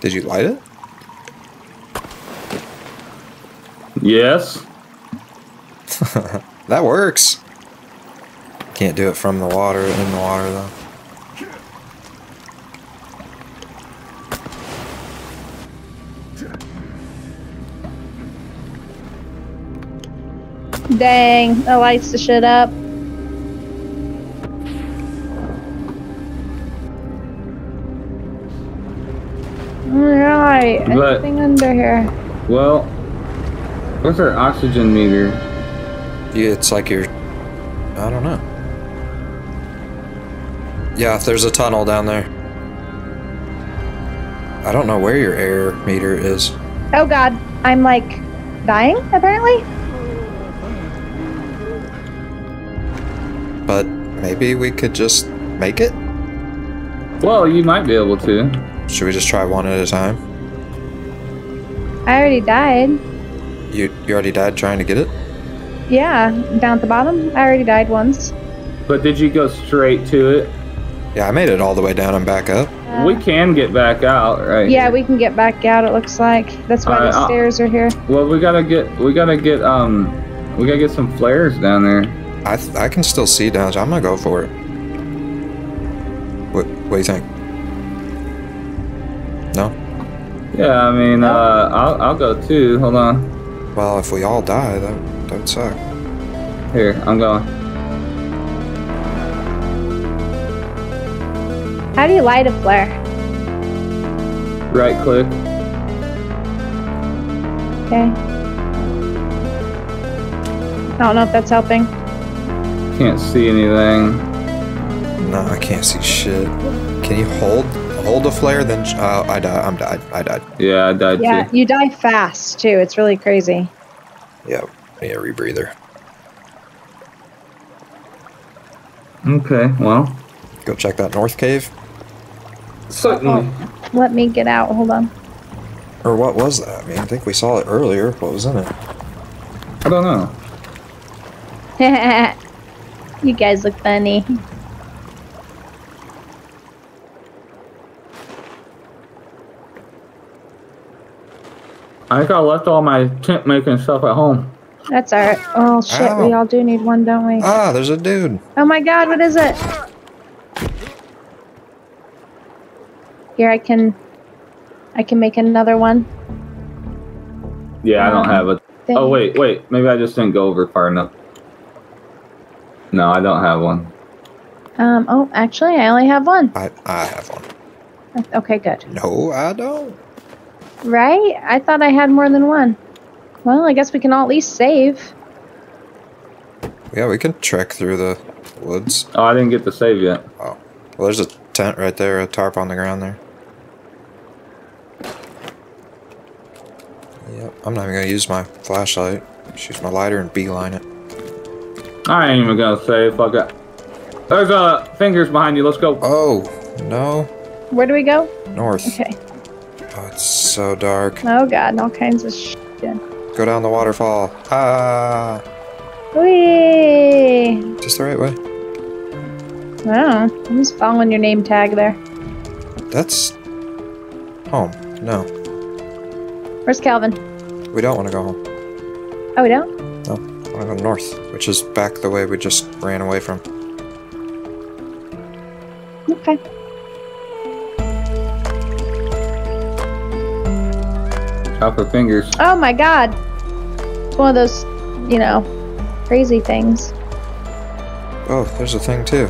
[SPEAKER 1] Did you light it?
[SPEAKER 2] Yes.
[SPEAKER 1] That works. Can't do it from the water, in the water though.
[SPEAKER 3] Dang, that lights the shit up. Alright, anything under here?
[SPEAKER 2] Well, what's our oxygen meter?
[SPEAKER 1] Yeah, it's like you're. I don't know. Yeah, there's a tunnel down there. I don't know where your air meter is.
[SPEAKER 3] Oh god, I'm like dying apparently?
[SPEAKER 1] But maybe we could just make it?
[SPEAKER 2] Well, you might be able to.
[SPEAKER 1] Should we just try one at a time?
[SPEAKER 3] I already died.
[SPEAKER 1] You you already died trying to get it?
[SPEAKER 3] Yeah, down at the bottom. I already died once.
[SPEAKER 2] But did you go straight to it?
[SPEAKER 1] Yeah, I made it all the way down and back up.
[SPEAKER 3] Uh,
[SPEAKER 2] we can get back out, right?
[SPEAKER 3] Yeah, we can get back out. It looks like that's why
[SPEAKER 2] Alright,
[SPEAKER 3] the
[SPEAKER 2] I'll-
[SPEAKER 3] stairs are here.
[SPEAKER 2] Well, we gotta get we gotta get um we gotta get some flares down there.
[SPEAKER 1] I th- I can still see down. So I'm gonna go for it. What What do you think? No.
[SPEAKER 2] Yeah, I mean, uh, I'll I'll go too. Hold on.
[SPEAKER 1] Well, if we all die, that that would suck.
[SPEAKER 2] Here, I'm going.
[SPEAKER 3] How do you light a flare?
[SPEAKER 2] Right click.
[SPEAKER 3] Okay. I don't know if that's helping.
[SPEAKER 2] Can't see anything.
[SPEAKER 1] No, I can't see shit. Can you hold hold the flare? Then uh, I died. I'm died. I died.
[SPEAKER 2] Yeah, I died
[SPEAKER 3] Yeah,
[SPEAKER 2] too.
[SPEAKER 3] you die fast too. It's really crazy.
[SPEAKER 1] Yeah. Need a rebreather.
[SPEAKER 2] Okay, well,
[SPEAKER 1] Go check that north cave.
[SPEAKER 2] Certainly.
[SPEAKER 3] Let me get out. Hold on.
[SPEAKER 1] Or what was that? I mean, I think we saw it earlier. What was in it?
[SPEAKER 2] I don't know.
[SPEAKER 3] you guys look funny.
[SPEAKER 2] I think I left all my tent making stuff at home.
[SPEAKER 3] That's alright. Oh shit, we all do need one, don't we?
[SPEAKER 1] Ah, there's a dude.
[SPEAKER 3] Oh my god, what is it? Here I can I can make another one.
[SPEAKER 2] Yeah, I don't
[SPEAKER 3] Um,
[SPEAKER 2] have it.
[SPEAKER 3] Thing.
[SPEAKER 2] Oh wait, wait. Maybe I just didn't go over far enough. No, I don't have one.
[SPEAKER 3] Um oh actually I only have one.
[SPEAKER 1] I I have one.
[SPEAKER 3] Okay, good.
[SPEAKER 1] No, I don't.
[SPEAKER 3] Right? I thought I had more than one. Well, I guess we can all at least save.
[SPEAKER 1] Yeah, we can trek through the woods.
[SPEAKER 2] Oh, I didn't get to save yet.
[SPEAKER 1] Oh, well, there's a tent right there, a tarp on the ground there. I'm not even gonna use my flashlight. Just use my lighter and beeline it.
[SPEAKER 2] I ain't even gonna say Fuck it. There's uh fingers behind you. Let's go.
[SPEAKER 1] Oh, no.
[SPEAKER 3] Where do we go?
[SPEAKER 1] North.
[SPEAKER 3] Okay.
[SPEAKER 1] Oh, it's so dark.
[SPEAKER 3] Oh god, and all kinds of shit.
[SPEAKER 1] Go down the waterfall. Ah,
[SPEAKER 3] Whee!
[SPEAKER 1] just the right way.
[SPEAKER 3] Oh, I'm just following your name tag there.
[SPEAKER 1] That's home. No,
[SPEAKER 3] Where's Kelvin?
[SPEAKER 1] We don't want to go home.
[SPEAKER 3] Oh, we don't?
[SPEAKER 1] No, I want to go north, which is back the way we just ran away from.
[SPEAKER 3] Okay.
[SPEAKER 2] Chopper fingers.
[SPEAKER 3] Oh my god! It's one of those, you know, crazy things.
[SPEAKER 1] Oh, there's a thing too.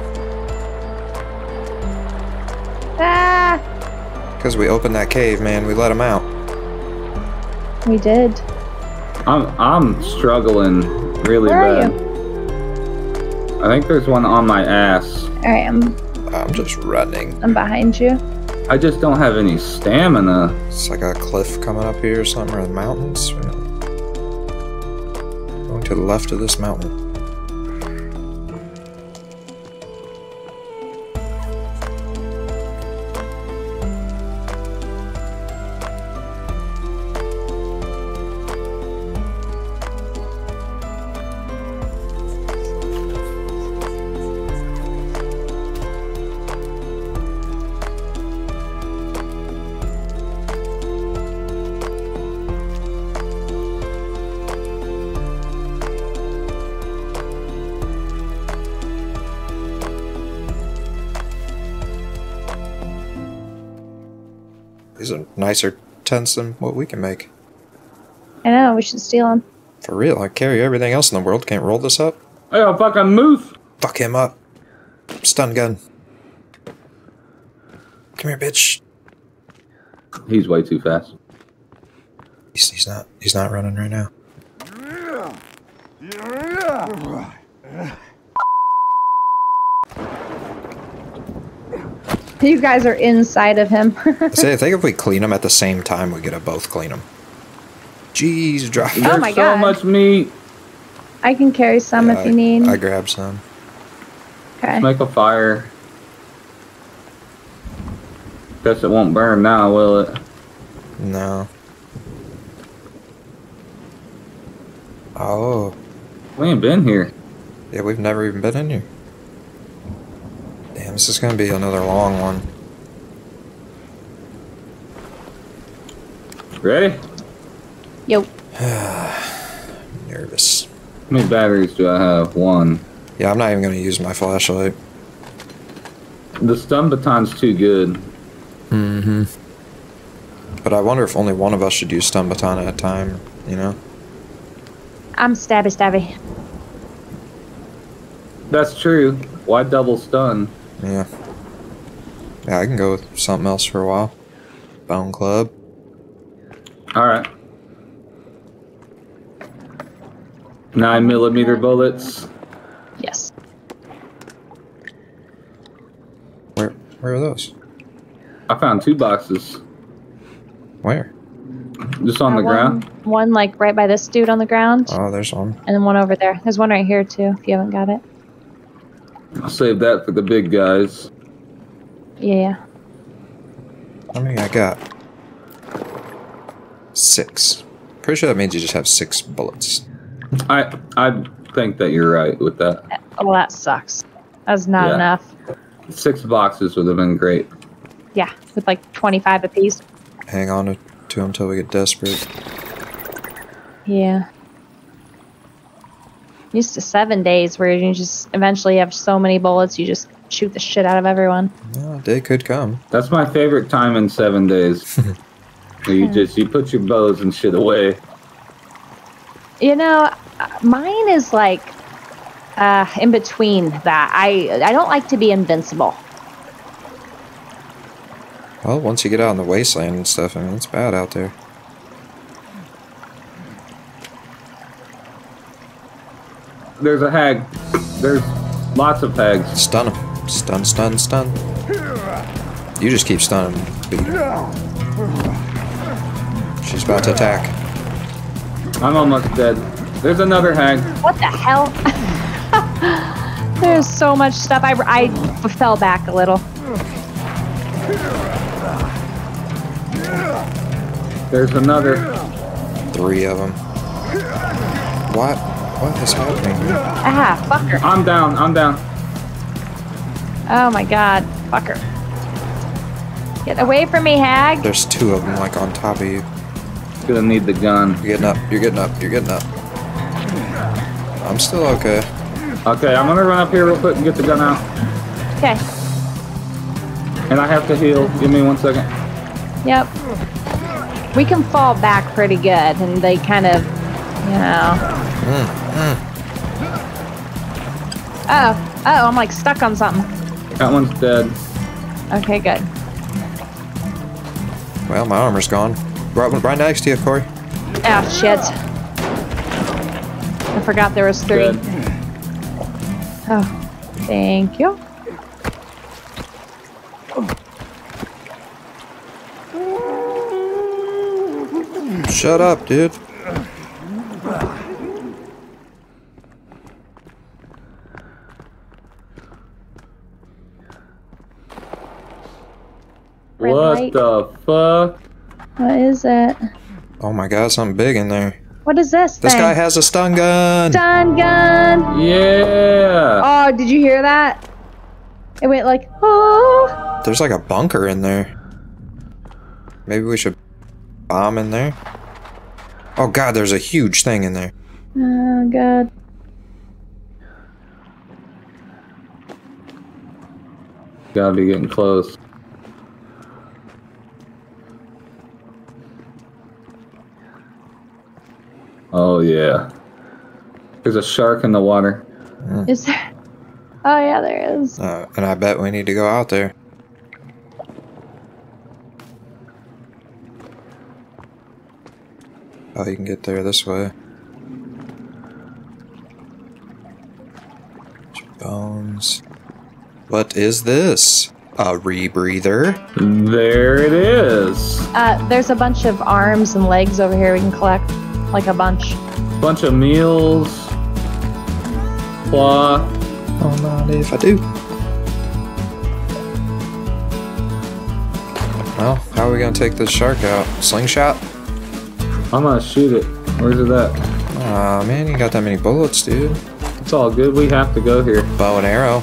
[SPEAKER 3] Ah!
[SPEAKER 1] Because we opened that cave, man. We let him out.
[SPEAKER 3] We did.
[SPEAKER 2] I'm I'm struggling really
[SPEAKER 3] Where are
[SPEAKER 2] bad. I think there's one on my ass.
[SPEAKER 3] Alright, I'm,
[SPEAKER 1] I'm just running.
[SPEAKER 3] I'm behind you.
[SPEAKER 2] I just don't have any stamina.
[SPEAKER 1] It's like a cliff coming up here or something, or the mountains. Going to the left of this mountain. These are nicer tents than what we can make.
[SPEAKER 3] I know, we should steal them.
[SPEAKER 1] For real, I carry everything else in the world. Can't roll this up.
[SPEAKER 2] Hey, a fucking moose!
[SPEAKER 1] Fuck him up. Stun gun. Come here, bitch.
[SPEAKER 2] He's way too fast.
[SPEAKER 1] He's, he's not. He's not running right now.
[SPEAKER 3] You guys are inside of him.
[SPEAKER 1] I say, I think if we clean them at the same time, we get to both clean them. Jeez, drop.
[SPEAKER 3] Oh
[SPEAKER 2] There's
[SPEAKER 3] my
[SPEAKER 2] so
[SPEAKER 3] God.
[SPEAKER 2] much meat.
[SPEAKER 3] I can carry some
[SPEAKER 1] Yeah,
[SPEAKER 3] if you need.
[SPEAKER 1] I, I grabbed some.
[SPEAKER 3] okay.
[SPEAKER 2] Make a fire. Guess it won't burn now, will it?
[SPEAKER 1] No. Oh,
[SPEAKER 2] We ain't been here.
[SPEAKER 1] yeah, we've never even been in here. Damn, this is going to be another long one.
[SPEAKER 2] Ready?
[SPEAKER 3] Yep.
[SPEAKER 1] Nervous.
[SPEAKER 2] How many batteries do I have? One.
[SPEAKER 1] Yeah, I'm not even going to use my flashlight.
[SPEAKER 2] The stun baton's too good.
[SPEAKER 1] Mm-hmm. But I wonder if only one of us should use stun baton at a time, you know?
[SPEAKER 3] I'm stabby stabby.
[SPEAKER 2] That's true. Why double stun?
[SPEAKER 1] Yeah. Yeah, I can go with something else for a while. Bone Club.
[SPEAKER 2] Alright. Nine millimeter bullets.
[SPEAKER 3] Yes.
[SPEAKER 1] Where where are those?
[SPEAKER 2] I found two boxes.
[SPEAKER 1] Where?
[SPEAKER 2] Just on
[SPEAKER 3] Uh,
[SPEAKER 2] the
[SPEAKER 3] one,
[SPEAKER 2] ground.
[SPEAKER 3] One like right by this dude on the ground,
[SPEAKER 1] Oh, there's one.
[SPEAKER 3] and then one over there. There's one right here too. If you haven't got it.
[SPEAKER 2] I'll save that for the big guys.
[SPEAKER 3] Yeah.
[SPEAKER 1] How many I got? Six. Pretty sure that means you just have six bullets.
[SPEAKER 2] I I think that you're right with that.
[SPEAKER 3] Well, that sucks. That's not
[SPEAKER 2] Yeah.
[SPEAKER 3] enough.
[SPEAKER 2] Six boxes would have been great.
[SPEAKER 3] Yeah, with like 25 apiece.
[SPEAKER 1] Hang on to, to them until we get desperate.
[SPEAKER 3] Yeah. Used to seven days where you just eventually have so many bullets, you just shoot the shit out of everyone.
[SPEAKER 1] Well, a day could come.
[SPEAKER 2] That's my favorite time in seven days. you just you put your bows and shit away.
[SPEAKER 3] You know, uh, mine is like uh, in between that. I I don't like to be invincible.
[SPEAKER 1] Well, once you get out in the wasteland and stuff, I mean, it's bad out there.
[SPEAKER 2] There's a hag. There's lots of hags.
[SPEAKER 1] Stun him. Stun, stun, stun. You just keep stunning. B. She's about to attack.
[SPEAKER 2] I'm almost dead. There's another hag.
[SPEAKER 3] What the hell? There's so much stuff. I, I fell back a little.
[SPEAKER 2] There's another.
[SPEAKER 1] Three of them. What? What is happening?
[SPEAKER 3] Ah, fucker.
[SPEAKER 2] I'm down. I'm down.
[SPEAKER 3] Oh my god. Fucker. Get away from me, hag.
[SPEAKER 1] There's two of them, like, on top of you.
[SPEAKER 2] Gonna need the gun.
[SPEAKER 1] You're getting up. You're getting up. You're getting up. I'm still okay.
[SPEAKER 2] Okay, I'm gonna run up here real quick and get the gun out.
[SPEAKER 3] Okay.
[SPEAKER 2] And I have to heal. Give me one second.
[SPEAKER 3] Yep. We can fall back pretty good, and they kind of, you know. Oh, oh, I'm like stuck on something.
[SPEAKER 2] That one's dead.
[SPEAKER 3] Okay, good.
[SPEAKER 1] Well, my armor's gone. Right, right next to you, Corey.
[SPEAKER 3] Oh shit. I forgot there was three.
[SPEAKER 2] Dead.
[SPEAKER 3] Oh, thank you.
[SPEAKER 1] Shut up, dude.
[SPEAKER 3] Red
[SPEAKER 2] what
[SPEAKER 3] light.
[SPEAKER 2] the fuck?
[SPEAKER 3] What is it?
[SPEAKER 1] Oh my god, something big in there.
[SPEAKER 3] What is this
[SPEAKER 1] This
[SPEAKER 3] thing?
[SPEAKER 1] guy has a stun gun.
[SPEAKER 3] stun gun.
[SPEAKER 2] Yeah.
[SPEAKER 3] Oh, did you hear that? It went like, oh.
[SPEAKER 1] There's like a bunker in there. Maybe we should bomb in there. Oh god, there's a huge thing in there.
[SPEAKER 3] Oh god.
[SPEAKER 2] Gotta be getting close. Oh yeah. There's a shark in the water.
[SPEAKER 3] Is there? Oh yeah, there is.
[SPEAKER 1] Uh, and I bet we need to go out there. Oh, you can get there this way. Bones. What is this? A rebreather?
[SPEAKER 2] There it is.
[SPEAKER 3] Uh, there's a bunch of arms and legs over here we can collect, like a bunch.
[SPEAKER 2] Bunch of meals. Cloth.
[SPEAKER 1] Oh, not if I do. Well, how are we gonna take this shark out? Slingshot?
[SPEAKER 2] I'm gonna shoot it. Where's it at?
[SPEAKER 1] Aw, man, you got that many bullets, dude.
[SPEAKER 2] It's all good. We have to go here.
[SPEAKER 1] Bow and arrow.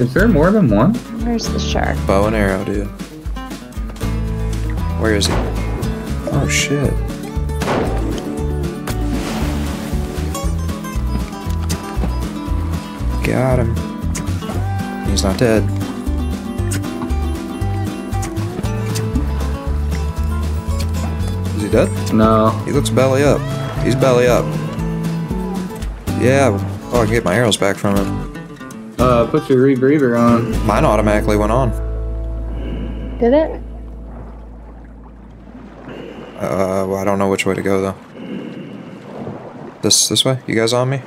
[SPEAKER 2] Is there more than one?
[SPEAKER 3] Where's the shark?
[SPEAKER 1] Bow and arrow, dude. Where is he? Oh shit. Got him. He's not dead. Is he dead?
[SPEAKER 2] No.
[SPEAKER 1] He looks belly up. He's belly up. Yeah. Oh, I can get my arrows back from him.
[SPEAKER 2] Uh, put your rebreather on.
[SPEAKER 1] Mine automatically went on.
[SPEAKER 3] Did it?
[SPEAKER 1] Uh, well, I don't know which way to go though. This this way? You guys on me?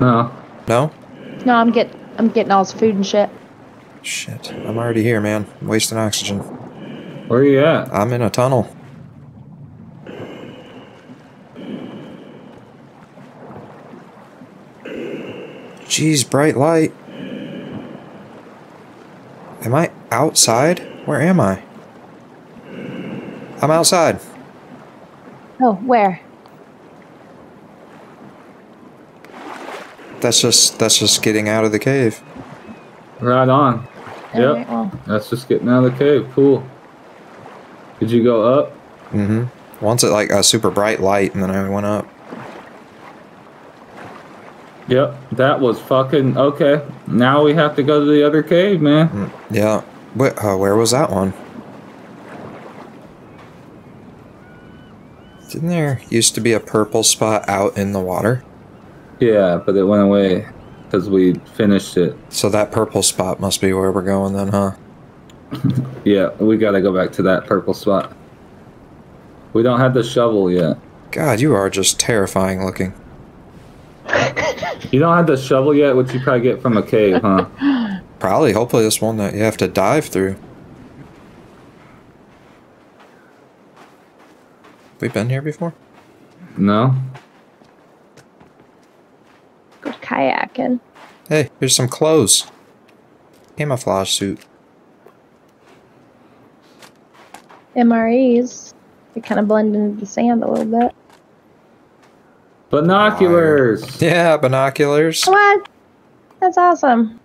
[SPEAKER 2] No.
[SPEAKER 1] No?
[SPEAKER 3] No, I'm get I'm getting all his food and shit.
[SPEAKER 1] Shit. I'm already here, man. I'm wasting oxygen.
[SPEAKER 2] Where are you at?
[SPEAKER 1] I'm in a tunnel. Jeez, bright light. Am I outside? Where am I? I'm outside.
[SPEAKER 3] Oh, where?
[SPEAKER 1] That's just that's just getting out of the cave.
[SPEAKER 2] Right on.
[SPEAKER 3] Alright,
[SPEAKER 2] Yep.
[SPEAKER 3] well,
[SPEAKER 2] That's just getting out of the cave. Cool. Did you go up?
[SPEAKER 1] Mm-hmm. Once it like a super bright light and then I went up.
[SPEAKER 2] Yep. That was fucking okay. Now we have to go to the other cave, man.
[SPEAKER 1] Mm, Yeah. Wait, uh, where was that one? Didn't there used to be a purple spot out in the water?
[SPEAKER 2] Yeah, but it went away because we finished it.
[SPEAKER 1] So that purple spot must be where we're going then, huh?
[SPEAKER 2] Yeah, we gotta go back to that purple spot. We don't have the shovel yet.
[SPEAKER 1] God, you are just terrifying looking.
[SPEAKER 2] You don't have the shovel yet, which you probably get from a cave, huh?
[SPEAKER 1] Probably, hopefully this one that you have to dive through. We've been here before?
[SPEAKER 2] No?
[SPEAKER 3] Go kayaking.
[SPEAKER 1] Hey, here's some clothes. Camouflage suit.
[SPEAKER 3] MREs. They kind of blend into the sand a little bit.
[SPEAKER 2] Binoculars!
[SPEAKER 1] Yeah, binoculars.
[SPEAKER 3] What? That's awesome.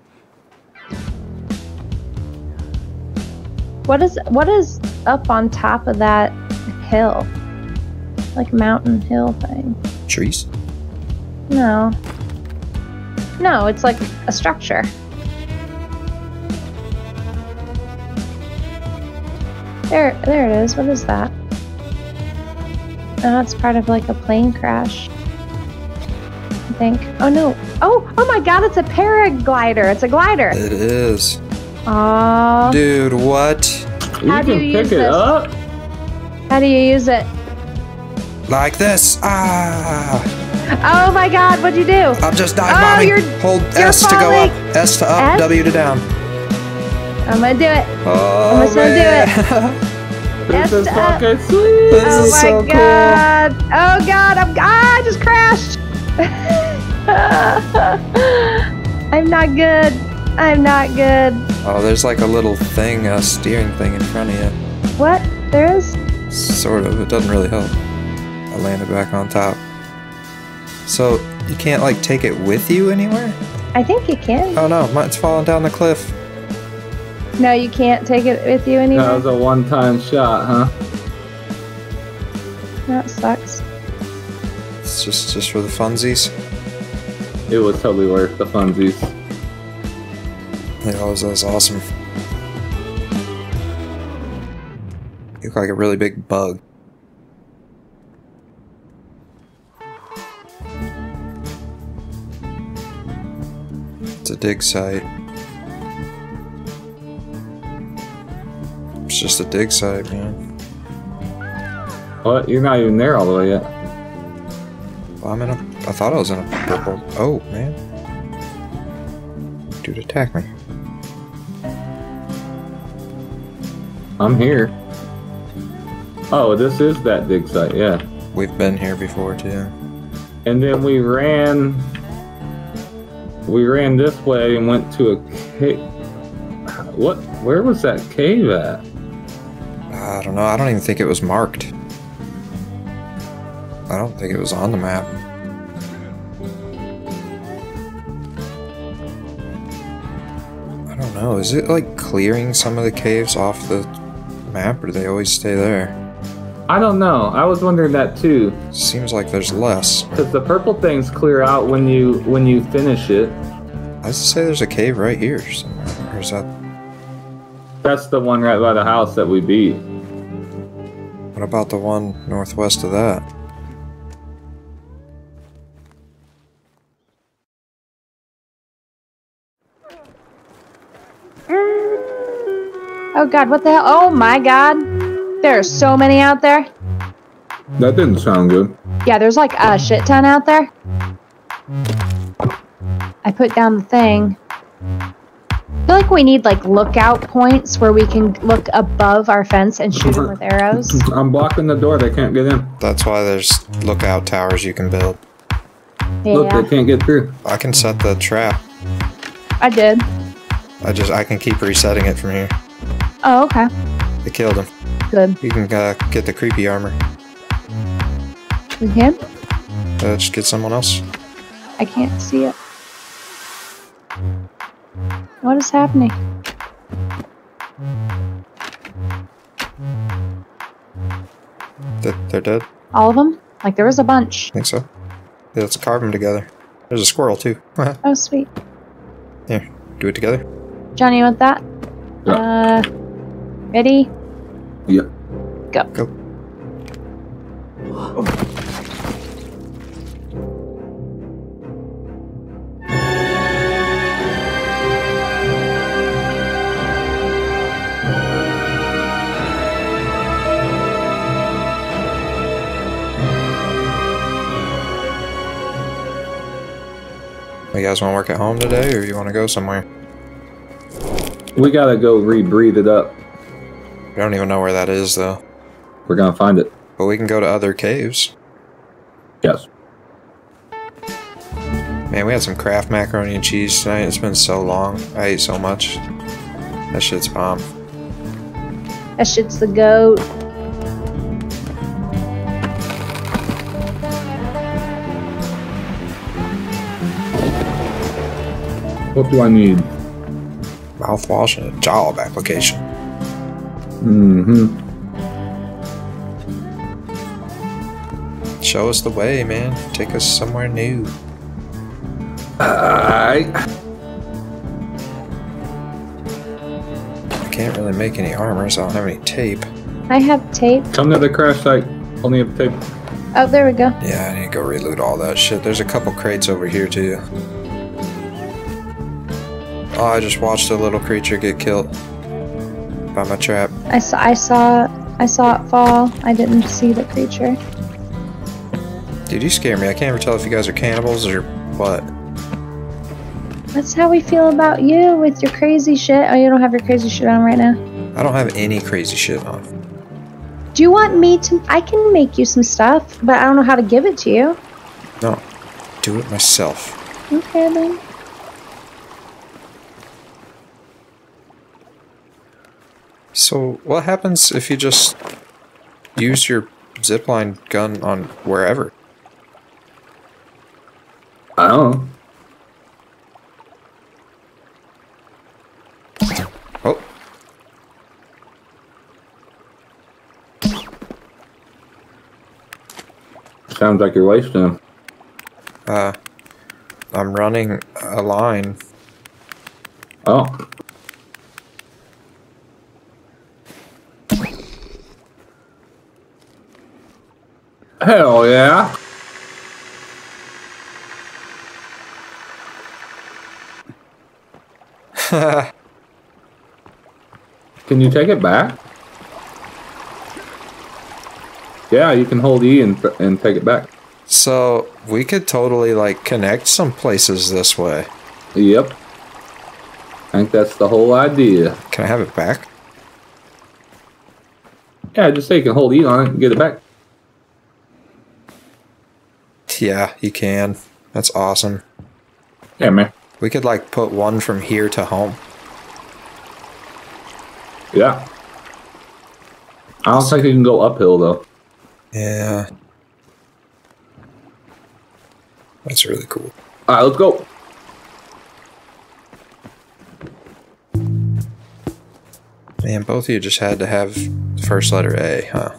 [SPEAKER 3] What is what is up on top of that hill? Like mountain hill thing.
[SPEAKER 1] Trees.
[SPEAKER 3] No. No, it's like a structure. There there it is. What is that? Oh, it's part of like a plane crash. I think. Oh no. Oh, oh my god, it's a paraglider. It's a glider.
[SPEAKER 1] It is.
[SPEAKER 3] Aww.
[SPEAKER 1] Dude, what?
[SPEAKER 2] You
[SPEAKER 3] How do
[SPEAKER 2] can
[SPEAKER 3] you
[SPEAKER 2] pick
[SPEAKER 3] use
[SPEAKER 2] it
[SPEAKER 3] this?
[SPEAKER 2] up?
[SPEAKER 3] How do you use it?
[SPEAKER 1] Like this. Ah.
[SPEAKER 3] Oh my god, what'd you do?
[SPEAKER 1] I'm just dive
[SPEAKER 3] Oh,
[SPEAKER 1] bombing.
[SPEAKER 3] you're-
[SPEAKER 1] Hold
[SPEAKER 3] you're
[SPEAKER 1] S to go up. S to up,
[SPEAKER 3] S?
[SPEAKER 1] W to down.
[SPEAKER 3] I'm gonna do it.
[SPEAKER 1] Oh,
[SPEAKER 3] just gonna do
[SPEAKER 1] man.
[SPEAKER 2] This is
[SPEAKER 3] Yes,
[SPEAKER 2] fucking sweet!
[SPEAKER 1] This
[SPEAKER 3] oh
[SPEAKER 1] is
[SPEAKER 3] my
[SPEAKER 1] so cool.
[SPEAKER 3] god. Oh god, I'm ah, I just crashed. I'm not good. I'm not good.
[SPEAKER 1] Oh, there's like a little thing, a steering thing in front of you.
[SPEAKER 3] What? There is?
[SPEAKER 1] Sort of. It doesn't really help. I landed back on top. So, you can't like take it with you anywhere?
[SPEAKER 3] I think you can.
[SPEAKER 1] Oh no, mine's falling down the cliff.
[SPEAKER 3] No, you can't take it with you
[SPEAKER 2] anywhere.
[SPEAKER 3] That
[SPEAKER 2] was a one-time shot, huh?
[SPEAKER 3] That sucks.
[SPEAKER 1] It's just just for the funsies.
[SPEAKER 2] It was totally worth the funsies.
[SPEAKER 1] Yeah, that was, that was awesome. You look like a really big bug. A dig site. It's just a dig site, man.
[SPEAKER 2] What? You're not even there all the way yet.
[SPEAKER 1] Well, I'm in a. I thought I was in a purple. Oh, man. Dude, attack me.
[SPEAKER 2] I'm here. Oh, this is that dig site, yeah.
[SPEAKER 1] We've been here before, too.
[SPEAKER 2] And then we ran. We ran this way and went to a cave. What? Where was that cave at?
[SPEAKER 1] I don't know. I don't even think it was marked. I don't think it was on the map. I don't know. Is it like clearing some of the caves off the map or do they always stay there?
[SPEAKER 2] I don't know. I was wondering that too.
[SPEAKER 1] Seems like there's less.
[SPEAKER 2] Because the purple things clear out when you when you finish it.
[SPEAKER 1] I was to say there's a cave right here somewhere. Or is that
[SPEAKER 2] That's the one right by the house that we beat.
[SPEAKER 1] what about the one northwest of that?
[SPEAKER 3] Oh god, what the hell? Oh my god. There are so many out there.
[SPEAKER 2] That didn't sound good.
[SPEAKER 3] Yeah, there's like a shit ton out there. I put down the thing. I feel like we need like lookout points where we can look above our fence and shoot them with arrows.
[SPEAKER 2] I'm blocking the door. They can't get in.
[SPEAKER 1] That's why there's lookout towers you can build.
[SPEAKER 2] Look, they can't get through.
[SPEAKER 1] I can set the trap.
[SPEAKER 3] I did.
[SPEAKER 1] I just I can keep resetting it from here.
[SPEAKER 3] Oh, okay.
[SPEAKER 1] They killed him.
[SPEAKER 3] Good.
[SPEAKER 1] You can uh, get the creepy armor.
[SPEAKER 3] We can?
[SPEAKER 1] Uh, just get someone else.
[SPEAKER 3] I can't see it. What is happening?
[SPEAKER 1] They're, they're dead.
[SPEAKER 3] All of them? Like there was a bunch.
[SPEAKER 1] I think so. Yeah, let's carve them together. There's a squirrel too.
[SPEAKER 3] Oh, sweet.
[SPEAKER 1] Here, do it together.
[SPEAKER 3] Johnny, you want that? Uh, ready?
[SPEAKER 2] Yeah.
[SPEAKER 3] Go.
[SPEAKER 1] Go. You guys want to work at home today, or you want to go somewhere?
[SPEAKER 2] We gotta go rebreathe it up.
[SPEAKER 1] We don't even know where that is, though.
[SPEAKER 2] We're gonna find it.
[SPEAKER 1] But we can go to other caves.
[SPEAKER 2] Yes.
[SPEAKER 1] Man, we had some Kraft macaroni and cheese tonight. It's been so long. I ate so much. That shit's bomb.
[SPEAKER 3] That shit's the goat.
[SPEAKER 2] What do I need?
[SPEAKER 1] Mouthwash and a job application.
[SPEAKER 2] Mm-hmm.
[SPEAKER 1] Show us the way, man. Take us somewhere new.
[SPEAKER 2] I
[SPEAKER 1] I can't really make any armors. I don't have any tape.
[SPEAKER 3] I have tape.
[SPEAKER 2] come to the crash site. Only have tape.
[SPEAKER 3] Oh, there we go.
[SPEAKER 1] Yeah, I need to go reloot all that shit. There's a couple crates over here, too. Oh, I just watched a little creature get killed by my trap.
[SPEAKER 3] I saw. I saw. I saw it fall. I didn't see the creature.
[SPEAKER 1] Dude, you scare me. I can't ever tell if you guys are cannibals or what.
[SPEAKER 3] That's how we feel about you with your crazy shit. Oh, you don't have your crazy shit on right now.
[SPEAKER 1] I don't have any crazy shit on.
[SPEAKER 3] Do you want me to? I can make you some stuff, but I don't know how to give it to you.
[SPEAKER 1] No, do it myself.
[SPEAKER 3] Okay then.
[SPEAKER 1] So, what happens if you just use your zipline gun on wherever?
[SPEAKER 2] I don't know.
[SPEAKER 1] Oh,
[SPEAKER 2] Sounds like you're wasting
[SPEAKER 1] uh, I'm running a line.
[SPEAKER 2] Oh. Hell yeah. Can you take it back? Yeah, you can hold E and, and take it back.
[SPEAKER 1] So, we could totally, like, connect some places this way.
[SPEAKER 2] Yep. I think that's the whole idea.
[SPEAKER 1] Can I have it back?
[SPEAKER 2] Yeah, just say you can hold E on it and get it back.
[SPEAKER 1] Yeah, you can. That's awesome.
[SPEAKER 2] Yeah, man.
[SPEAKER 1] We could, like, put one from here to home.
[SPEAKER 2] Yeah. I don't think you can go uphill though.
[SPEAKER 1] Yeah. That's really cool.
[SPEAKER 2] All right, let's go.
[SPEAKER 1] Man, both of you just had to have the first letter A, huh?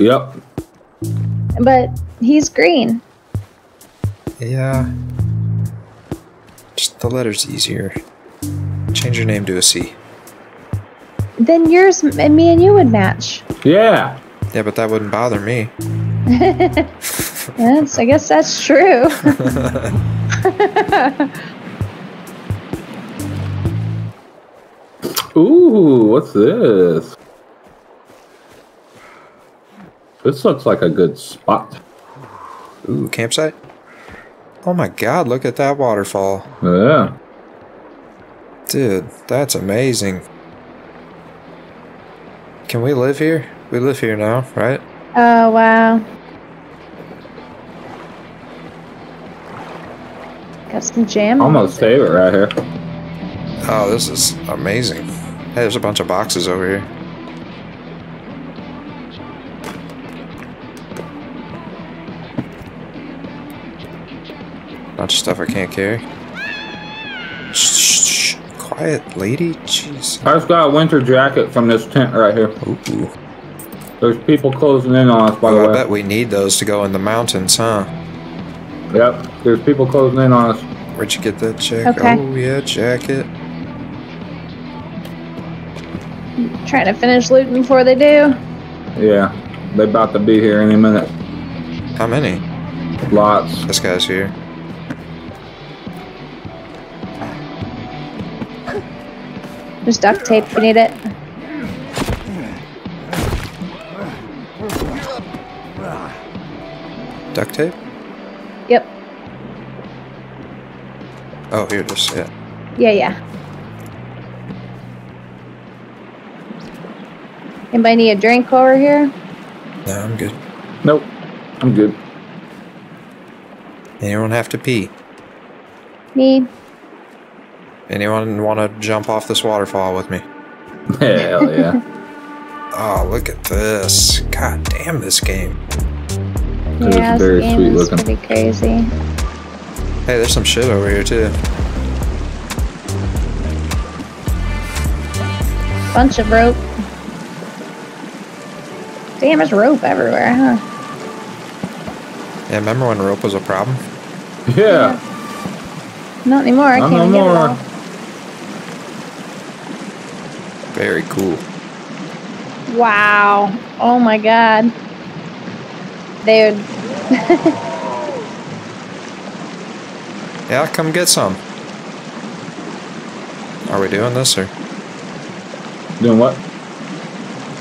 [SPEAKER 2] Yep.
[SPEAKER 3] But he's green.
[SPEAKER 1] Yeah. Just the letters easier. Change your name to a C.
[SPEAKER 3] Then yours and me and you would match.
[SPEAKER 2] Yeah.
[SPEAKER 1] Yeah, but that wouldn't bother me.
[SPEAKER 3] Yes, I guess that's true.
[SPEAKER 2] Ooh, what's this? This looks like a good spot.
[SPEAKER 1] Ooh, campsite? Oh my god, look at that waterfall.
[SPEAKER 2] Yeah.
[SPEAKER 1] Dude, that's amazing. Can we live here? We live here now, right?
[SPEAKER 3] oh wow. Got some jam.
[SPEAKER 2] Almost favorite right here.
[SPEAKER 1] Oh, this is amazing. Hey, there's a bunch of boxes over here. Bunch of stuff I can't carry. Shh, shh, shh. Quiet, lady. Jeez.
[SPEAKER 2] I just got a winter jacket from this tent right here.
[SPEAKER 1] Ooh.
[SPEAKER 2] There's people closing in on us, by
[SPEAKER 1] Oh,
[SPEAKER 2] the way.
[SPEAKER 1] I bet we need those to go in the mountains, huh?
[SPEAKER 2] Yep. There's people closing in on us.
[SPEAKER 1] Where'd you get that jacket?
[SPEAKER 3] Okay.
[SPEAKER 1] Oh, yeah, jacket.
[SPEAKER 3] Trying to finish looting before they do.
[SPEAKER 2] Yeah. They about to be here any minute.
[SPEAKER 1] How many?
[SPEAKER 2] Lots.
[SPEAKER 1] This guy's here.
[SPEAKER 3] There's duct tape if you need it.
[SPEAKER 1] Duct tape?
[SPEAKER 3] Yep.
[SPEAKER 1] Oh, here it is. Yeah.
[SPEAKER 3] Yeah, yeah. Anybody need a drink over here?
[SPEAKER 1] No, I'm good.
[SPEAKER 2] Nope. I'm good.
[SPEAKER 1] Anyone have to pee?
[SPEAKER 3] Me?
[SPEAKER 1] Anyone want to jump off this waterfall with me?
[SPEAKER 2] Hell yeah.
[SPEAKER 1] Oh, look at this. God damn this game.
[SPEAKER 2] It is
[SPEAKER 3] yeah,
[SPEAKER 2] very
[SPEAKER 3] this game
[SPEAKER 2] sweet
[SPEAKER 3] is
[SPEAKER 2] looking.
[SPEAKER 3] pretty crazy.
[SPEAKER 1] Hey, there's some shit over here, too.
[SPEAKER 3] Bunch of rope. Damn, there's rope everywhere, huh?
[SPEAKER 1] Yeah, remember when rope was a problem?
[SPEAKER 2] Yeah.
[SPEAKER 3] Not anymore. I
[SPEAKER 2] Not
[SPEAKER 3] can't
[SPEAKER 2] no
[SPEAKER 3] even get it
[SPEAKER 2] more.
[SPEAKER 3] all.
[SPEAKER 1] Very cool.
[SPEAKER 3] Wow. Oh my god. Dude.
[SPEAKER 1] Yeah, come get some. Are we doing this, or?
[SPEAKER 2] Doing what?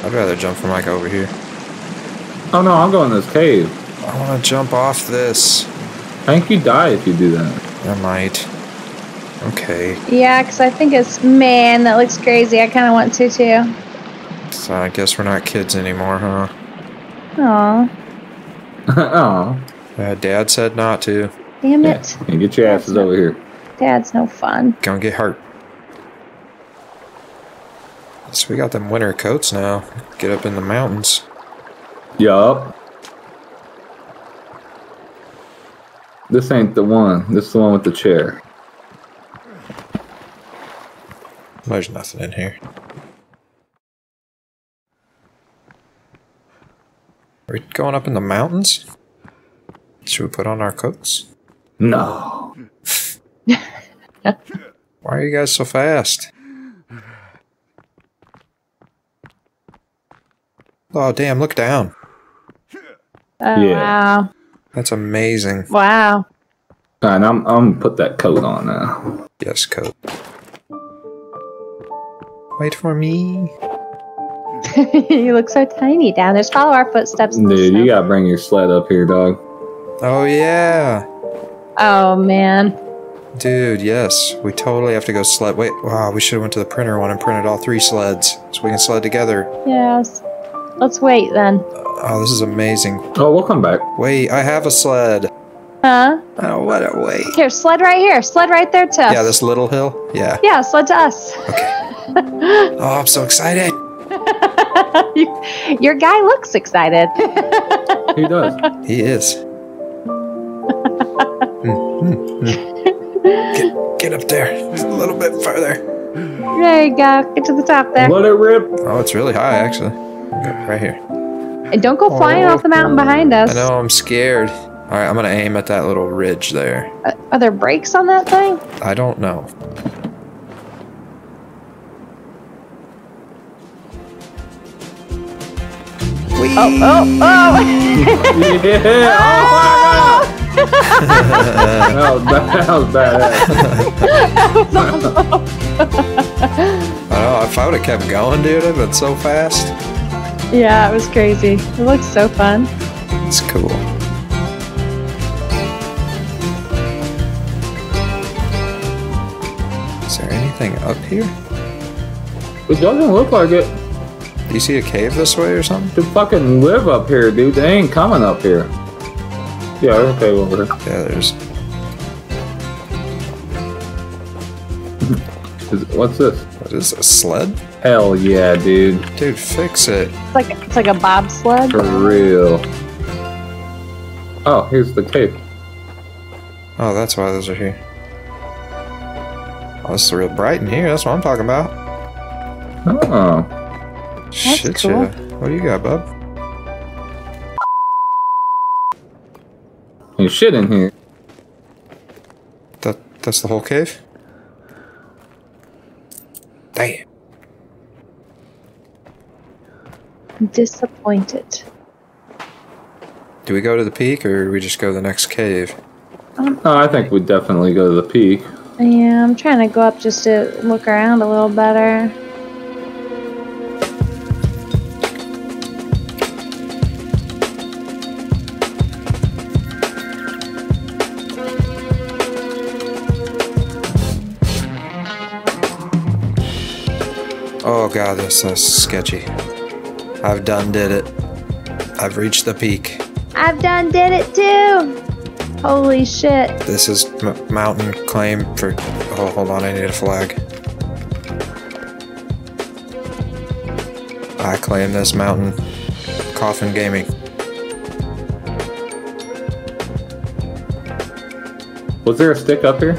[SPEAKER 1] I'd rather jump from like over here.
[SPEAKER 2] Oh no, I'm going to this cave.
[SPEAKER 1] I want to jump off this.
[SPEAKER 2] I think you die if you do that.
[SPEAKER 1] I might. Okay.
[SPEAKER 3] Yeah, because I think it's man that looks crazy. I kind of want to too.
[SPEAKER 1] So I guess we're not kids anymore, huh?
[SPEAKER 3] Aw.
[SPEAKER 2] oh.
[SPEAKER 1] Uh, Dad said not to.
[SPEAKER 3] Damn
[SPEAKER 2] Yeah.
[SPEAKER 3] it.
[SPEAKER 2] And get your asses over here.
[SPEAKER 3] Dad's no fun.
[SPEAKER 1] Gonna get hurt. So we got them winter coats now. Get up in the mountains.
[SPEAKER 2] Yup. This ain't the one. This is the one with the chair.
[SPEAKER 1] There's nothing in here. Are we going up in the mountains? Should we put on our coats?
[SPEAKER 2] No.
[SPEAKER 1] Why are you guys so fast? Oh, damn, look down.
[SPEAKER 3] Oh,
[SPEAKER 2] Yeah.
[SPEAKER 3] wow.
[SPEAKER 1] That's amazing.
[SPEAKER 3] Wow.
[SPEAKER 2] Alright, I'm I'm gonna put that coat on now.
[SPEAKER 1] Yes, coat. Wait for me.
[SPEAKER 3] you look so tiny down. There's follow our footsteps. in the
[SPEAKER 2] Dude,
[SPEAKER 3] snow.
[SPEAKER 2] you gotta bring your sled up here, dog.
[SPEAKER 1] Oh, yeah.
[SPEAKER 3] Oh man.
[SPEAKER 1] Dude, yes. We totally have to go sled. Wait, wow, we should have went to the printer one and printed all three sleds so we can sled together.
[SPEAKER 3] Yes. Let's wait then.
[SPEAKER 1] Oh, this is amazing.
[SPEAKER 2] Oh, we'll come back.
[SPEAKER 1] Wait, I have a sled.
[SPEAKER 3] Huh?
[SPEAKER 1] Oh, what a wait.
[SPEAKER 3] Here, sled right here. Sled right there to us.
[SPEAKER 1] Yeah, this little hill? Yeah.
[SPEAKER 3] Yeah, sled to us. Okay.
[SPEAKER 1] Oh, I'm so excited.
[SPEAKER 3] Your guy looks excited.
[SPEAKER 2] He does.
[SPEAKER 1] He is. Hmm, hmm, hmm. Get, get up there. Just a little bit further.
[SPEAKER 3] there you go. Get to the top there.
[SPEAKER 2] Let it rip.
[SPEAKER 1] Oh, it's really high, actually. Right here.
[SPEAKER 3] And don't go flying off the mountain behind us.
[SPEAKER 1] I know, I'm scared. Alright, I'm gonna aim at that little ridge there.
[SPEAKER 3] Uh, Are there brakes on that thing?
[SPEAKER 1] I don't know.
[SPEAKER 3] Oh, oh, oh!
[SPEAKER 2] Yeah. Oh my god. that was bad. That was badass.
[SPEAKER 1] I know, if I would have kept going, dude, I'd been so fast.
[SPEAKER 3] yeah, it was crazy. It looks so fun.
[SPEAKER 1] It's cool. Is there anything up here?
[SPEAKER 2] It doesn't look like it.
[SPEAKER 1] Do you see a cave this way or something?
[SPEAKER 2] To fucking live up here, dude. They ain't coming up here. Yeah, okay, over here.
[SPEAKER 1] Yeah, there's.
[SPEAKER 2] Is, what's this?
[SPEAKER 1] What is a sled?
[SPEAKER 2] Hell yeah, dude.
[SPEAKER 1] Dude, fix it.
[SPEAKER 3] It's like it's like a bobsled.
[SPEAKER 2] For real. Oh, here's the cave.
[SPEAKER 1] Oh, that's why those are here. Oh, it's real bright in here. That's what I'm talking about.
[SPEAKER 2] Oh.
[SPEAKER 1] Shit,
[SPEAKER 3] cool.
[SPEAKER 1] yeah. What do you got, bub?
[SPEAKER 2] There's shit in here.
[SPEAKER 1] That that's the whole cave. Damn.
[SPEAKER 3] I'm disappointed.
[SPEAKER 1] Do we go to the peak or we just go to the next cave?
[SPEAKER 2] Um, oh, I think we'd definitely go to the peak.
[SPEAKER 3] Yeah, I'm trying to go up just to look around a little better.
[SPEAKER 1] Oh god, this is sketchy. I've done did it. I've reached the peak.
[SPEAKER 3] I've done did it too. Holy shit.
[SPEAKER 1] This is m- mountain claim for. Oh, hold on, I need a flag. I claim this mountain. Coughin' Gaming.
[SPEAKER 2] Was there a stick up here?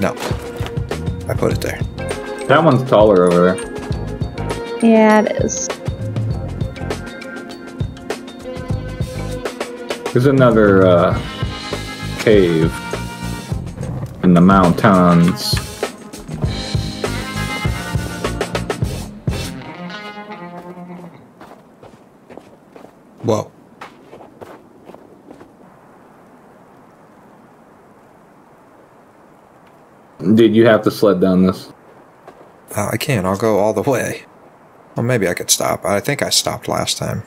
[SPEAKER 1] No. I put it there.
[SPEAKER 2] That one's taller over there.
[SPEAKER 3] Yeah, it is.
[SPEAKER 2] There's another uh, cave in the mountains.
[SPEAKER 1] Whoa.
[SPEAKER 2] Did you have to sled down this?
[SPEAKER 1] Uh, I can't. I'll go all the way. Well, maybe I could stop. I think I stopped last time.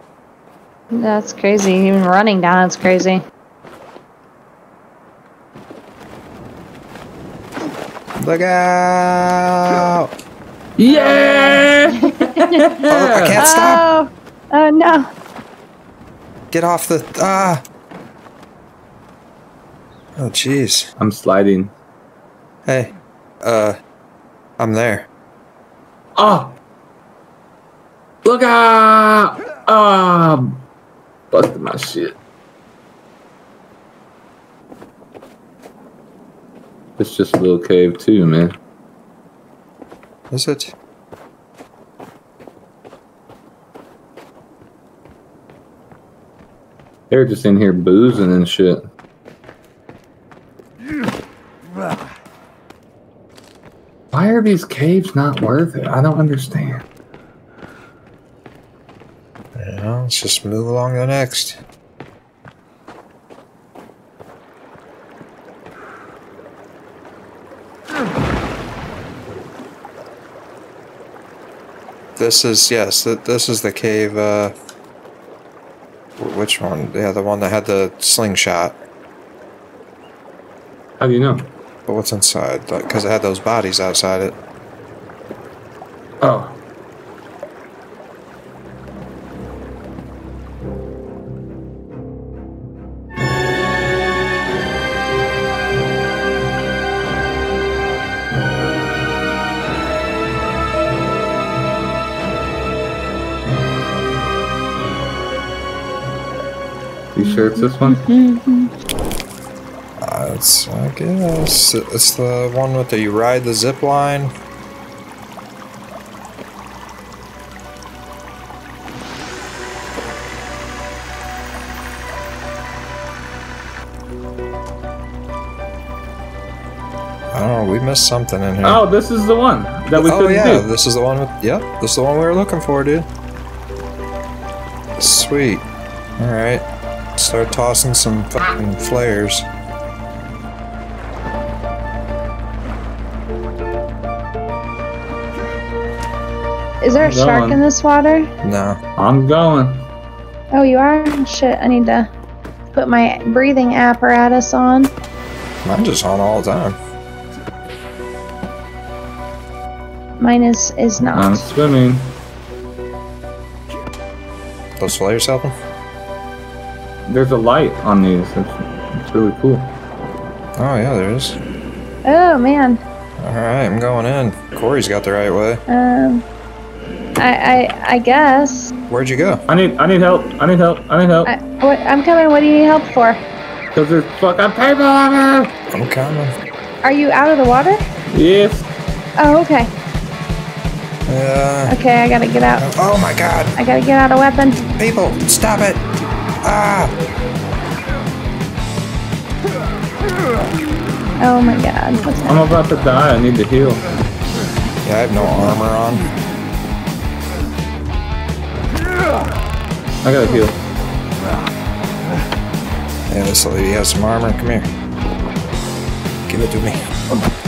[SPEAKER 3] That's crazy. Even running down it's crazy.
[SPEAKER 1] Look out!
[SPEAKER 2] Yeah!
[SPEAKER 1] Oh, I can't stop!
[SPEAKER 3] Oh, oh no.
[SPEAKER 1] Get off the. Ah! Oh, jeez.
[SPEAKER 2] I'm sliding.
[SPEAKER 1] Hey. Uh. I'm there.
[SPEAKER 2] Oh! Look out! Ah! busted my shit. It's just a little cave too, man.
[SPEAKER 1] Is it?
[SPEAKER 2] They're just in here boozing and shit. Why are these caves not worth it? I don't understand.
[SPEAKER 1] Yeah, let's just move along to the next. This is, yes, th- this is the cave, uh... Which one? Yeah, the one that had the slingshot.
[SPEAKER 2] How do you know?
[SPEAKER 1] But what's inside? Because it had those bodies outside it.
[SPEAKER 2] It's this one?
[SPEAKER 1] Uh, it's, I guess, it's the one with the you ride the zip line. Oh, we missed something in here.
[SPEAKER 2] Oh, this is the one that we
[SPEAKER 1] oh,
[SPEAKER 2] couldn't
[SPEAKER 1] yeah,
[SPEAKER 2] do.
[SPEAKER 1] this is the one with. Yep, this is the one we were looking for, dude. Sweet. All right. Start tossing some fucking flares.
[SPEAKER 3] Is there a shark
[SPEAKER 2] on.
[SPEAKER 3] in this water?
[SPEAKER 1] No.
[SPEAKER 2] I'm going.
[SPEAKER 3] Oh, you are? Shit, I need to put my breathing apparatus on.
[SPEAKER 1] Mine just on all the time.
[SPEAKER 3] Mine is is not.
[SPEAKER 2] I'm swimming.
[SPEAKER 1] Those flares helping?
[SPEAKER 2] There's a light on these. It's, it's really cool.
[SPEAKER 1] Oh yeah, there is.
[SPEAKER 3] Oh man.
[SPEAKER 1] All right, I'm going in. Corey's got the right way.
[SPEAKER 3] Um. I I I guess.
[SPEAKER 1] Where'd you go?
[SPEAKER 2] I need I need help. I need help. I need help.
[SPEAKER 3] I what, I'm coming. What do you need help for?
[SPEAKER 2] Because there's fucking people on here.
[SPEAKER 1] I'm coming.
[SPEAKER 3] Are you out of the water?
[SPEAKER 2] Yes.
[SPEAKER 3] Oh, okay.
[SPEAKER 1] Yeah.
[SPEAKER 3] Okay, I gotta get out.
[SPEAKER 1] Oh my God!
[SPEAKER 3] I gotta get out a weapon.
[SPEAKER 1] People, stop it! Ah!
[SPEAKER 3] Oh my god. What's
[SPEAKER 2] I'm about to die. I need to heal.
[SPEAKER 1] Yeah, I have no armor on.
[SPEAKER 2] I gotta heal.
[SPEAKER 1] Yeah, this lady has some armor. Come here. Give it to me.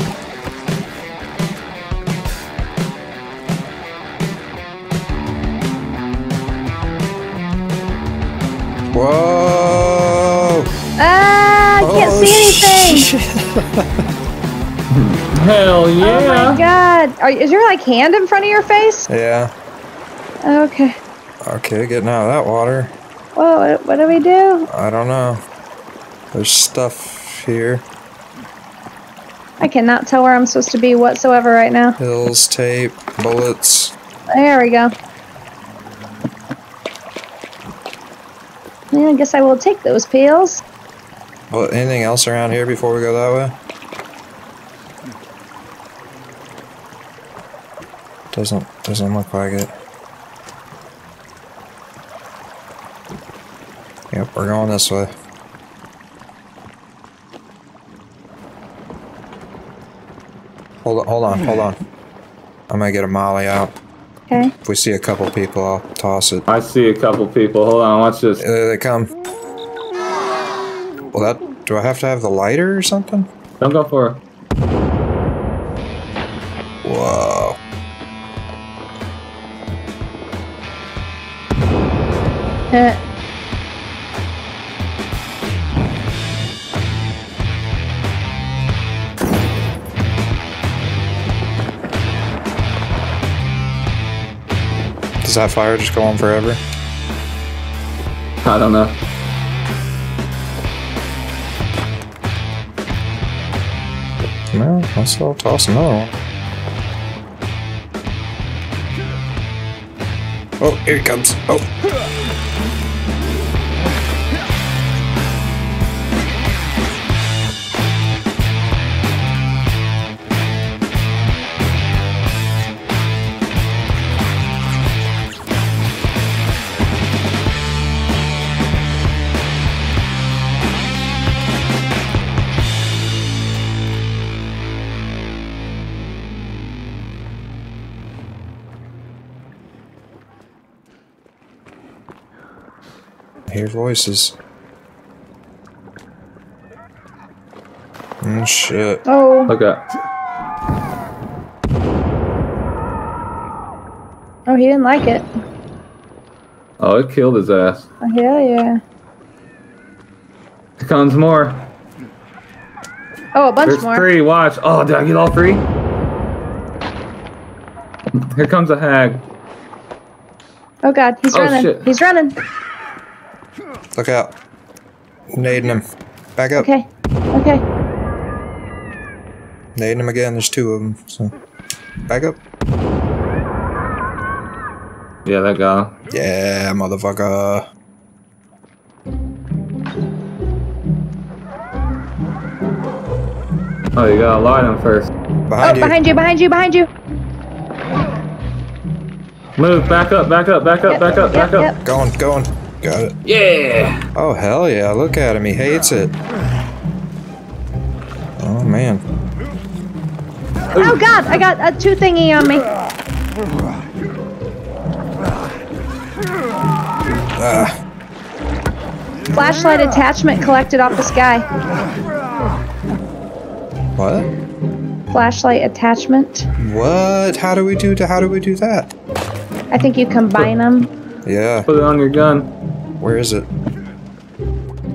[SPEAKER 3] See anything.
[SPEAKER 1] shit.
[SPEAKER 2] Hell
[SPEAKER 3] Oh my god. Are, is your like hand in front of your face?
[SPEAKER 1] Yeah.
[SPEAKER 3] Okay.
[SPEAKER 1] Okay, getting out of that water.
[SPEAKER 3] Whoa, what, what do we do?
[SPEAKER 1] I don't know. There's stuff here.
[SPEAKER 3] I cannot tell where I'm supposed to be whatsoever right now.
[SPEAKER 1] Hills, tape, bullets.
[SPEAKER 3] There we go. Yeah, I guess I will take those pills.
[SPEAKER 1] What, anything else around here before we go that way? Doesn't doesn't look like it. Yep, we're going this way. Hold on, hold on, hold on. I'm gonna get a molly out.
[SPEAKER 3] Okay.
[SPEAKER 1] If we see a couple people, I'll toss it.
[SPEAKER 2] I see a couple people. Hold on. Watch this.
[SPEAKER 1] There they come. Well, that. Do I have to have the lighter or something?
[SPEAKER 2] Don't go for it.
[SPEAKER 1] Whoa.
[SPEAKER 3] Uh,
[SPEAKER 1] Does that fire just go on forever?
[SPEAKER 2] I don't know.
[SPEAKER 1] I'll still toss another one. Oh, here he comes. Oh. I voices. Oh shit.
[SPEAKER 3] oh,
[SPEAKER 2] Look at.
[SPEAKER 3] oh, he didn't like it.
[SPEAKER 2] Oh, it killed his ass.
[SPEAKER 3] Oh, hell yeah.
[SPEAKER 2] Here comes more.
[SPEAKER 3] Oh, a bunch
[SPEAKER 2] There's
[SPEAKER 3] more.
[SPEAKER 2] three. Watch. Oh, did I get all three? Here comes a hag.
[SPEAKER 3] Oh god, he's
[SPEAKER 2] Oh,
[SPEAKER 3] running.
[SPEAKER 2] shit.
[SPEAKER 3] He's running.
[SPEAKER 1] Look out. Nading him. Back up.
[SPEAKER 3] Okay. Okay.
[SPEAKER 1] Nading him again. There's two of them. So, back up.
[SPEAKER 2] Yeah, that guy.
[SPEAKER 1] Yeah, motherfucker.
[SPEAKER 2] Oh, you gotta light him first.
[SPEAKER 3] Oh,
[SPEAKER 1] Behind you.
[SPEAKER 3] behind you, behind you, behind you.
[SPEAKER 2] Move. Back up. Back up. Back up.
[SPEAKER 3] Yep,
[SPEAKER 2] back up.
[SPEAKER 3] yep,
[SPEAKER 2] Back up.
[SPEAKER 3] yep.
[SPEAKER 1] Going, going. Got it.
[SPEAKER 2] Yeah.
[SPEAKER 1] Oh, hell yeah. Look at him. He hates it. Oh, man.
[SPEAKER 3] Oh god, I got a two thingy on me.
[SPEAKER 1] Ah,
[SPEAKER 3] Flashlight attachment collected off the sky.
[SPEAKER 1] what?
[SPEAKER 3] Flashlight attachment.
[SPEAKER 1] What? How do we do? How do we do that?
[SPEAKER 3] I think you combine them.
[SPEAKER 1] Yeah.
[SPEAKER 2] Put it on your gun.
[SPEAKER 1] Where is it?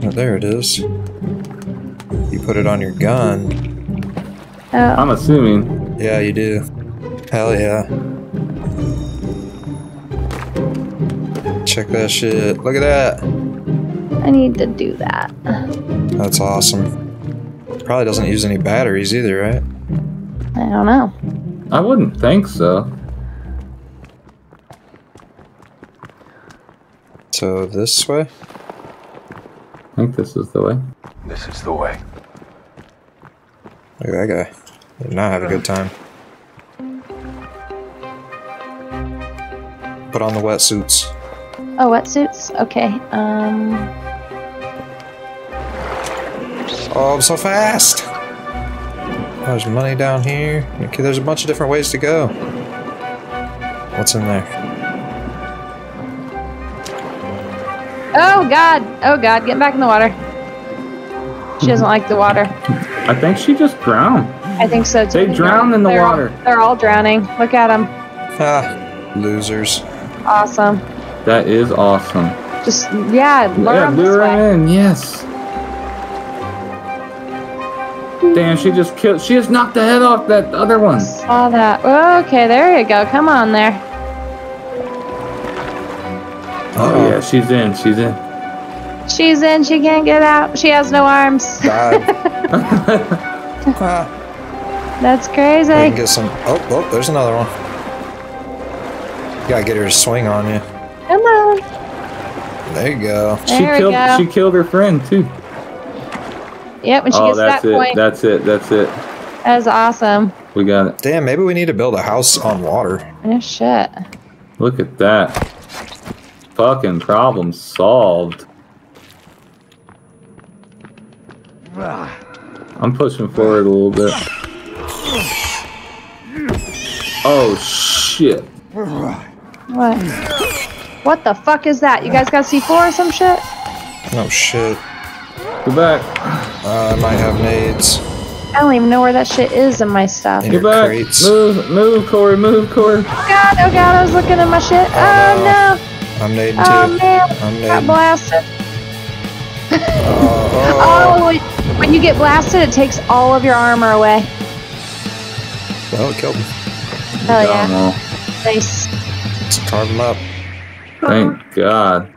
[SPEAKER 1] Oh, there it is. You put it on your gun.
[SPEAKER 3] Oh,
[SPEAKER 2] I'm assuming.
[SPEAKER 1] Yeah, you do. Hell yeah. Check that shit. Look at that.
[SPEAKER 3] I need to do that.
[SPEAKER 1] That's awesome. Probably doesn't use any batteries either, right?
[SPEAKER 3] I don't know.
[SPEAKER 2] I wouldn't think so.
[SPEAKER 1] So this way?
[SPEAKER 2] I think this is the way.
[SPEAKER 5] This is the way.
[SPEAKER 1] Look at that guy. Did not have a good time. Put on the wetsuits.
[SPEAKER 3] Oh, wetsuits? Okay. Um,
[SPEAKER 1] Oh, I'm so fast! There's money down here. Okay, there's a bunch of different ways to go. What's in there?
[SPEAKER 3] Oh god! Oh god, get back in the water. She doesn't like the water.
[SPEAKER 2] I think she just drowned.
[SPEAKER 3] I think so too.
[SPEAKER 2] They drown in the
[SPEAKER 3] They're all-
[SPEAKER 2] water.
[SPEAKER 3] they're all drowning. Look at them.
[SPEAKER 1] Ah, losers.
[SPEAKER 3] Awesome.
[SPEAKER 2] That is awesome.
[SPEAKER 3] Just, yeah, lure
[SPEAKER 2] yeah,
[SPEAKER 3] 'em this
[SPEAKER 2] lure
[SPEAKER 3] way.
[SPEAKER 2] her in. Yes. Damn, she just killed. She just knocked the head off that other one.
[SPEAKER 3] Saw that. Okay, there you go. Come on there.
[SPEAKER 2] Oh yeah, she's in. She's in.
[SPEAKER 3] She's in. She can't get out. She has no arms.
[SPEAKER 1] Died.
[SPEAKER 3] That's
[SPEAKER 1] we can
[SPEAKER 3] crazy.
[SPEAKER 1] get some. Oh, oh, there's another one. You gotta get her to swing on you.
[SPEAKER 3] Come on.
[SPEAKER 1] There you go.
[SPEAKER 2] She
[SPEAKER 3] There we
[SPEAKER 2] killed.
[SPEAKER 3] go.
[SPEAKER 2] She killed her friend too.
[SPEAKER 3] Yep, when she
[SPEAKER 2] oh,
[SPEAKER 3] gets
[SPEAKER 2] that's
[SPEAKER 3] that
[SPEAKER 2] it.
[SPEAKER 3] point,
[SPEAKER 2] That's it. That's it.
[SPEAKER 3] that is awesome.
[SPEAKER 2] We got it.
[SPEAKER 1] Damn, maybe we need to build a house on water.
[SPEAKER 3] Oh, shit.
[SPEAKER 2] Look at that. Fucking problem solved. I'm pushing forward a little bit. Oh shit.
[SPEAKER 3] What? What the fuck is that? You guys got C4 or some shit?
[SPEAKER 1] Oh shit.
[SPEAKER 2] Get back.
[SPEAKER 1] Uh, I might have nades.
[SPEAKER 3] I don't even know where that shit is in my stuff.
[SPEAKER 1] In
[SPEAKER 2] Get back.
[SPEAKER 1] crates.
[SPEAKER 2] Move, move, Corey, move, Corey.
[SPEAKER 3] Oh god, oh god, I was looking at my shit. Oh, no.
[SPEAKER 1] I'm nading
[SPEAKER 3] Oh man,
[SPEAKER 1] I'm
[SPEAKER 3] got
[SPEAKER 1] nading.
[SPEAKER 3] blasted.
[SPEAKER 1] Oh,
[SPEAKER 3] oh. oh, when you get blasted, it takes all of your armor away.
[SPEAKER 1] well, it killed him.
[SPEAKER 3] Oh yeah,
[SPEAKER 2] all.
[SPEAKER 3] nice.
[SPEAKER 1] Let's carve him up.
[SPEAKER 2] Thank God.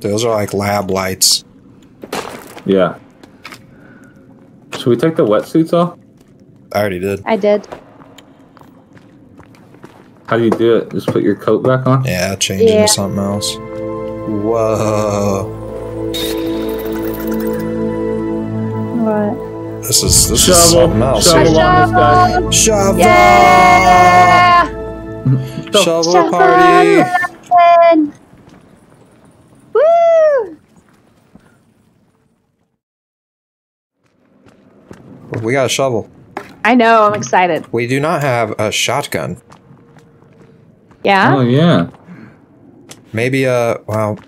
[SPEAKER 1] Those are like lab lights.
[SPEAKER 2] Yeah. Should we take the wetsuits off?
[SPEAKER 1] I already did.
[SPEAKER 3] I did.
[SPEAKER 2] How do you do it? Just put your coat back on?
[SPEAKER 1] Yeah, change
[SPEAKER 3] Yeah.
[SPEAKER 1] into something else. Whoa.
[SPEAKER 3] What?
[SPEAKER 1] This is this is
[SPEAKER 2] Shovel.
[SPEAKER 1] something else.
[SPEAKER 2] Shovel on this guy.
[SPEAKER 1] Shovel.
[SPEAKER 3] Yeah!
[SPEAKER 1] Shovel
[SPEAKER 3] Shovel
[SPEAKER 1] party.
[SPEAKER 3] on Woo!
[SPEAKER 1] We got a shovel.
[SPEAKER 3] I know, I'm excited.
[SPEAKER 1] We do not have a shotgun.
[SPEAKER 3] Yeah?
[SPEAKER 2] Oh yeah.
[SPEAKER 1] Maybe uh well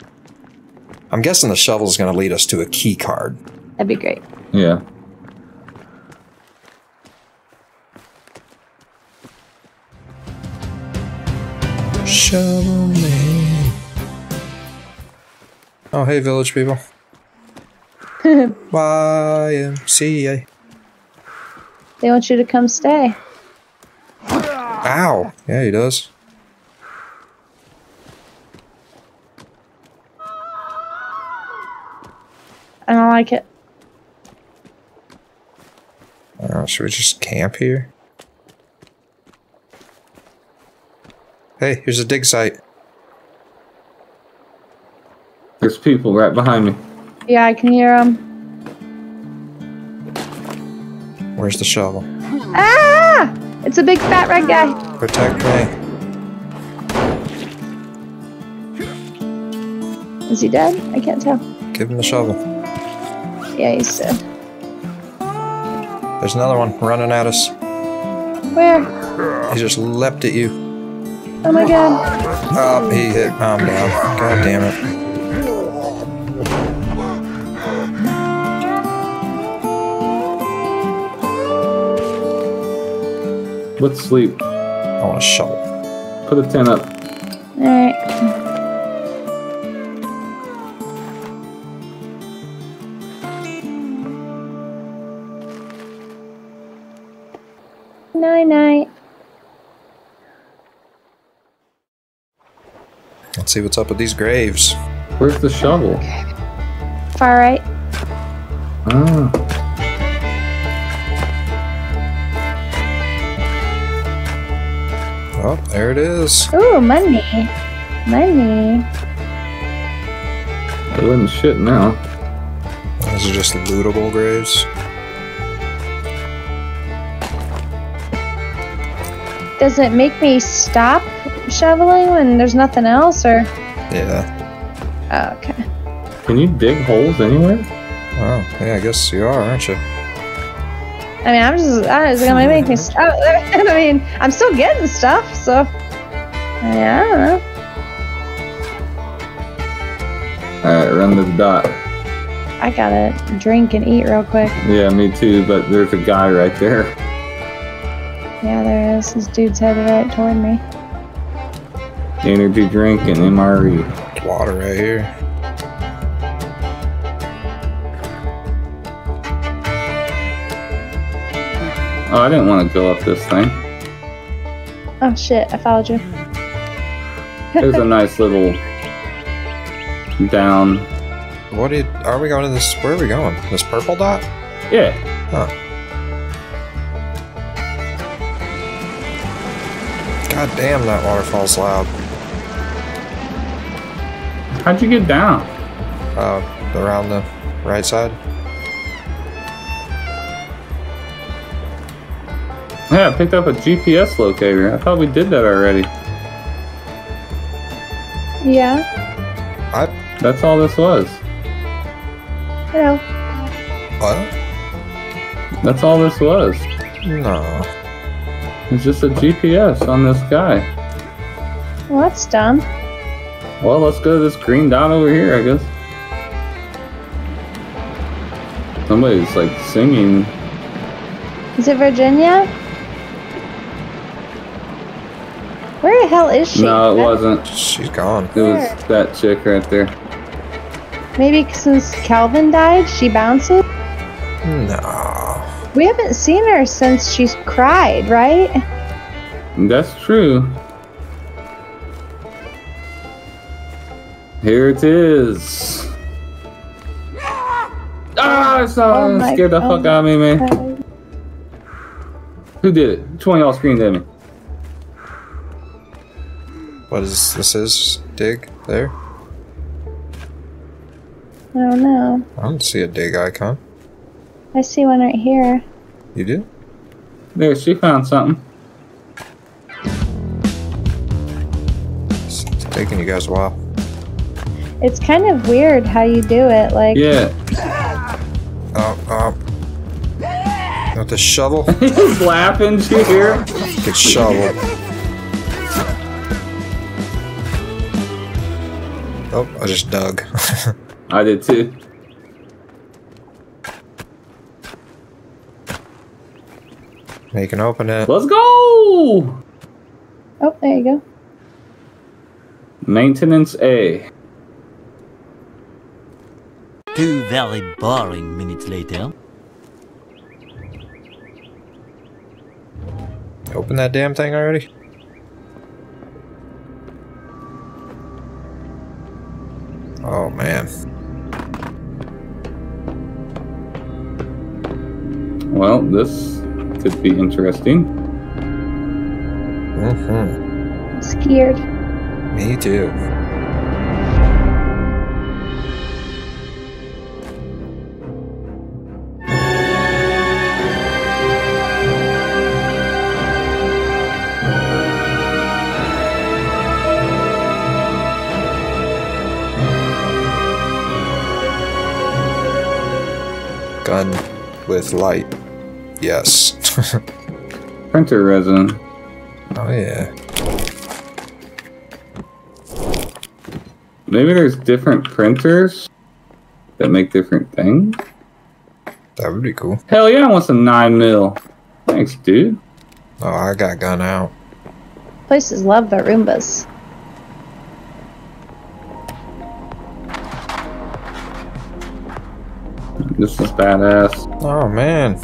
[SPEAKER 1] I'm guessing the shovel is gonna lead us to a key card.
[SPEAKER 3] That'd be great.
[SPEAKER 2] Yeah.
[SPEAKER 1] Shovel man. Oh hey village people. YMCA.
[SPEAKER 3] They want you to come stay.
[SPEAKER 1] Ow! Yeah, he does.
[SPEAKER 3] I don't like it.
[SPEAKER 1] Uh, should we just camp here? Hey, here's a dig site.
[SPEAKER 2] There's people right behind me.
[SPEAKER 3] Yeah, I can hear them.
[SPEAKER 1] Where's the shovel?
[SPEAKER 3] Ah! It's a big fat red guy.
[SPEAKER 1] Protect me.
[SPEAKER 3] Is he dead? I can't tell.
[SPEAKER 1] Give him the shovel.
[SPEAKER 3] Yeah, he's dead.
[SPEAKER 1] There's another one running at us.
[SPEAKER 3] Where?
[SPEAKER 1] He just leapt at you.
[SPEAKER 3] Oh my god.
[SPEAKER 1] Oh, he hit. Oh, I'm down. God damn it.
[SPEAKER 2] Let's sleep.
[SPEAKER 1] I want a shovel.
[SPEAKER 2] Put a tent up.
[SPEAKER 3] Alright.
[SPEAKER 1] Let's see what's up with these graves.
[SPEAKER 2] Where's the shovel?
[SPEAKER 3] Far right.
[SPEAKER 2] Ah.
[SPEAKER 1] Oh, there it is.
[SPEAKER 3] Ooh, money. Money.
[SPEAKER 2] It wasn't shit now.
[SPEAKER 1] These are just lootable graves.
[SPEAKER 3] Does it make me stop shoveling when there's nothing else, or?
[SPEAKER 1] Yeah.
[SPEAKER 3] Oh, okay.
[SPEAKER 2] Can you dig holes anywhere?
[SPEAKER 1] Oh, yeah, I guess you are, aren't you?
[SPEAKER 3] I mean, I'm just, I was gonna make me hmm. stop. Oh, I mean, I'm still getting stuff, so. Yeah, I don't know.
[SPEAKER 2] Alright, run this dot.
[SPEAKER 3] I gotta drink and eat real quick.
[SPEAKER 2] Yeah, me too, but there's a guy right there.
[SPEAKER 3] Yeah, there is. This dude's headed right toward me.
[SPEAKER 2] Energy drink and MRE.
[SPEAKER 1] It's water right here.
[SPEAKER 2] Oh, I didn't want to go up this thing.
[SPEAKER 3] Oh shit, I followed you.
[SPEAKER 2] There's a nice little down.
[SPEAKER 1] What did, are we going to this? Where are we going? This purple dot?
[SPEAKER 2] Yeah.
[SPEAKER 1] Huh. God damn, that waterfall's loud.
[SPEAKER 2] How'd you get down?
[SPEAKER 1] Uh, around the right side?
[SPEAKER 2] Yeah, I picked up a GPS locator. I thought we did that already.
[SPEAKER 3] Yeah.
[SPEAKER 1] I,
[SPEAKER 2] That's all this was.
[SPEAKER 3] Hello.
[SPEAKER 1] what?
[SPEAKER 2] That's all this was.
[SPEAKER 1] No.
[SPEAKER 2] It's just a GPS on this guy.
[SPEAKER 3] Well, that's dumb.
[SPEAKER 2] Well, let's go to this green dot over here, I guess. Somebody's like singing.
[SPEAKER 3] Is it Virginia? Where the hell is she?
[SPEAKER 2] No, it wasn't.
[SPEAKER 1] She's gone.
[SPEAKER 2] It was that chick right there.
[SPEAKER 3] Maybe since Kelvin died, she bounces?
[SPEAKER 1] No.
[SPEAKER 3] We haven't seen her since she's cried, right?
[SPEAKER 2] That's true. Here it is. Ah, I saw
[SPEAKER 3] Oh
[SPEAKER 2] Scared the fuck out of me, man.
[SPEAKER 3] Uh,
[SPEAKER 2] Who did it? Which one of y'all screamed at me?
[SPEAKER 1] What is this? Is dig there?
[SPEAKER 3] I don't know.
[SPEAKER 1] I don't see a dig icon.
[SPEAKER 3] I see one right here.
[SPEAKER 1] You do?
[SPEAKER 2] There, she found something.
[SPEAKER 1] It's, it's taking you guys a while.
[SPEAKER 3] It's kind of weird how you do it. Like,
[SPEAKER 2] Yeah. Uh, uh.
[SPEAKER 1] Oh, oh. With the shovel?
[SPEAKER 2] He's laughing, did you hear?
[SPEAKER 1] Get shovel. Oh, I just dug.
[SPEAKER 2] I did too.
[SPEAKER 1] you can open it.
[SPEAKER 2] Let's go!
[SPEAKER 3] oh, there you go.
[SPEAKER 2] Maintenance A.
[SPEAKER 4] Two very boring minutes later.
[SPEAKER 1] Open that damn thing already? Oh man.
[SPEAKER 2] Well, this could be interesting.
[SPEAKER 1] Mm-hmm.
[SPEAKER 3] Scared.
[SPEAKER 1] Me too. Gun with light. Yes.
[SPEAKER 2] Printer resin.
[SPEAKER 1] oh yeah.
[SPEAKER 2] Maybe there's different printers that make different things.
[SPEAKER 1] That would be cool.
[SPEAKER 2] Hell yeah, I want some 9 mil. Thanks, dude.
[SPEAKER 1] Oh, I got gun out.
[SPEAKER 3] Places love their Roombas.
[SPEAKER 2] This is badass.
[SPEAKER 1] Oh man.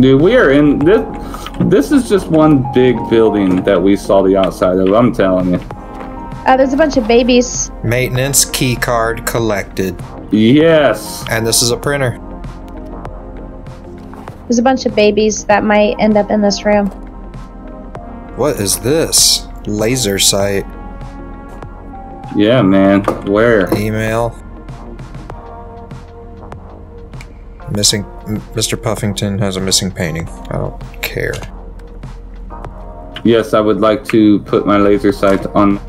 [SPEAKER 2] Dude, we are in this. This is just one big building that we saw the outside of. I'm telling you.
[SPEAKER 3] Uh, there's a bunch of babies.
[SPEAKER 1] Maintenance key card collected.
[SPEAKER 2] Yes.
[SPEAKER 1] And this is a printer.
[SPEAKER 3] There's a bunch of babies that might end up in this room.
[SPEAKER 1] What is this? Laser sight.
[SPEAKER 2] Yeah, man. Where?
[SPEAKER 1] Email. Missing. M- Mr. Puffington has a missing painting. I don't care.
[SPEAKER 2] Yes, I would like to put my laser sight on.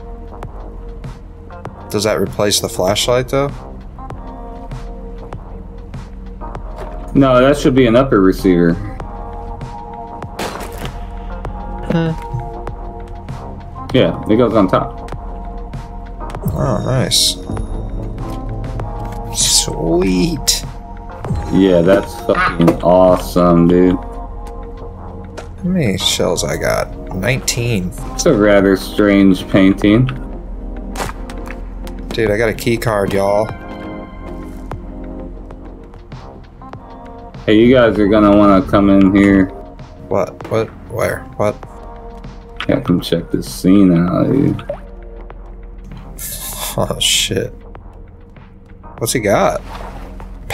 [SPEAKER 1] Does that replace the flashlight though?
[SPEAKER 2] No, that should be an upper receiver. Huh. Yeah, it goes on top.
[SPEAKER 1] Oh, nice. Sweet.
[SPEAKER 2] Yeah, that's fucking awesome, dude.
[SPEAKER 1] How many shells I got? 19.
[SPEAKER 2] It's a rather strange painting.
[SPEAKER 1] Dude, I got a key card, y'all.
[SPEAKER 2] Hey, you guys are gonna wanna come in here.
[SPEAKER 1] What? What? Where? What?
[SPEAKER 2] Yeah, come check this scene out, dude.
[SPEAKER 1] Oh, shit. What's he got?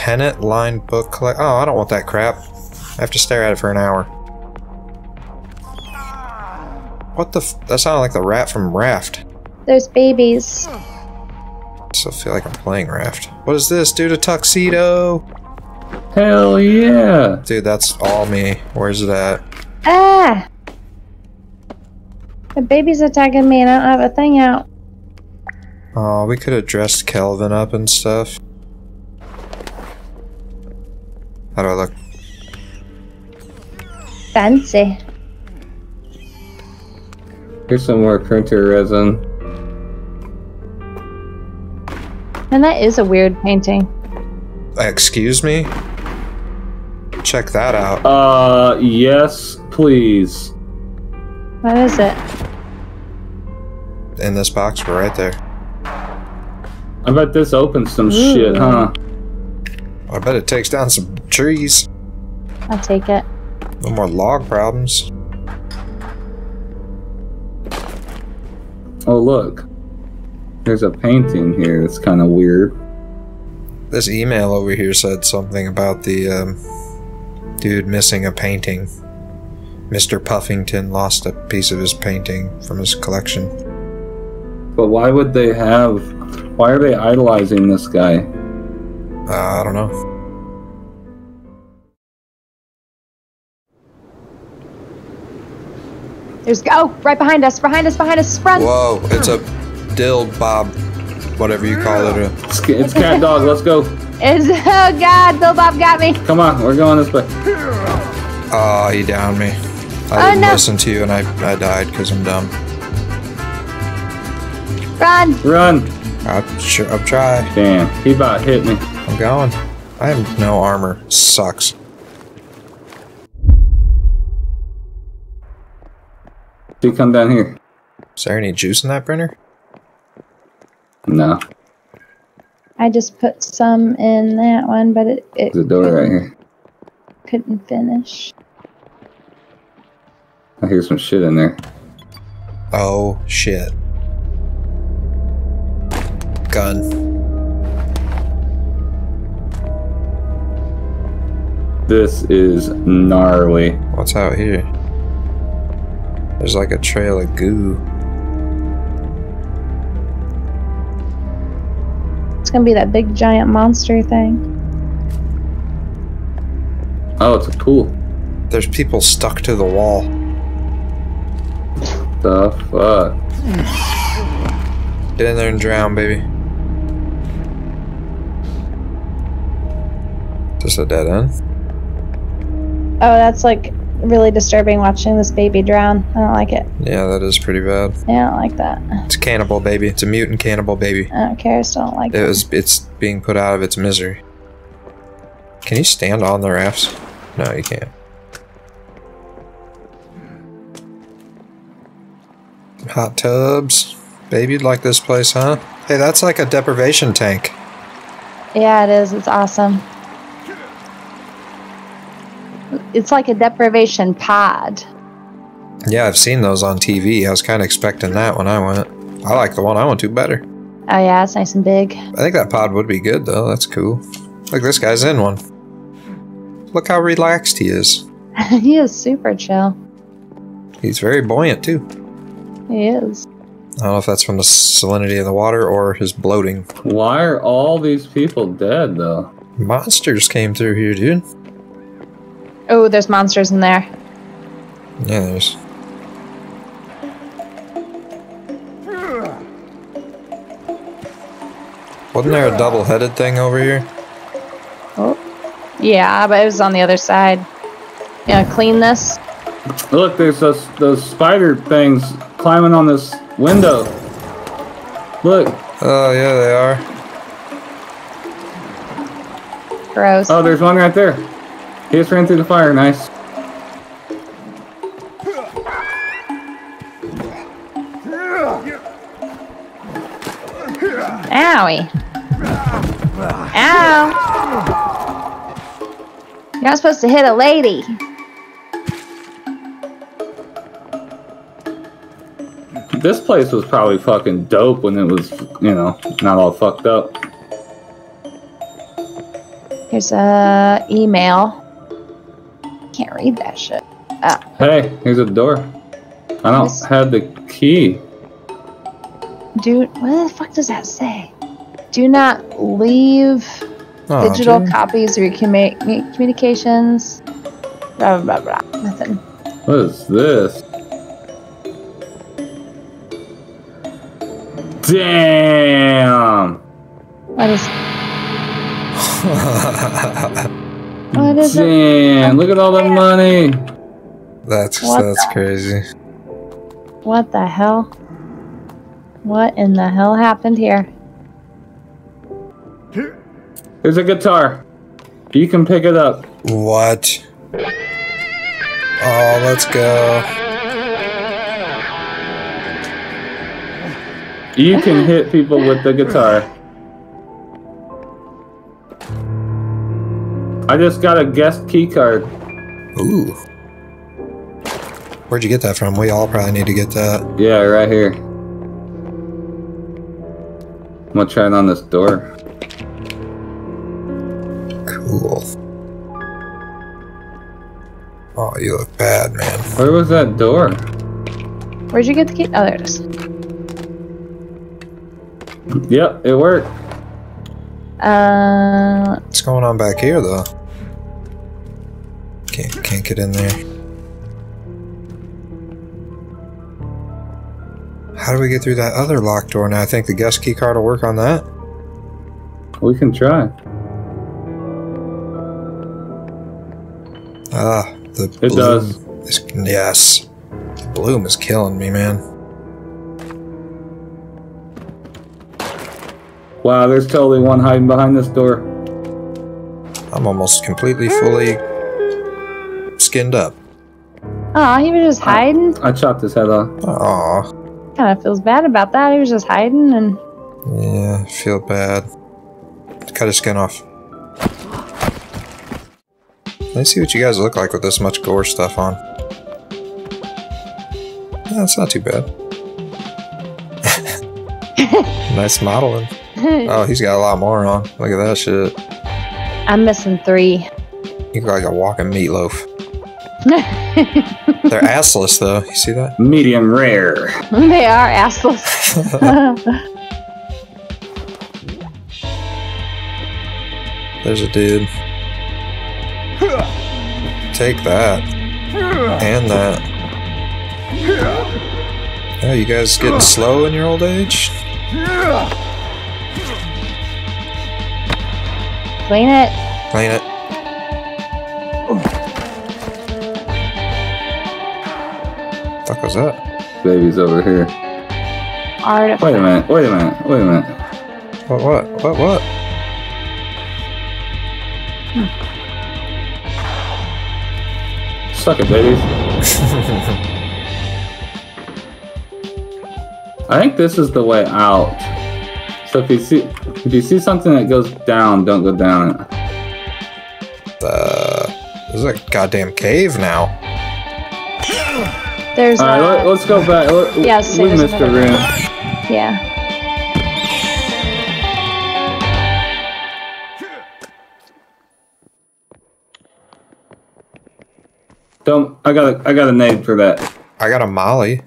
[SPEAKER 1] Pennant line book collect. Oh, I don't want that crap. I have to stare at it for an hour. What the? F- that sounded like the rat from Raft.
[SPEAKER 3] There's babies.
[SPEAKER 1] I still feel like I'm playing Raft. What is this, dude? A tuxedo?
[SPEAKER 2] Hell yeah!
[SPEAKER 1] Dude, that's all me. Where's it at?
[SPEAKER 3] Ah! The baby's attacking me and I don't have a thing out.
[SPEAKER 1] Oh, we could have dressed Kelvin up and stuff. How do I look?
[SPEAKER 3] Fancy.
[SPEAKER 2] Here's some more printer resin.
[SPEAKER 3] And that is a weird painting.
[SPEAKER 1] Excuse me? Check that out.
[SPEAKER 2] Uh, yes, please.
[SPEAKER 3] What is it?
[SPEAKER 1] In this box, we're right there.
[SPEAKER 2] I bet this opens some
[SPEAKER 3] Ooh.
[SPEAKER 2] shit, huh?
[SPEAKER 1] I bet it takes down some trees.
[SPEAKER 3] I'll take it.
[SPEAKER 1] No more log problems.
[SPEAKER 2] Oh, look. There's a painting here that's kind of weird.
[SPEAKER 1] This email over here said something about the um, dude missing a painting. Mr. Puffington lost a piece of his painting from his collection.
[SPEAKER 2] But why would they have. Why are they idolizing this guy?
[SPEAKER 1] Uh, I don't know.
[SPEAKER 3] There's oh, right behind us, behind us, behind us, run!
[SPEAKER 1] Whoa, it's a dill bob, whatever you call it.
[SPEAKER 2] It's, it's cat dog, let's go.
[SPEAKER 3] Is oh god, Bill Bob got me.
[SPEAKER 2] Come on, we're going this way.
[SPEAKER 1] Oh, he downed me. I
[SPEAKER 3] Oh,
[SPEAKER 1] didn't
[SPEAKER 3] no.
[SPEAKER 1] listen to you and I, I died because I'm dumb.
[SPEAKER 3] Run!
[SPEAKER 2] Run!
[SPEAKER 1] I'll, sure, I'll try.
[SPEAKER 2] Damn, he about hit me.
[SPEAKER 1] I'm going. I have no armor. Sucks.
[SPEAKER 2] He come down here.
[SPEAKER 1] Is there any juice in that printer?
[SPEAKER 2] No,
[SPEAKER 3] I just put some in that one, but it, it
[SPEAKER 2] there's a door right here.
[SPEAKER 3] couldn't finish.
[SPEAKER 2] I hear some shit in there.
[SPEAKER 1] Oh, shit. Gun.
[SPEAKER 2] This is gnarly.
[SPEAKER 1] What's out here? There's like a trail of goo.
[SPEAKER 3] It's gonna be that big giant monster thing.
[SPEAKER 2] Oh, it's a pool.
[SPEAKER 1] There's people stuck to the wall.
[SPEAKER 2] The fuck?
[SPEAKER 1] Get in there and drown, baby. Just a dead end.
[SPEAKER 3] Oh, that's like really disturbing watching this baby drown. I don't like it.
[SPEAKER 1] Yeah, that is pretty bad.
[SPEAKER 3] Yeah, I don't like that.
[SPEAKER 1] It's a cannibal baby. It's a mutant cannibal baby.
[SPEAKER 3] I don't care. I still don't like
[SPEAKER 1] It
[SPEAKER 3] it.
[SPEAKER 1] was. It's being put out of its misery. Can you stand on the rafts? No, you can't. Hot tubs. Baby, you'd like this place, huh? Hey, that's like a deprivation tank.
[SPEAKER 3] Yeah, it is. It's awesome. It's like a deprivation pod.
[SPEAKER 1] Yeah, I've seen those on TV. I was kind of expecting that when I went. I like the one I went to better.
[SPEAKER 3] Oh yeah, it's nice and big.
[SPEAKER 1] I think that pod would be good though. That's cool. Look, this guy's in one. Look how relaxed he is.
[SPEAKER 3] he is super chill.
[SPEAKER 1] He's very buoyant too.
[SPEAKER 3] He is.
[SPEAKER 1] I don't know if that's from the salinity of the water or his bloating.
[SPEAKER 2] Why are all these people dead though?
[SPEAKER 1] Monsters came through here, dude.
[SPEAKER 3] Oh, there's monsters in there.
[SPEAKER 1] Yeah, there's. Wasn't there a double-headed thing over here?
[SPEAKER 3] Oh. Yeah, but it was on the other side. You gonna clean this?
[SPEAKER 2] Look, there's those those spider things climbing on this window. Look.
[SPEAKER 1] Oh yeah, they are.
[SPEAKER 3] Gross.
[SPEAKER 2] Oh, there's one right there. He just ran through the fire. Nice.
[SPEAKER 3] Owie. Ow. You're not supposed to hit a lady.
[SPEAKER 2] This place was probably fucking dope when it was, you know, not all fucked up.
[SPEAKER 3] Here's a email. Can't read that shit. Ah,
[SPEAKER 2] Hey, here's a door. I don't
[SPEAKER 3] Yes.
[SPEAKER 2] have the key.
[SPEAKER 3] dude, what the fuck does that say? Do not leave
[SPEAKER 1] Oh,
[SPEAKER 3] digital
[SPEAKER 1] dude.
[SPEAKER 3] copies of your commu- communications. Blah blah blah blah. Nothing.
[SPEAKER 2] What is this? Damn!
[SPEAKER 3] What is? What is it?
[SPEAKER 2] Damn! Look at all the money.
[SPEAKER 1] that's
[SPEAKER 3] What
[SPEAKER 1] that's
[SPEAKER 3] the-
[SPEAKER 1] crazy.
[SPEAKER 3] What the hell? What in the hell happened here?
[SPEAKER 2] There's a guitar. You can pick it up.
[SPEAKER 1] What? Oh, let's go.
[SPEAKER 2] You can hit people with the guitar. I just got a guest key card.
[SPEAKER 1] Ooh. Where'd you get that from? We all probably need to get that.
[SPEAKER 2] Yeah, right here. I'm gonna try it on this door.
[SPEAKER 1] Cool. Oh, you look bad, man.
[SPEAKER 2] Where was that door?
[SPEAKER 3] Where'd you get the key? Oh, there it is.
[SPEAKER 2] Yep, it worked.
[SPEAKER 3] Uh,
[SPEAKER 1] What's going on back here, though? Can't can't get in there. How do we get through that other locked door now? I think the guest key card will work on that.
[SPEAKER 2] We can try.
[SPEAKER 1] Ah, the
[SPEAKER 2] It
[SPEAKER 1] bloom
[SPEAKER 2] does.
[SPEAKER 1] Is, yes, the bloom is killing me, man.
[SPEAKER 2] Wow, there's totally one hiding behind this door.
[SPEAKER 1] I'm almost completely fully skinned up.
[SPEAKER 3] oh, he was just hiding.
[SPEAKER 2] I chopped his head off.
[SPEAKER 1] Aw,
[SPEAKER 3] Kind of feels bad about that. He was just hiding, and
[SPEAKER 1] yeah, feel bad. Cut his skin off. Let's see what you guys look like with this much gore stuff on. Yeah, it's not too bad. nice modeling. Oh, he's got a lot more on. Look at that shit.
[SPEAKER 3] I'm missing three.
[SPEAKER 1] You look like a walking meatloaf. They're assless though. You see that?
[SPEAKER 2] Medium rare.
[SPEAKER 3] they are assless.
[SPEAKER 1] There's a dude. Take that. And that. Yeah, you guys getting slow in your old age?
[SPEAKER 3] Clean it.
[SPEAKER 1] Clean it. What fuck was that?
[SPEAKER 2] Baby's over here.
[SPEAKER 3] Artifact.
[SPEAKER 2] Wait a minute, wait a minute, wait a minute.
[SPEAKER 1] What, what, what, what? Hmm.
[SPEAKER 2] Suck it, babies. I think this is the way out. So if you see if you see something that goes down, don't go down it.
[SPEAKER 1] Uh, this is a goddamn cave now.
[SPEAKER 3] There's
[SPEAKER 2] All right,
[SPEAKER 3] a,
[SPEAKER 2] let, us go back. Let,
[SPEAKER 3] Yeah,
[SPEAKER 2] we missed a room.
[SPEAKER 3] yeah.
[SPEAKER 2] Don't. I got. A, I got a nade for that.
[SPEAKER 1] I got a molly.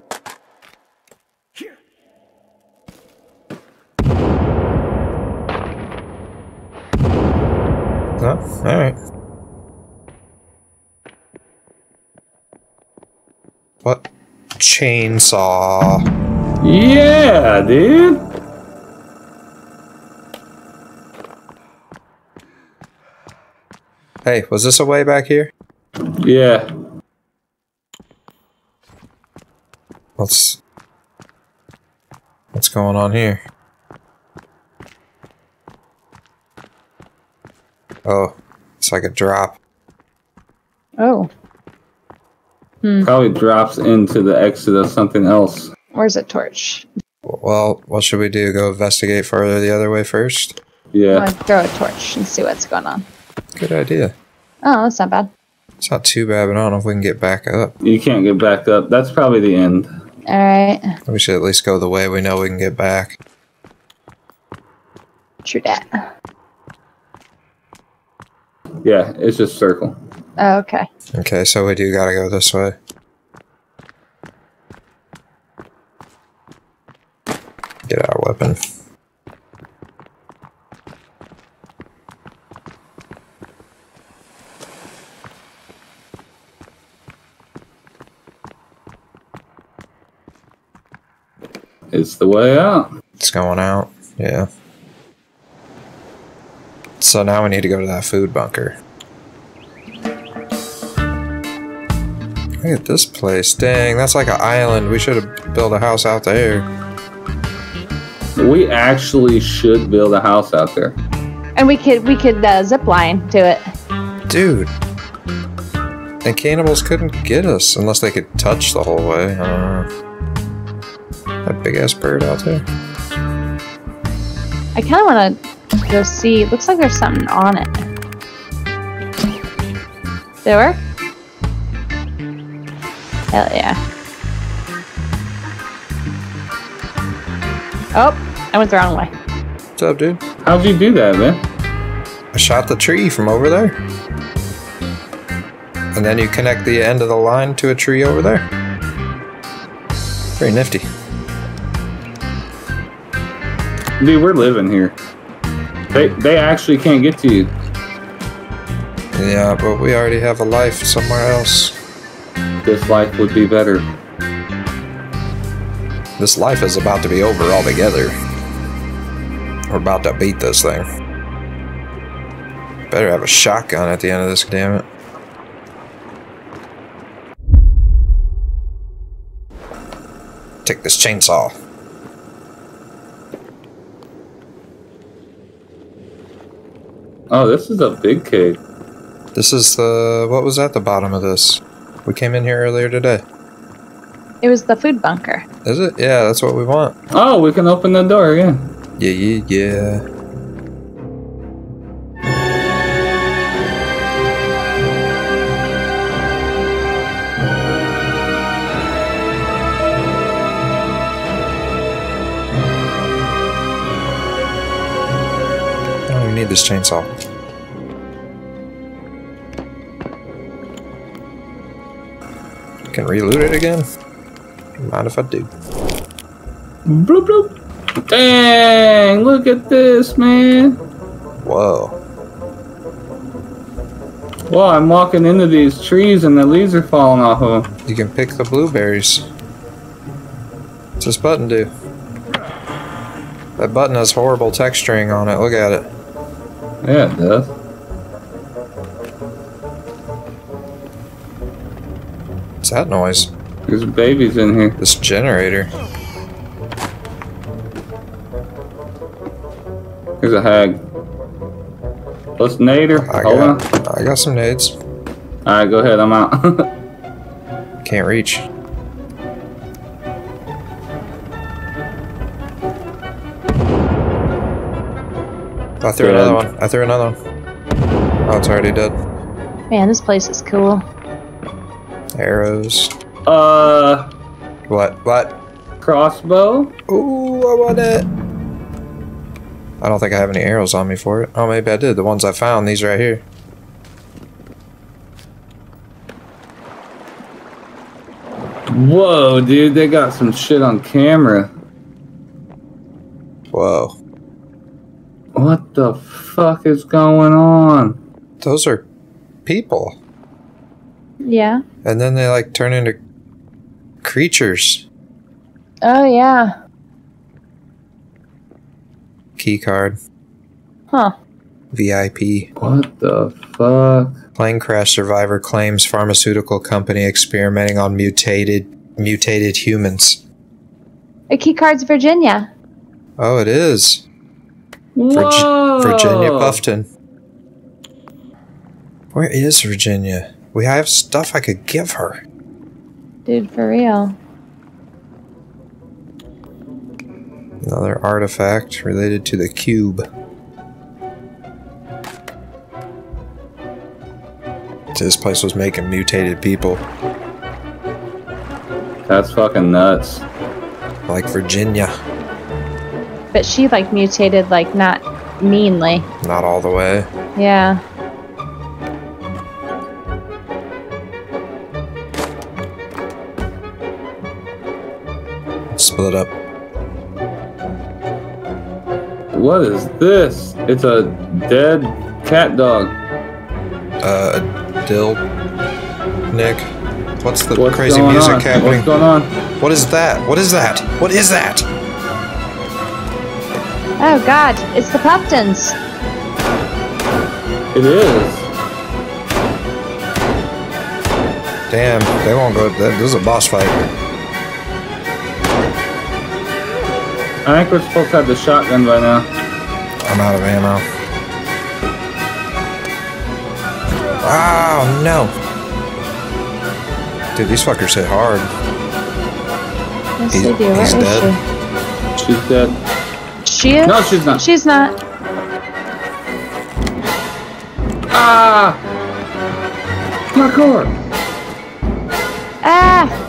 [SPEAKER 1] Oh, alright. What? Chainsaw.
[SPEAKER 2] Yeah, dude.
[SPEAKER 1] Hey, was this a way back here?
[SPEAKER 2] Yeah.
[SPEAKER 1] What's what's going on here? Oh, it's like a drop.
[SPEAKER 3] Oh, hmm.
[SPEAKER 2] Probably drops into the exit of something else.
[SPEAKER 3] where's a torch?
[SPEAKER 1] Well, what should we do? Go investigate further the other way first?
[SPEAKER 2] Yeah.
[SPEAKER 3] gonna throw a torch and see what's going on.
[SPEAKER 1] Good idea.
[SPEAKER 3] Oh, that's not bad.
[SPEAKER 1] It's not too bad, but I don't know if we can get back up.
[SPEAKER 2] You can't get back up. That's probably the end.
[SPEAKER 3] All right,
[SPEAKER 1] We should at least go the way we know we can get back.
[SPEAKER 3] true that.
[SPEAKER 2] Yeah, it's just circle.
[SPEAKER 3] Oh, okay.
[SPEAKER 1] Okay, so we do gotta go this way. Get our weapon.
[SPEAKER 2] It's the way out.
[SPEAKER 1] It's going out. Yeah. So now we need to go to that food bunker. Look at this place. Dang, that's like an island. We should have built a house out there.
[SPEAKER 2] We actually should build a house out there.
[SPEAKER 3] And we could we could uh, zip line to it.
[SPEAKER 1] Dude. And cannibals couldn't get us unless they could touch the whole way. I don't know. That big ass bird out there.
[SPEAKER 3] I kind of want to go see. It looks like there's something on it. Did it work? Hell yeah. Oh, I went the wrong way.
[SPEAKER 1] What's up, dude?
[SPEAKER 2] How'd you do that, man?
[SPEAKER 1] I shot the tree from over there. And then you connect the end of the line to a tree over there. Very nifty.
[SPEAKER 2] Dude, we're living here. They they actually can't get to you.
[SPEAKER 1] Yeah, but we already have a life somewhere else.
[SPEAKER 2] This life would be better.
[SPEAKER 1] This life is about to be over altogether. We're about to beat this thing. Better have a shotgun at the end of this, damn it. Take this chainsaw.
[SPEAKER 2] Oh, this is a big cave.
[SPEAKER 1] This is the. What was at the bottom of this? We came in here earlier today.
[SPEAKER 3] It was the food bunker.
[SPEAKER 1] Is it? Yeah, that's what we want.
[SPEAKER 2] Oh, we can open the door, yeah.
[SPEAKER 1] Yeah, yeah, yeah. Need this chainsaw. Can reloot it again? Mind if I do?
[SPEAKER 2] Bloop bloop. Dang, look at this, man.
[SPEAKER 1] Whoa.
[SPEAKER 2] Well, I'm walking into these trees and the leaves are falling off of them.
[SPEAKER 1] You can pick the blueberries. What's this button do? That button has horrible texturing on it. Look at it.
[SPEAKER 2] Yeah, it does.
[SPEAKER 1] What's that noise?
[SPEAKER 2] There's babies in here.
[SPEAKER 1] This generator.
[SPEAKER 2] There's a hag. Let's nader.
[SPEAKER 1] I
[SPEAKER 2] Hold on.
[SPEAKER 1] I got some nades.
[SPEAKER 2] Alright, go ahead. I'm out.
[SPEAKER 1] Can't reach. Threw another one. I threw another one. Oh, it's already dead.
[SPEAKER 3] Man, this place is cool.
[SPEAKER 1] Arrows.
[SPEAKER 2] uh,
[SPEAKER 1] What? What?
[SPEAKER 2] crossbow?
[SPEAKER 1] Ooh, I want it. I don't think I have any arrows on me for it. Oh, maybe I did. The ones I found, these right here.
[SPEAKER 2] Whoa, dude, they got some shit on camera.
[SPEAKER 1] Whoa.
[SPEAKER 2] What the fuck is going on?
[SPEAKER 1] Those are people.
[SPEAKER 3] Yeah.
[SPEAKER 1] And then they like turn into creatures.
[SPEAKER 3] Oh, yeah.
[SPEAKER 1] Key card.
[SPEAKER 3] Huh.
[SPEAKER 1] VIP.
[SPEAKER 2] What the fuck?
[SPEAKER 1] Plane crash survivor claims pharmaceutical company experimenting on mutated mutated humans.
[SPEAKER 3] A key card's Virginia.
[SPEAKER 1] Oh, it is. Virgi-
[SPEAKER 2] Whoa!
[SPEAKER 1] Virginia Puffton. Where is Virginia? We have stuff I could give her.
[SPEAKER 3] Dude, for real.
[SPEAKER 1] Another artifact related to the cube. This place was making mutated people
[SPEAKER 2] That's fucking nuts.
[SPEAKER 1] like Virginia.
[SPEAKER 3] But she, like, mutated, like, not meanly.
[SPEAKER 1] Not all the way.
[SPEAKER 3] Yeah.
[SPEAKER 1] Split up.
[SPEAKER 2] What is this? It's a dead cat dog.
[SPEAKER 1] Uh, Dill. Nick. What's the
[SPEAKER 2] What's
[SPEAKER 1] crazy music
[SPEAKER 2] on?
[SPEAKER 1] happening?
[SPEAKER 2] What's going on?
[SPEAKER 1] What is that? What is that? What is that?
[SPEAKER 3] Oh, God. It's the Puftons.
[SPEAKER 2] It is.
[SPEAKER 1] Damn, they won't go. This is a boss fight.
[SPEAKER 2] I think we're supposed to have the shotgun by now.
[SPEAKER 1] I'm out of ammo. Oh no! Dude, these fuckers hit hard.
[SPEAKER 3] Yes,
[SPEAKER 1] He's-
[SPEAKER 3] they do. Where
[SPEAKER 1] he's
[SPEAKER 3] is
[SPEAKER 1] dead.
[SPEAKER 2] She's dead.
[SPEAKER 3] She? She is?
[SPEAKER 2] No, she's not.
[SPEAKER 3] She's not.
[SPEAKER 2] Ah! Parkour!
[SPEAKER 3] Ah!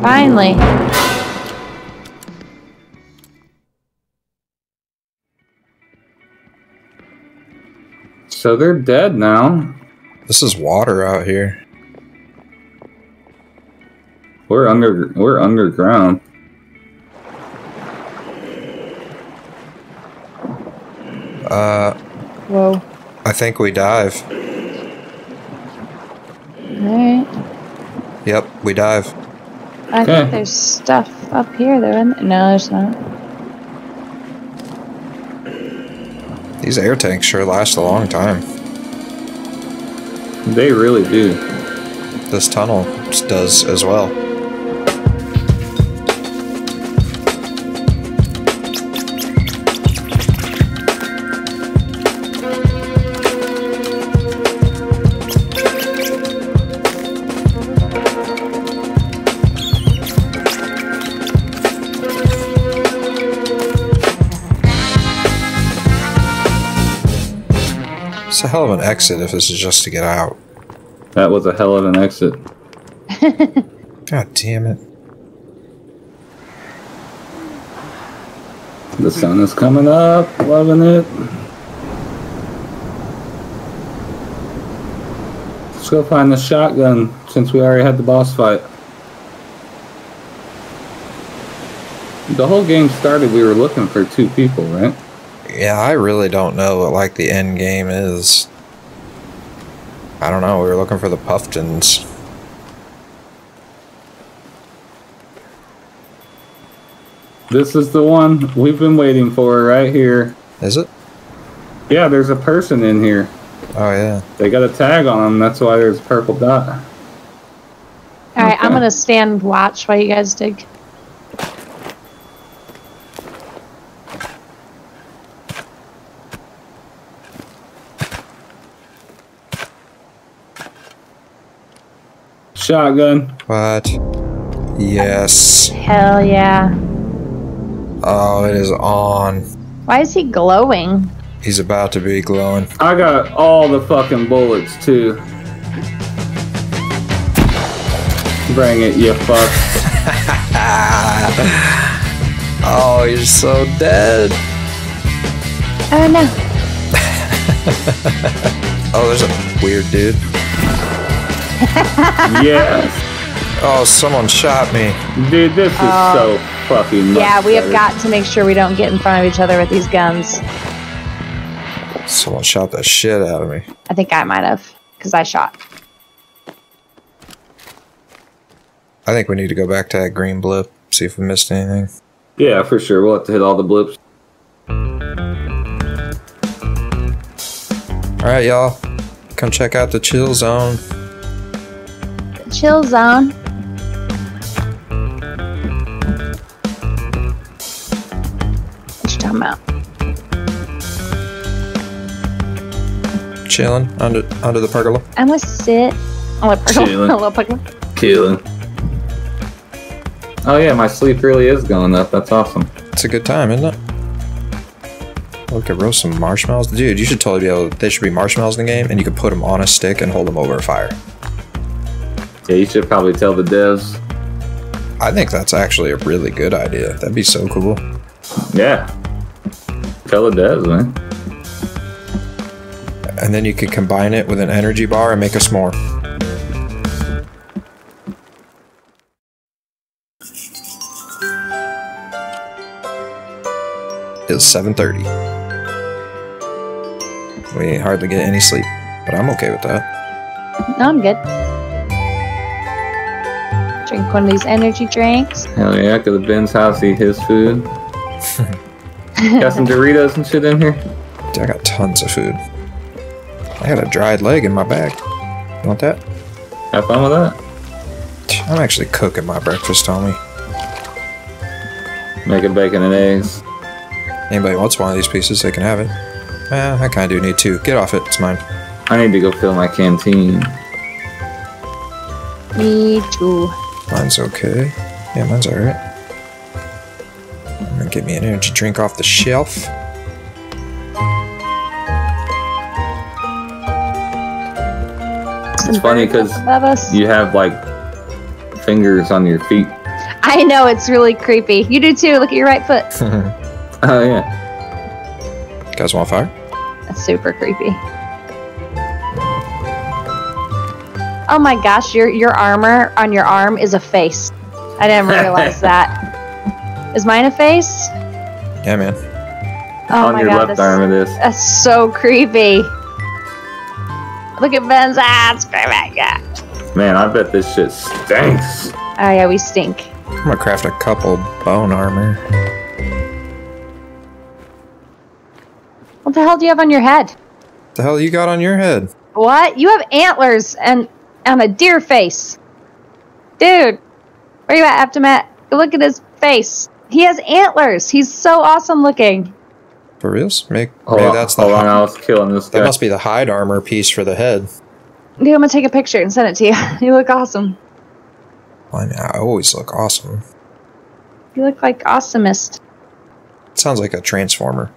[SPEAKER 3] Finally.
[SPEAKER 2] So they're dead now.
[SPEAKER 1] This is water out here.
[SPEAKER 2] We're under. We're underground.
[SPEAKER 1] Uh,
[SPEAKER 3] Whoa.
[SPEAKER 1] I think we dive.
[SPEAKER 3] Alright.
[SPEAKER 1] Yep, we dive.
[SPEAKER 3] I
[SPEAKER 2] Okay.
[SPEAKER 3] think there's stuff up here, though. isn't there? No, there's not.
[SPEAKER 1] These air tanks sure last a long time.
[SPEAKER 2] They really do.
[SPEAKER 1] This tunnel does as well. It's a hell of an exit if this is just to get out.
[SPEAKER 2] That was a hell of an exit.
[SPEAKER 1] God damn it.
[SPEAKER 2] The sun is coming up. Loving it. Let's go find the shotgun since we already had the boss fight. The whole game started, we were looking for two people, right?
[SPEAKER 1] Yeah, I really don't know what like the end game is. I don't know. We were looking for the Puftons.
[SPEAKER 2] This is the one we've been waiting for right here.
[SPEAKER 1] Is it?
[SPEAKER 2] Yeah, there's a person in here.
[SPEAKER 1] Oh yeah.
[SPEAKER 2] They got a tag on them, that's why there's a purple dot.
[SPEAKER 3] Alright, I'm gonna stand watch while you guys dig.
[SPEAKER 2] Shotgun.
[SPEAKER 1] What? Yes.
[SPEAKER 3] Hell yeah.
[SPEAKER 1] Oh, it is on.
[SPEAKER 3] Why is he glowing?
[SPEAKER 1] He's about to be glowing.
[SPEAKER 2] I got all the fucking bullets too. Bring it, you fuck.
[SPEAKER 1] Oh, you're so dead.
[SPEAKER 3] Oh no.
[SPEAKER 1] Oh, there's a weird dude.
[SPEAKER 2] Yes.
[SPEAKER 1] Oh, someone shot me.
[SPEAKER 2] Dude, this is oh. so fucking
[SPEAKER 3] Yeah, we have got to make sure we don't get in front of each other with these guns.
[SPEAKER 1] Someone shot the shit out of me.
[SPEAKER 3] I think I might have, because I shot.
[SPEAKER 1] I think we need to go back to that green blip, see if we missed anything.
[SPEAKER 2] Yeah, for sure. We'll have to hit all the blips.
[SPEAKER 1] All right, y'all. Come check out the chill zone.
[SPEAKER 3] Chill zone. What you talking about?
[SPEAKER 1] Chilling under under the pergola.
[SPEAKER 3] I'm gonna sit on a pergola.
[SPEAKER 2] Chilling.
[SPEAKER 3] a pergola.
[SPEAKER 2] Killing. Oh yeah, my sleep really is going up. That's awesome.
[SPEAKER 1] It's a good time, isn't it? Oh, we could roast some marshmallows. Dude, you should totally be able. to, they should be marshmallows in the game, and you could put them on a stick and hold them over a fire.
[SPEAKER 2] Yeah, you should probably tell the devs.
[SPEAKER 1] I think that's actually a really good idea. That'd be so cool.
[SPEAKER 2] Yeah. Tell the devs, man.
[SPEAKER 1] And then you could combine it with an energy bar and make a s'more. It's 7:30. We hardly get any sleep, but I'm okay with that.
[SPEAKER 3] No, I'm good. Drink one of these energy drinks.
[SPEAKER 2] Hell yeah, go to Ben's house, eat his food. got some Doritos and shit in here.
[SPEAKER 1] Dude, I got tons of food. I got a dried leg in my bag. You want that?
[SPEAKER 2] Have fun with that.
[SPEAKER 1] I'm actually cooking my breakfast, Tommy.
[SPEAKER 2] Making bacon and eggs.
[SPEAKER 1] Anybody wants one of these pieces, they can have it. Eh, I kind of do need two. Get off it. It's mine.
[SPEAKER 2] I need to go fill my canteen.
[SPEAKER 3] Me too.
[SPEAKER 1] Mine's okay. Yeah, mine's alright. I'm gonna get me an energy drink off the shelf.
[SPEAKER 2] It's funny because you have like fingers on your feet.
[SPEAKER 3] I know it's really creepy. You do too. Look at your right foot.
[SPEAKER 2] Oh yeah.
[SPEAKER 1] Guys want fire?
[SPEAKER 3] That's super creepy. Oh my gosh, your your armor on your arm is a face. I didn't realize that. Is mine a face?
[SPEAKER 1] Yeah, man.
[SPEAKER 3] Oh
[SPEAKER 2] on
[SPEAKER 3] my
[SPEAKER 2] your
[SPEAKER 3] god,
[SPEAKER 2] left
[SPEAKER 3] that's,
[SPEAKER 2] arm it is.
[SPEAKER 3] that's so creepy. Look at Ben's ass. Creepy. Yeah.
[SPEAKER 2] Man, I bet this shit stinks.
[SPEAKER 3] Oh yeah, we stink.
[SPEAKER 1] I'm gonna craft a couple bone armor.
[SPEAKER 3] What the hell do you have on your head?
[SPEAKER 1] The hell you got on your head?
[SPEAKER 3] What? You have antlers and and a deer face. Dude, where you at, Avtomat? Look at his face. He has antlers. He's so awesome looking.
[SPEAKER 1] For reals? Make,
[SPEAKER 2] Hold
[SPEAKER 1] maybe
[SPEAKER 2] on,
[SPEAKER 1] that's the
[SPEAKER 2] hold on, I was killing this guy.
[SPEAKER 1] that must be the hide armor piece for the head.
[SPEAKER 3] Dude, I'm gonna take a picture and send it to you. You look awesome.
[SPEAKER 1] I mean, I always look awesome.
[SPEAKER 3] You look like awesomest.
[SPEAKER 1] It sounds like a transformer.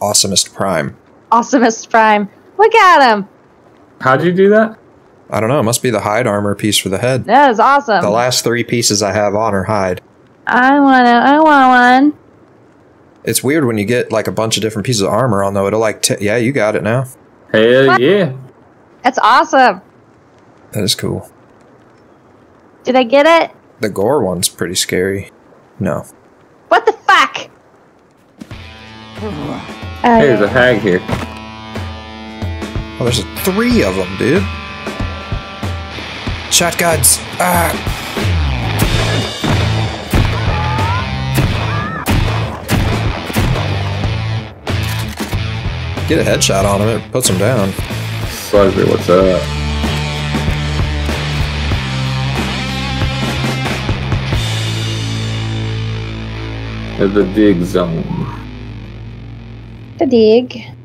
[SPEAKER 1] Awesomest Prime.
[SPEAKER 3] Awesomest prime. Look at him.
[SPEAKER 2] How'd you do that?
[SPEAKER 1] I don't know. It must be the hide armor piece for the head.
[SPEAKER 3] That is awesome.
[SPEAKER 1] The last three pieces I have on are hide.
[SPEAKER 3] I wanna. I want one.
[SPEAKER 1] It's weird when you get like a bunch of different pieces of armor on though. It'll like, t- yeah, you got it now.
[SPEAKER 2] Hell
[SPEAKER 3] What?
[SPEAKER 2] yeah.
[SPEAKER 3] That's awesome.
[SPEAKER 1] That is cool.
[SPEAKER 3] Did I get it?
[SPEAKER 1] The gore one's pretty scary. No.
[SPEAKER 3] What the fuck?
[SPEAKER 2] Hey, there's a uh, hag here.
[SPEAKER 1] Oh, there's three of them, dude. Shotguns. Ah. Get a headshot on him. It puts him down.
[SPEAKER 2] Slightly, what's that? The dig zone.
[SPEAKER 3] The dig.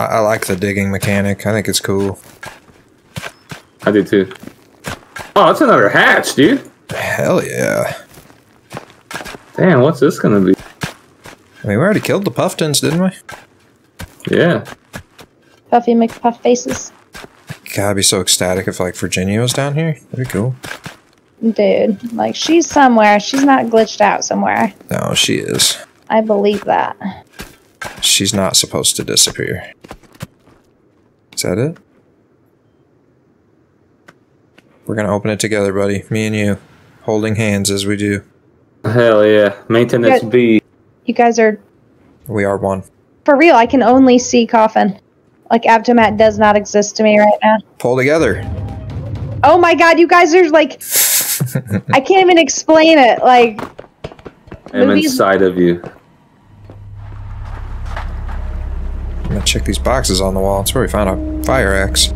[SPEAKER 1] I, I like the digging mechanic. I think it's cool.
[SPEAKER 2] I do too. Oh, that's another hatch, dude.
[SPEAKER 1] Hell yeah.
[SPEAKER 2] Damn, what's this gonna be?
[SPEAKER 1] I mean, we already killed the Puffins, didn't we?
[SPEAKER 2] Yeah.
[SPEAKER 3] Puffy McPuff faces.
[SPEAKER 1] God, I'd be so ecstatic if like Virginia was down here. That'd be cool.
[SPEAKER 3] Dude, like she's somewhere. She's not glitched out somewhere.
[SPEAKER 1] No, she is.
[SPEAKER 3] I believe that.
[SPEAKER 1] She's not supposed to disappear. Is that it? We're gonna open it together, buddy. Me and you. Holding hands as we do.
[SPEAKER 2] Hell yeah. Maintenance
[SPEAKER 3] Yeah.
[SPEAKER 2] B.
[SPEAKER 3] You guys are
[SPEAKER 1] We are one.
[SPEAKER 3] for real. I can only see Coughin'. Like Avtomat does not exist to me right now.
[SPEAKER 1] Pull together.
[SPEAKER 3] Oh my god, you guys are like I can't even explain it. Like
[SPEAKER 2] I'm
[SPEAKER 3] Movies-
[SPEAKER 2] inside of you.
[SPEAKER 1] I'm gonna check these boxes on the wall. That's where we found a fire axe.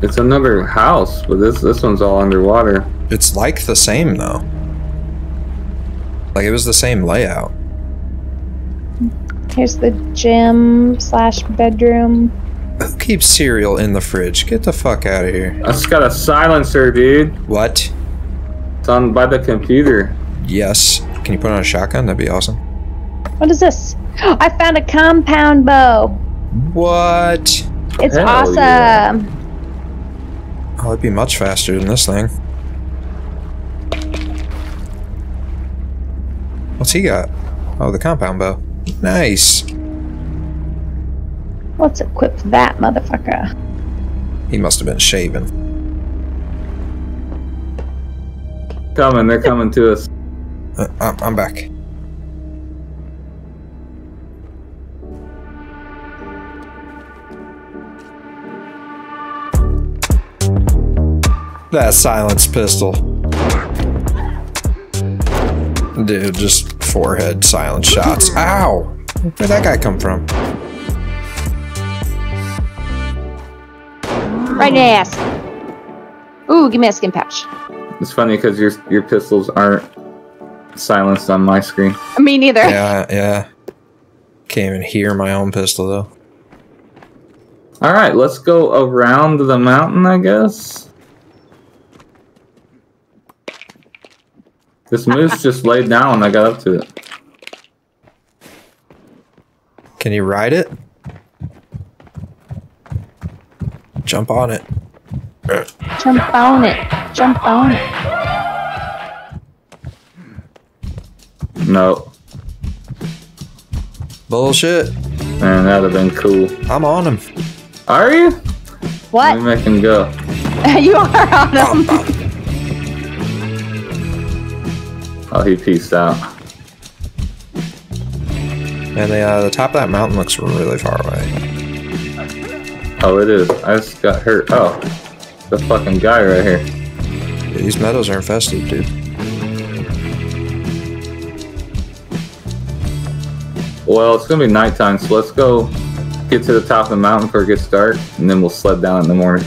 [SPEAKER 2] It's another house, but this this one's all underwater.
[SPEAKER 1] It's like the same though. Like it was the same layout.
[SPEAKER 3] here's the gym slash bedroom.
[SPEAKER 1] Who keeps cereal in the fridge? Get the fuck out of here.
[SPEAKER 2] I just got a silencer, dude.
[SPEAKER 1] What?
[SPEAKER 2] It's on by the computer.
[SPEAKER 1] Yes. Can you put on a shotgun? That'd be awesome.
[SPEAKER 3] What is this? I found a compound bow.
[SPEAKER 1] What?
[SPEAKER 3] It's
[SPEAKER 2] Hell
[SPEAKER 3] awesome.
[SPEAKER 2] yeah.
[SPEAKER 1] Oh, it'd be much faster than this thing. What's he got? Oh, the compound bow. Nice.
[SPEAKER 3] Let's equip that motherfucker.
[SPEAKER 1] He must have been shaving.
[SPEAKER 2] Coming, they're coming to us.
[SPEAKER 1] Uh, I'm, I'm back. That silence pistol. Dude, just forehead silence shots. Ow! Where'd that guy come from?
[SPEAKER 3] Right in the ass. Ooh, give me a skin pouch.
[SPEAKER 2] It's funny because your your pistols aren't silenced on my screen.
[SPEAKER 3] Me neither.
[SPEAKER 1] Yeah, yeah. Can't even hear my own pistol though.
[SPEAKER 2] All right, let's go around the mountain, I guess. This moose just laid down when I got up to it.
[SPEAKER 1] Can you ride it? Jump on it.
[SPEAKER 3] Jump on it. Jump on it.
[SPEAKER 2] No,
[SPEAKER 1] Bullshit.
[SPEAKER 2] man, that'd have been cool.
[SPEAKER 1] I'm on him.
[SPEAKER 2] Are you?
[SPEAKER 3] What?
[SPEAKER 2] Let me make him go.
[SPEAKER 3] you are on them.
[SPEAKER 2] Oh, he pieced out.
[SPEAKER 1] And the, uh, the top of that mountain looks really far away.
[SPEAKER 2] Oh, it is. I just got hurt. Oh, the fucking guy right here.
[SPEAKER 1] Dude, these meadows are infested, dude.
[SPEAKER 2] Well, it's gonna be nighttime, so let's go get to the top of the mountain before it gets dark, and then we'll sled down in the morning.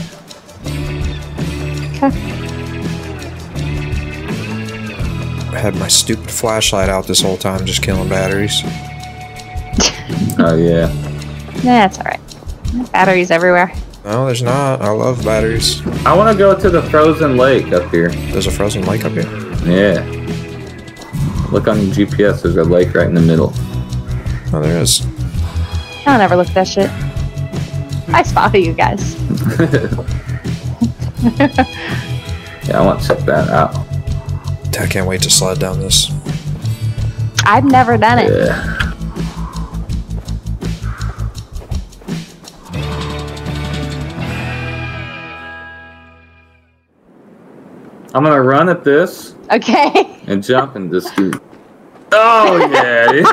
[SPEAKER 3] Okay.
[SPEAKER 1] Had my stupid flashlight out this whole time, just killing batteries.
[SPEAKER 2] Oh yeah.
[SPEAKER 3] Yeah, That's alright. Batteries everywhere.
[SPEAKER 1] No, there's not. I love batteries.
[SPEAKER 2] I want to go to the frozen lake up here.
[SPEAKER 1] There's a frozen lake up here.
[SPEAKER 2] Yeah. Look on your GPS. There's a lake right in the middle.
[SPEAKER 1] Oh, there is.
[SPEAKER 3] I'll never look at that shit. I follow you guys.
[SPEAKER 2] Yeah, I want to check that out.
[SPEAKER 1] I can't wait to slide down this.
[SPEAKER 3] I've never done it.
[SPEAKER 2] Yeah. I'm gonna run at this
[SPEAKER 3] Okay.
[SPEAKER 2] and jump and just do. Oh yeah, dude.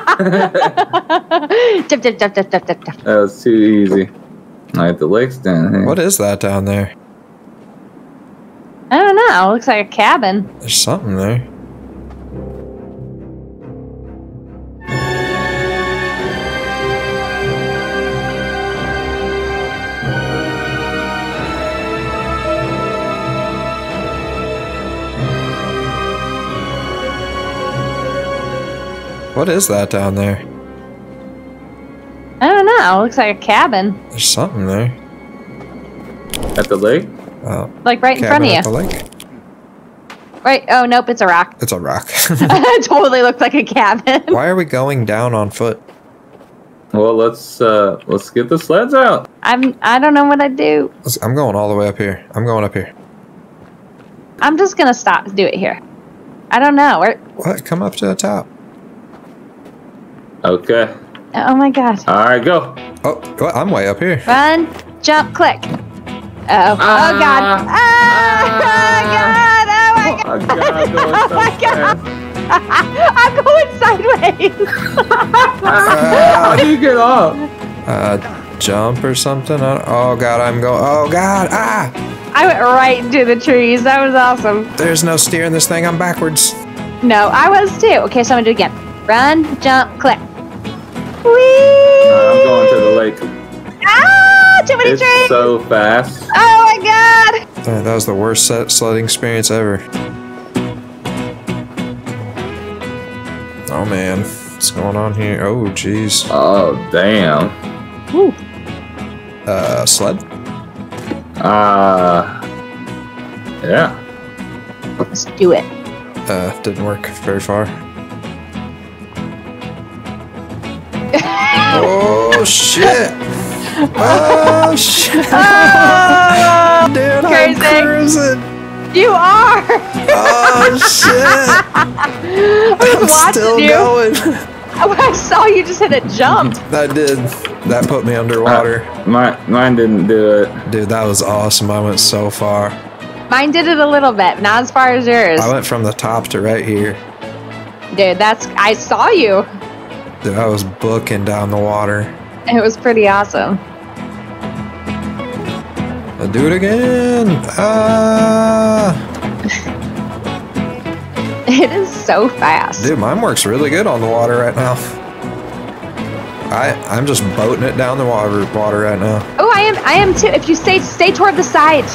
[SPEAKER 3] dip, dip, dip, dip, dip, dip, dip.
[SPEAKER 2] that was too easy. Alright, the lake's down here.
[SPEAKER 1] What is that down there?
[SPEAKER 3] I don't know. It looks like a cabin.
[SPEAKER 1] There's something there. What is that down there?
[SPEAKER 3] I don't know. It looks like a cabin.
[SPEAKER 1] There's something there.
[SPEAKER 2] At the lake?
[SPEAKER 1] Oh,
[SPEAKER 3] Like right in front of
[SPEAKER 1] at the
[SPEAKER 3] you.
[SPEAKER 1] lake.
[SPEAKER 3] Right. Oh, nope. It's a rock.
[SPEAKER 1] It's a rock.
[SPEAKER 3] it totally looks like a cabin.
[SPEAKER 1] Why are we going down on foot?
[SPEAKER 2] Well, let's uh let's get the sleds out.
[SPEAKER 3] I'm. I don't know what I do.
[SPEAKER 1] I'm going all the way up here. I'm going up here.
[SPEAKER 3] I'm just gonna stop. Do it here. I don't know. Where,
[SPEAKER 1] What? Come up to the top.
[SPEAKER 2] Okay.
[SPEAKER 3] oh my god.
[SPEAKER 2] All right, go.
[SPEAKER 1] Oh, I'm way up here.
[SPEAKER 3] Run, jump, click. Uh oh. oh god.
[SPEAKER 2] Ah.
[SPEAKER 3] Ah, god. Oh my god.
[SPEAKER 2] Oh, God,
[SPEAKER 3] Oh
[SPEAKER 2] so
[SPEAKER 3] my God. I'm going sideways.
[SPEAKER 2] How do you get up?
[SPEAKER 1] Uh, jump or something? Oh god, I'm going. Oh god, ah!
[SPEAKER 3] I went right into the trees. That was awesome.
[SPEAKER 1] There's no steering this thing. I'm backwards.
[SPEAKER 3] No, I was too. Okay, so I'm gonna do it again. Run, jump, click. Whee!
[SPEAKER 2] I'm going to the lake.
[SPEAKER 3] Ah, too many
[SPEAKER 2] It's
[SPEAKER 3] trees.
[SPEAKER 2] so fast.
[SPEAKER 3] oh my god.
[SPEAKER 1] That was the worst set sledding experience ever. Oh man, what's going on here? Oh jeez.
[SPEAKER 2] Oh damn.
[SPEAKER 3] Ooh.
[SPEAKER 1] Uh, sled?
[SPEAKER 2] Uh yeah.
[SPEAKER 3] Let's do it.
[SPEAKER 1] Uh, didn't work very far. oh shit! Oh shit!
[SPEAKER 3] Oh,
[SPEAKER 1] Dude,
[SPEAKER 3] Crazy.
[SPEAKER 1] I'm cruising!
[SPEAKER 3] you are.
[SPEAKER 1] Oh shit!
[SPEAKER 3] I was
[SPEAKER 1] I'm
[SPEAKER 3] watching
[SPEAKER 1] still
[SPEAKER 3] you.
[SPEAKER 1] going.
[SPEAKER 3] I saw you just hit a jump.
[SPEAKER 1] That did. That put me underwater.
[SPEAKER 2] Uh, my mine didn't do it.
[SPEAKER 1] Dude, that was awesome. I went so far.
[SPEAKER 3] Mine did it a little bit, not as far as yours.
[SPEAKER 1] I went from the top to right here.
[SPEAKER 3] Dude, that's I saw you.
[SPEAKER 1] Dude, I was booking down the water.
[SPEAKER 3] It was pretty awesome.
[SPEAKER 1] I'll do it again. Ah,
[SPEAKER 3] It is so fast.
[SPEAKER 1] dude, mine works really good on the water right now. I I'm just boating it down the water water right now.
[SPEAKER 3] Oh, I am I am too. If you stay stay toward the side.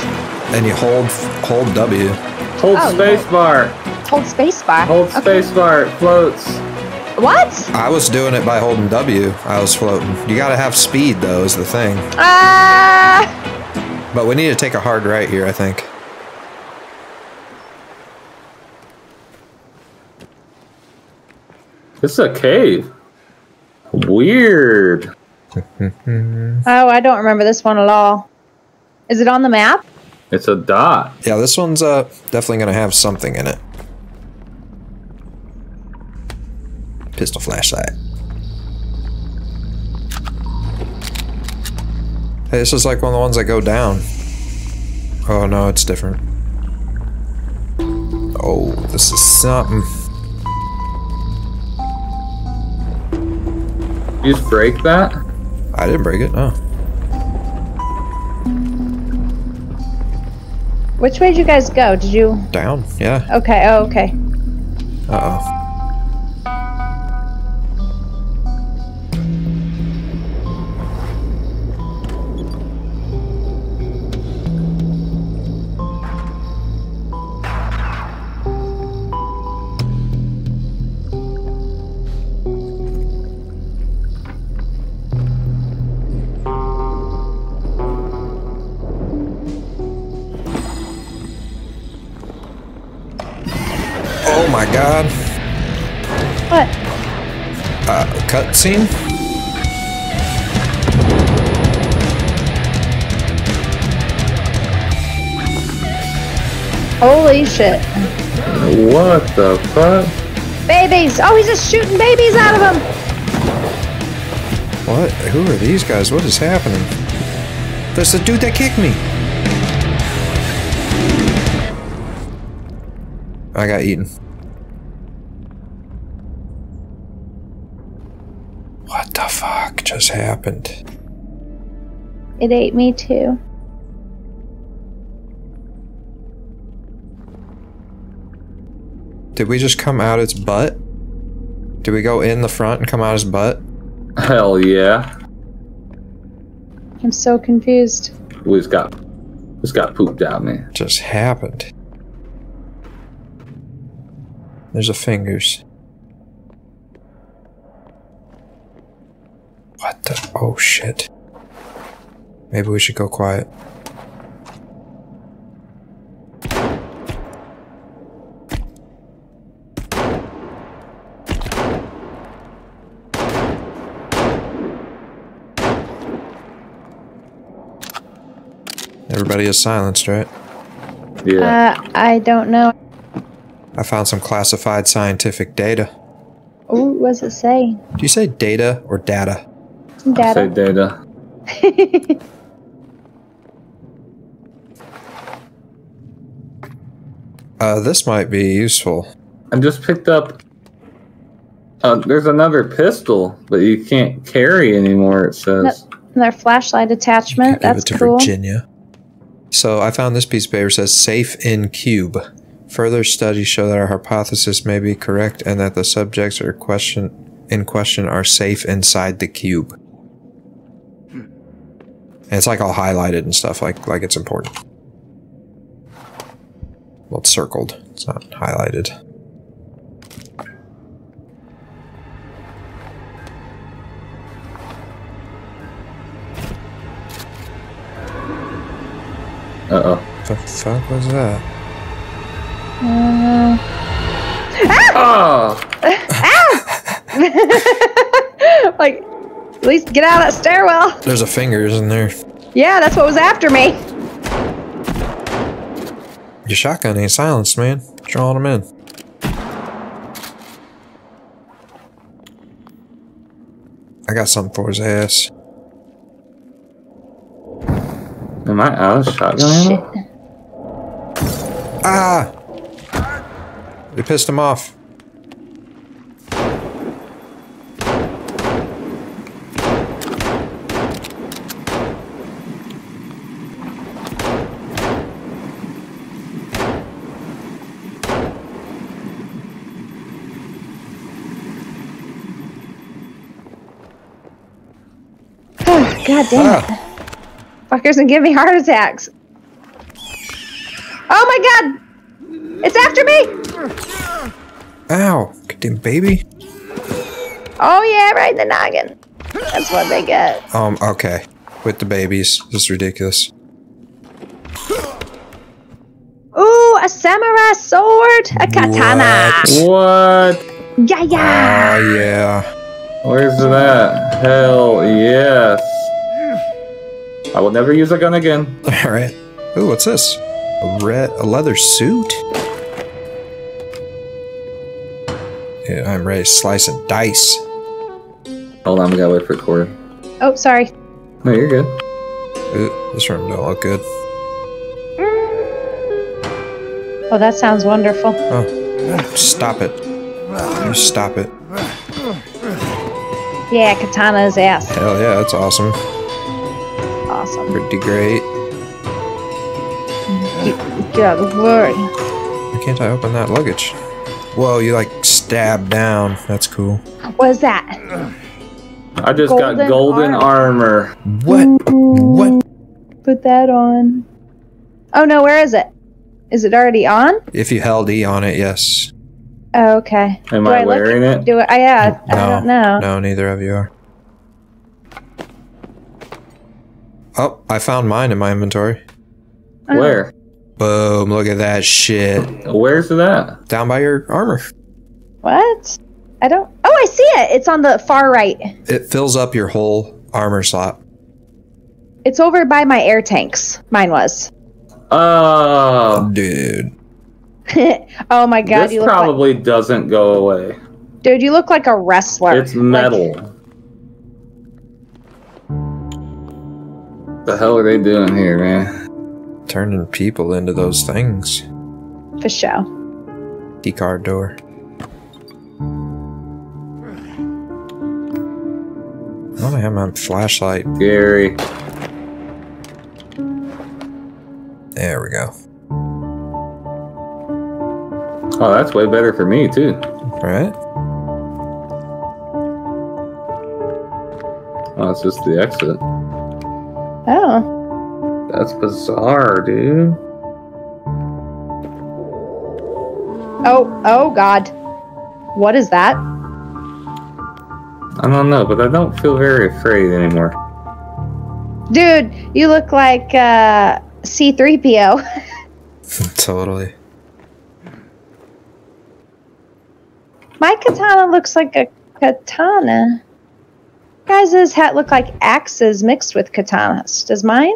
[SPEAKER 1] And you hold hold W.
[SPEAKER 2] Hold
[SPEAKER 3] Oh,
[SPEAKER 2] space bar.
[SPEAKER 3] Hold space bar.
[SPEAKER 2] Hold
[SPEAKER 3] Okay.
[SPEAKER 2] space bar. It floats.
[SPEAKER 3] What?
[SPEAKER 1] I was doing it by holding W. I was floating. You gotta have speed though, is the thing.
[SPEAKER 3] Ah!
[SPEAKER 1] But we need to take a hard right here, I think.
[SPEAKER 2] This is a cave. Weird.
[SPEAKER 3] oh, I don't remember this one at all. Is it on the map?
[SPEAKER 2] It's a dot.
[SPEAKER 1] Yeah, this one's uh definitely gonna have something in it. Pistol flashlight. Hey, this is like one of the ones that go down. Oh no, it's different. Oh, this is something.
[SPEAKER 2] You just break that?
[SPEAKER 1] I didn't break it, no.
[SPEAKER 3] Which way did you guys go? Did you?
[SPEAKER 1] Down, yeah.
[SPEAKER 3] Okay. Oh, okay.
[SPEAKER 1] Uh oh. God.
[SPEAKER 3] What?
[SPEAKER 1] Uh, cutscene?
[SPEAKER 3] Holy shit!
[SPEAKER 2] What the fuck?
[SPEAKER 3] Babies! Oh, he's just shooting babies out of him.
[SPEAKER 1] What? Who are these guys? What is happening? There's the dude that kicked me. I got eaten. What the fuck just happened?
[SPEAKER 3] It ate me too.
[SPEAKER 1] Did we just come out its butt? Did we go in the front and come out its butt?
[SPEAKER 2] Hell yeah.
[SPEAKER 3] I'm so confused.
[SPEAKER 2] We just got just got pooped out, man.
[SPEAKER 1] Just happened. There's a fingers. What the? Oh shit. Maybe we should go quiet. Everybody is silenced, right?
[SPEAKER 2] Yeah.
[SPEAKER 3] Uh, I don't know.
[SPEAKER 1] I found some classified scientific data.
[SPEAKER 3] Ooh, what does it say?
[SPEAKER 1] Do you say data or data?
[SPEAKER 2] Say
[SPEAKER 3] Data.
[SPEAKER 2] data.
[SPEAKER 1] Uh, this might be useful.
[SPEAKER 2] I just picked up. Uh, there's another pistol, but you can't carry anymore. It says.
[SPEAKER 3] Their flashlight attachment.
[SPEAKER 1] Give
[SPEAKER 3] That's
[SPEAKER 1] it to
[SPEAKER 3] cool.
[SPEAKER 1] Virginia. So I found this piece of paper says safe in cube. Further studies show that our hypothesis may be correct and that the subjects are question in question are safe inside the cube. And it's like all highlighted and stuff, like like it's important. Well, it's circled. It's not highlighted.
[SPEAKER 2] Uh oh.
[SPEAKER 1] The fuck was that?
[SPEAKER 3] Uh,
[SPEAKER 2] Oh!
[SPEAKER 3] like, at least get out of that stairwell.
[SPEAKER 1] There's a fingers in there.
[SPEAKER 3] Yeah, that's what was after me.
[SPEAKER 1] Your shotgun ain't silenced, man. Drawing them in. I got something for his ass.
[SPEAKER 2] Am I out of shotgun
[SPEAKER 3] Shit.
[SPEAKER 2] ammo?
[SPEAKER 1] Ah! They pissed him off.
[SPEAKER 3] God damn it.
[SPEAKER 1] Ah!
[SPEAKER 3] Fuckers and give me heart attacks. Oh my god! It's after me!
[SPEAKER 1] Ow! Goddamn baby.
[SPEAKER 3] Oh yeah, right in the noggin. That's what they get.
[SPEAKER 1] Um, okay. With the babies. This is ridiculous.
[SPEAKER 3] Ooh, a samurai sword! A katana!
[SPEAKER 1] What?
[SPEAKER 2] What?
[SPEAKER 3] Yeah, yeah!
[SPEAKER 1] Oh, yeah.
[SPEAKER 2] Where's that? Hell yes. I will never use a gun again.
[SPEAKER 1] Alright. Ooh, what's this? A red, a leather suit? Yeah, I'm ready to slice and dice.
[SPEAKER 2] Hold on, we gotta wait for Corey.
[SPEAKER 3] Oh, sorry.
[SPEAKER 2] No, you're good.
[SPEAKER 1] Ooh, this room don't look good.
[SPEAKER 3] Oh, that sounds wonderful.
[SPEAKER 1] Oh, stop it. You stop it.
[SPEAKER 3] Yeah, katana's ass.
[SPEAKER 1] Hell yeah, that's awesome.
[SPEAKER 3] Awesome.
[SPEAKER 1] Pretty great.
[SPEAKER 3] Get out of the way.
[SPEAKER 1] Why can't I open that luggage? Whoa, you like stab down. That's cool.
[SPEAKER 3] What is that?
[SPEAKER 2] I just got
[SPEAKER 3] Golden
[SPEAKER 2] golden armor.
[SPEAKER 1] What? What?
[SPEAKER 3] Put that on. Oh no, where is it? Is it already on?
[SPEAKER 1] If you held E on it, yes.
[SPEAKER 3] Oh, okay.
[SPEAKER 2] Am
[SPEAKER 3] Do
[SPEAKER 2] I,
[SPEAKER 3] I look-
[SPEAKER 2] wearing it?
[SPEAKER 3] Do it? I yeah. I don't know.
[SPEAKER 1] No, neither of you are. Oh, I found mine in my inventory.
[SPEAKER 3] Oh.
[SPEAKER 2] Where?
[SPEAKER 1] Boom, look at that shit.
[SPEAKER 2] Where's that?
[SPEAKER 1] Down by your armor.
[SPEAKER 3] What? I don't. Oh, I see it. It's on the far right.
[SPEAKER 1] It fills up your whole armor slot.
[SPEAKER 3] It's over by my air tanks. Mine was.
[SPEAKER 2] Oh,
[SPEAKER 1] Dude.
[SPEAKER 3] oh my god,
[SPEAKER 2] this
[SPEAKER 3] you look like
[SPEAKER 2] probably doesn't go away.
[SPEAKER 3] dude. You look like a wrestler.
[SPEAKER 2] It's metal. The hell are they doing here, man?
[SPEAKER 1] Turning people into those things.
[SPEAKER 3] For show.
[SPEAKER 1] Key card door. I don't have my flashlight.
[SPEAKER 2] Gary.
[SPEAKER 1] There we go.
[SPEAKER 2] Oh, that's way better for me too.
[SPEAKER 1] Alright.
[SPEAKER 2] Oh, it's just the exit.
[SPEAKER 3] Oh,
[SPEAKER 2] That's bizarre, dude.
[SPEAKER 3] oh, oh god. What is that?
[SPEAKER 2] I don't know, but I don't feel very afraid anymore.
[SPEAKER 3] Dude, you look like uh, C3PO.
[SPEAKER 1] totally.
[SPEAKER 3] My katana looks like a katana. Guys, his hat look like axes mixed with katanas. Does mine?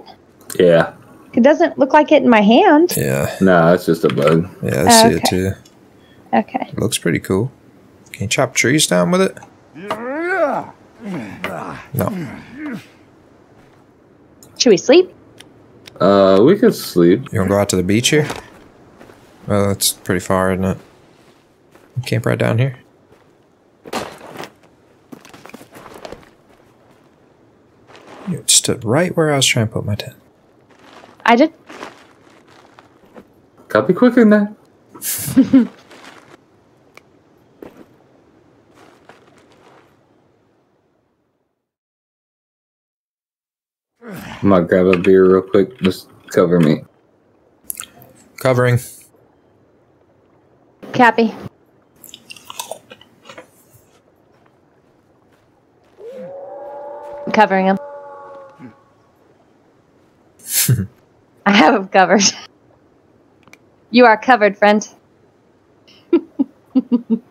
[SPEAKER 2] Yeah.
[SPEAKER 3] It doesn't look like it in my hand.
[SPEAKER 1] Yeah.
[SPEAKER 2] No, it's just a bug.
[SPEAKER 1] Yeah, I see it too.
[SPEAKER 3] Okay.
[SPEAKER 1] Looks pretty cool. Can you chop trees down with it? No.
[SPEAKER 3] Should we sleep?
[SPEAKER 2] Uh, we could sleep.
[SPEAKER 1] You wanna go out to the beach here? Well, that's pretty far, isn't it? Camp right down here. You stood right where I was trying to put my tent.
[SPEAKER 3] I did.
[SPEAKER 2] Gotta be quicker than that. I'm gonna grab a beer real quick. Just cover me.
[SPEAKER 1] Covering.
[SPEAKER 3] Cappy. I'm covering him. I have him covered. You are covered, friend.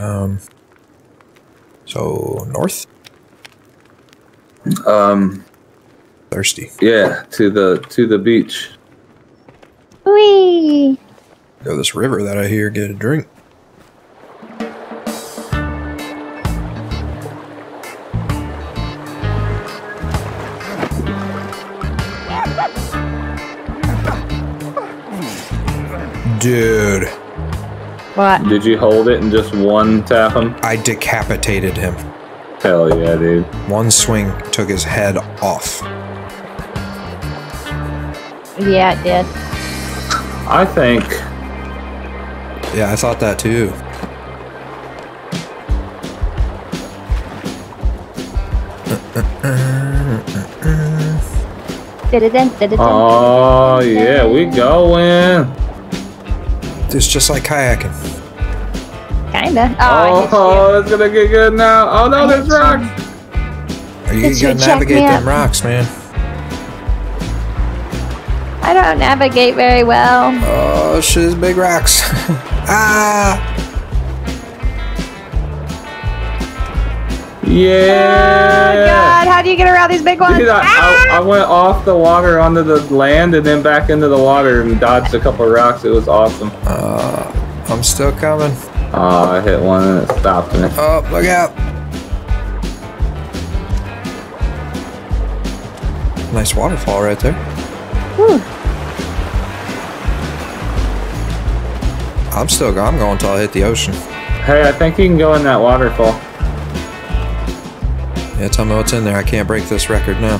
[SPEAKER 1] Um. So north.
[SPEAKER 2] Um,
[SPEAKER 1] Thirsty.
[SPEAKER 2] yeah, to the to the beach.
[SPEAKER 3] Whee!
[SPEAKER 1] Go this river that I hear. Get a drink. Dude,
[SPEAKER 3] What?
[SPEAKER 2] Did you hold it and just one tap him?
[SPEAKER 1] I decapitated him.
[SPEAKER 2] Hell yeah, dude.
[SPEAKER 1] One swing took his head off.
[SPEAKER 3] Yeah, it did.
[SPEAKER 2] I think
[SPEAKER 1] Yeah, I thought that too.
[SPEAKER 3] Did it then? Did it then?
[SPEAKER 2] Oh yeah, we going.
[SPEAKER 1] It's just like kayaking.
[SPEAKER 3] Kinda. Oh,
[SPEAKER 2] Oh,
[SPEAKER 3] I
[SPEAKER 2] it's gonna get good now. Oh no, there's rocks.
[SPEAKER 1] Are you
[SPEAKER 3] Did you
[SPEAKER 1] gotta
[SPEAKER 3] check
[SPEAKER 1] navigate them
[SPEAKER 3] out?
[SPEAKER 1] rocks, man?
[SPEAKER 3] I don't navigate very well.
[SPEAKER 1] Oh shit, there's big rocks. ah!
[SPEAKER 3] Oh,
[SPEAKER 2] Yeah.
[SPEAKER 3] God, how do you get around these big ones?
[SPEAKER 2] Dude, I,
[SPEAKER 3] Ah!
[SPEAKER 2] I, I went off the water onto the land and then back into the water and dodged a couple of rocks. It was awesome.
[SPEAKER 1] Uh, I'm still coming.
[SPEAKER 2] Oh, I hit one and it stopped me.
[SPEAKER 1] Oh, look out. Nice waterfall right there.
[SPEAKER 3] Whew.
[SPEAKER 1] I'm still going. I'm going until I hit the ocean.
[SPEAKER 2] Hey, I think you can go in that waterfall.
[SPEAKER 1] Yeah, tell me what's in there. I can't break this record now.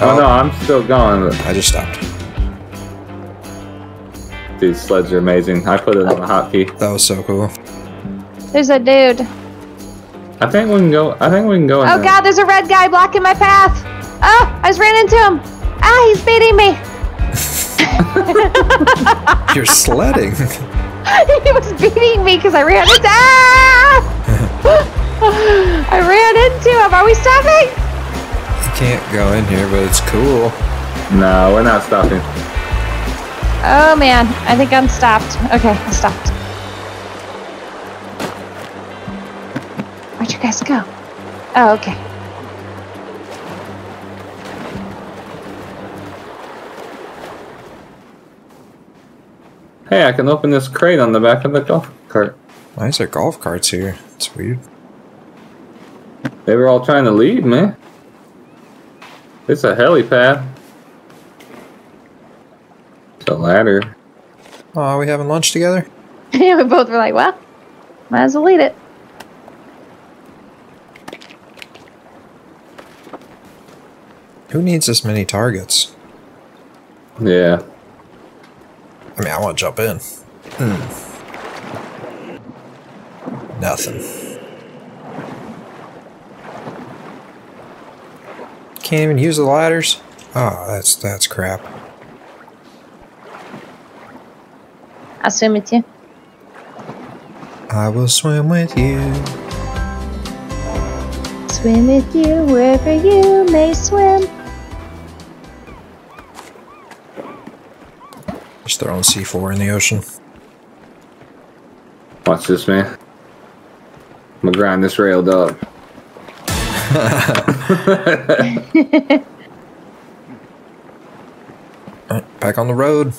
[SPEAKER 2] Oh, no, I'm still going.
[SPEAKER 1] I just stopped.
[SPEAKER 2] These sleds are amazing. I put it on the hotkey.
[SPEAKER 1] That was so cool.
[SPEAKER 3] There's a dude.
[SPEAKER 2] I think we can go. I think we can go in
[SPEAKER 3] Oh
[SPEAKER 2] there.
[SPEAKER 3] god, there's a red guy blocking my path. Oh, I just ran into him. Ah, he's beating me.
[SPEAKER 1] You're sledding.
[SPEAKER 3] he was beating me because I ran into. Ah! I ran into him. Are we stopping?
[SPEAKER 1] you can't go in here, but it's cool.
[SPEAKER 2] No, we're not stopping.
[SPEAKER 3] Oh man, I think I'm stopped. Okay, I stopped. Where'd you guys go? Oh, okay.
[SPEAKER 2] Hey, I can open this crate on the back of the golf cart.
[SPEAKER 1] Why is there golf carts here? It's weird.
[SPEAKER 2] They were all trying to leave me. It's a helipad. It's a ladder.
[SPEAKER 1] Oh, are we having lunch together?
[SPEAKER 3] Yeah, we both were like, well, might as well eat it.
[SPEAKER 1] Who needs this many targets?
[SPEAKER 2] Yeah.
[SPEAKER 1] I mean, I want to jump in. Hmm. Nothing. Can't even use the ladders. Oh, that's that's crap.
[SPEAKER 3] I'll swim with you.
[SPEAKER 1] I will swim with you.
[SPEAKER 3] Swim with you wherever you may swim.
[SPEAKER 1] Just throwing C4 in the ocean.
[SPEAKER 2] Watch this, man. I'm gonna grind this rail, dog.
[SPEAKER 1] Uh, Back on the road.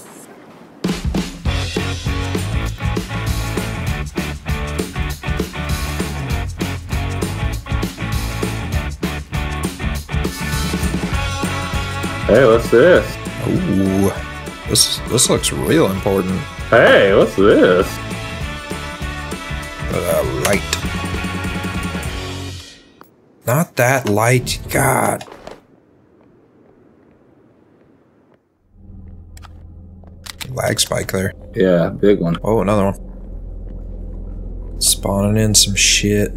[SPEAKER 2] Hey, what's this?
[SPEAKER 1] Ooh. This this looks real important.
[SPEAKER 2] Hey, what's this?
[SPEAKER 1] Uh, light. Not that light. God. Lag spike there.
[SPEAKER 2] Yeah, big one.
[SPEAKER 1] Oh, another one. Spawning in some shit.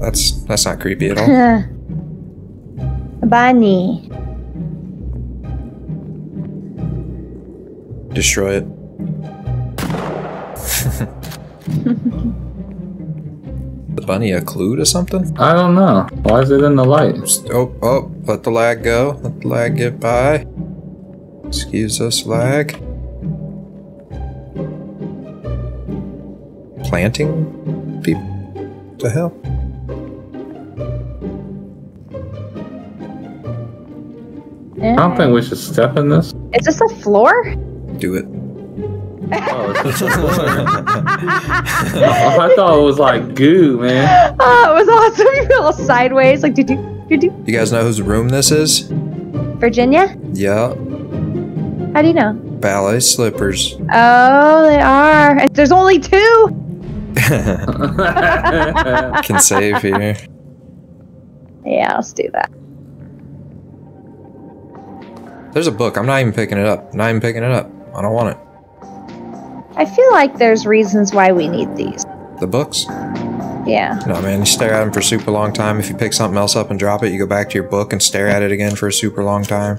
[SPEAKER 1] That's that's not creepy at all.
[SPEAKER 3] Bunny.
[SPEAKER 1] Destroy it. The bunny a clue to something?
[SPEAKER 2] I don't know. Why is it in the light?
[SPEAKER 1] Oh, oh, let the lag go. Let the lag get by. Excuse us, lag. Planting people? The hell?
[SPEAKER 2] I don't think we should step in this.
[SPEAKER 3] Is this a floor?
[SPEAKER 1] Do it.
[SPEAKER 2] Oh, it's just a floor. I thought it was like goo, man.
[SPEAKER 3] Oh, it was awesome. You fell sideways, like do do do do.
[SPEAKER 1] You guys know whose room this is?
[SPEAKER 3] Virginia?
[SPEAKER 1] Yeah,
[SPEAKER 3] How do you know?
[SPEAKER 1] ballet slippers.
[SPEAKER 3] Oh, they are. There's only two.
[SPEAKER 1] Can save here.
[SPEAKER 3] Yeah, let's do that.
[SPEAKER 1] There's a book. I'm not even picking it up. Not even picking it up. I don't want it.
[SPEAKER 3] I feel like there's reasons why we need these.
[SPEAKER 1] The books?
[SPEAKER 3] Yeah.
[SPEAKER 1] No, man. You stare at them for a super long time. If you pick something else up and drop it, you go back to your book and stare at it again for a super long time.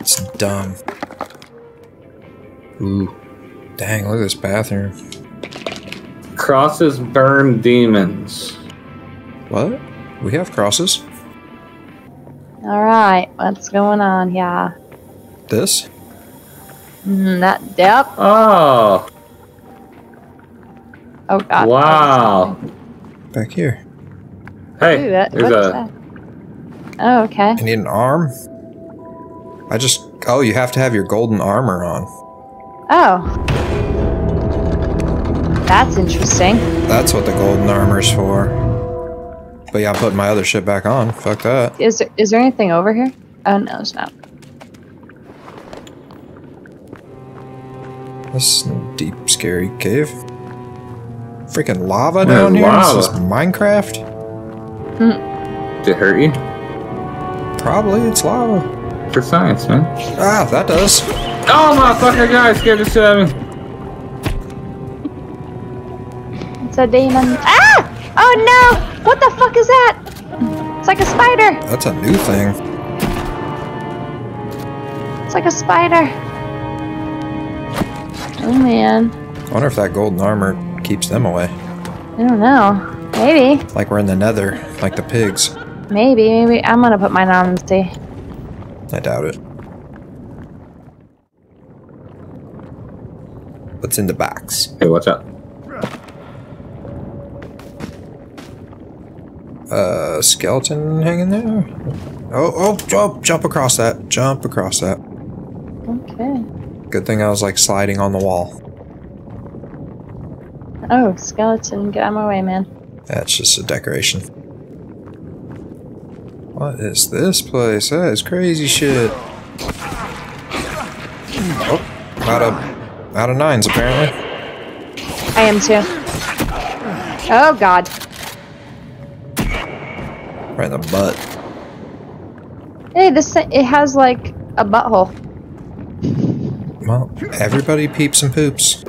[SPEAKER 1] It's dumb. Ooh. Dang, look at this bathroom.
[SPEAKER 2] Crosses burn demons.
[SPEAKER 1] What? We have crosses?
[SPEAKER 3] All right. What's going on? Yeah.
[SPEAKER 1] This?
[SPEAKER 3] Mm, that. Yep.
[SPEAKER 2] Oh,
[SPEAKER 3] Oh God.
[SPEAKER 2] wow.
[SPEAKER 1] Back here.
[SPEAKER 2] Hey,
[SPEAKER 3] Ooh, that,
[SPEAKER 2] there's
[SPEAKER 3] what's
[SPEAKER 2] a.
[SPEAKER 3] that? Oh, okay.
[SPEAKER 1] I need an arm? I just. Oh, you have to have your golden armor on.
[SPEAKER 3] Oh. That's interesting.
[SPEAKER 1] That's what the golden armor's for. But yeah, I'm putting my other shit back on. Fuck that.
[SPEAKER 3] Is there, is there anything over here? Oh no, it's not.
[SPEAKER 1] This is a deep, scary cave. Freaking lava
[SPEAKER 2] There's
[SPEAKER 1] down here?
[SPEAKER 2] lava.
[SPEAKER 1] Is this Minecraft?
[SPEAKER 2] Did it hurt you?
[SPEAKER 1] Probably, it's lava.
[SPEAKER 2] For science, man.
[SPEAKER 1] Ah, that does.
[SPEAKER 2] Oh, motherfucker, god! scared the shit out of me.
[SPEAKER 3] It's a demon. Ah! Oh no! What the fuck is that? It's like a spider.
[SPEAKER 1] That's a new thing.
[SPEAKER 3] It's like a spider. Oh man.
[SPEAKER 1] I wonder if that golden armor keeps them away.
[SPEAKER 3] I don't know. Maybe.
[SPEAKER 1] Like we're in the nether, like the pigs.
[SPEAKER 3] Maybe. Maybe. I'm gonna put mine on and see.
[SPEAKER 1] I doubt it. What's in the box?
[SPEAKER 2] Hey, watch out.
[SPEAKER 1] Uh, skeleton hanging there? Oh, oh, jump, jump across that. Jump across that.
[SPEAKER 3] Okay.
[SPEAKER 1] Good thing I was like sliding on the wall.
[SPEAKER 3] Oh, skeleton. Get out of my way, man.
[SPEAKER 1] That's just a decoration. What is this place? That is crazy shit. Oh, out of out of nines apparently.
[SPEAKER 3] I am too. Oh god.
[SPEAKER 1] Right in the butt.
[SPEAKER 3] Hey, this it has like a butthole.
[SPEAKER 1] Well, everybody peeps and poops.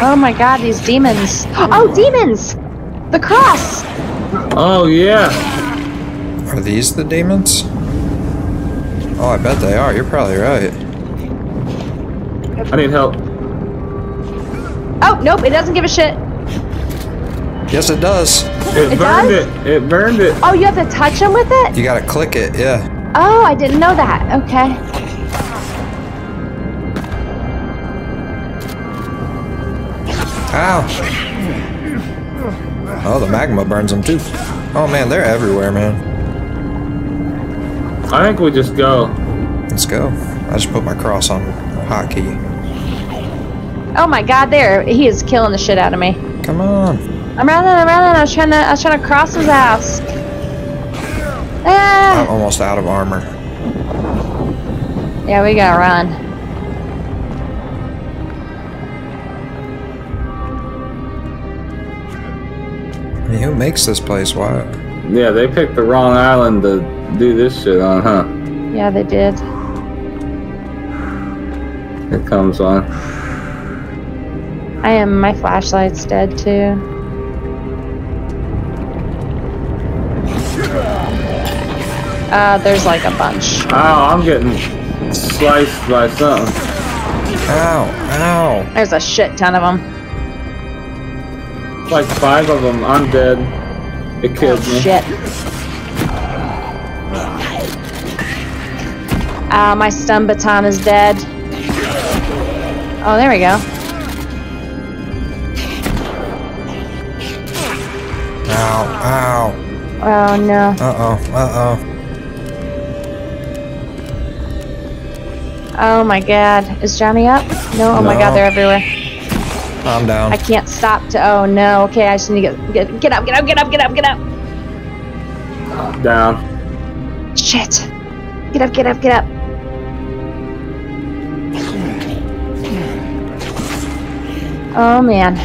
[SPEAKER 3] Oh my god, these demons. Oh, demons! The cross!
[SPEAKER 2] Oh, yeah.
[SPEAKER 1] Are these the demons? Oh, I bet they are. You're probably right.
[SPEAKER 2] I need help.
[SPEAKER 3] Oh, nope, it doesn't give a shit.
[SPEAKER 1] Yes, it does.
[SPEAKER 2] It,
[SPEAKER 3] It
[SPEAKER 2] burned
[SPEAKER 3] does?
[SPEAKER 2] it. It burned it.
[SPEAKER 3] Oh, you have to touch them with it?
[SPEAKER 1] You gotta click it, yeah.
[SPEAKER 3] Oh, I didn't know that. Okay.
[SPEAKER 1] Ow! Oh, the magma burns them too. Oh man, they're everywhere, man.
[SPEAKER 2] I think we just go.
[SPEAKER 1] Let's go. I just put my cross on hotkey.
[SPEAKER 3] Oh my god, there. He is killing the shit out of me.
[SPEAKER 1] Come on.
[SPEAKER 3] I'm running, I'm running. I was trying to, I was trying to cross his ass.
[SPEAKER 1] I'm
[SPEAKER 3] Ah!
[SPEAKER 1] almost out of armor.
[SPEAKER 3] Yeah, we gotta run.
[SPEAKER 1] Who makes this place? Why?
[SPEAKER 2] Yeah, they picked the wrong island to do this shit on, huh?
[SPEAKER 3] Yeah, they did.
[SPEAKER 2] It comes on.
[SPEAKER 3] I am, my flashlight's dead too. Uh, there's like a bunch.
[SPEAKER 2] Oh, I'm getting sliced by something.
[SPEAKER 1] Ow! Ow!
[SPEAKER 3] There's a shit ton of them.
[SPEAKER 2] Like five of them. I'm dead. It
[SPEAKER 3] Oh,
[SPEAKER 2] killed me.
[SPEAKER 3] shit. Uh, my stun baton is dead. Oh, there we go.
[SPEAKER 1] Ow! Ow!
[SPEAKER 3] Oh, no.
[SPEAKER 1] Uh oh! Uh oh!
[SPEAKER 3] Oh my god. Is Johnny up? No? Oh my god, they're everywhere.
[SPEAKER 1] I'm down.
[SPEAKER 3] I can't stop to. Oh no. Okay, I just need to get, get, get up, get up, get up, get up, get up.
[SPEAKER 2] Down.
[SPEAKER 3] Shit. Get up, get up, get up. Oh man.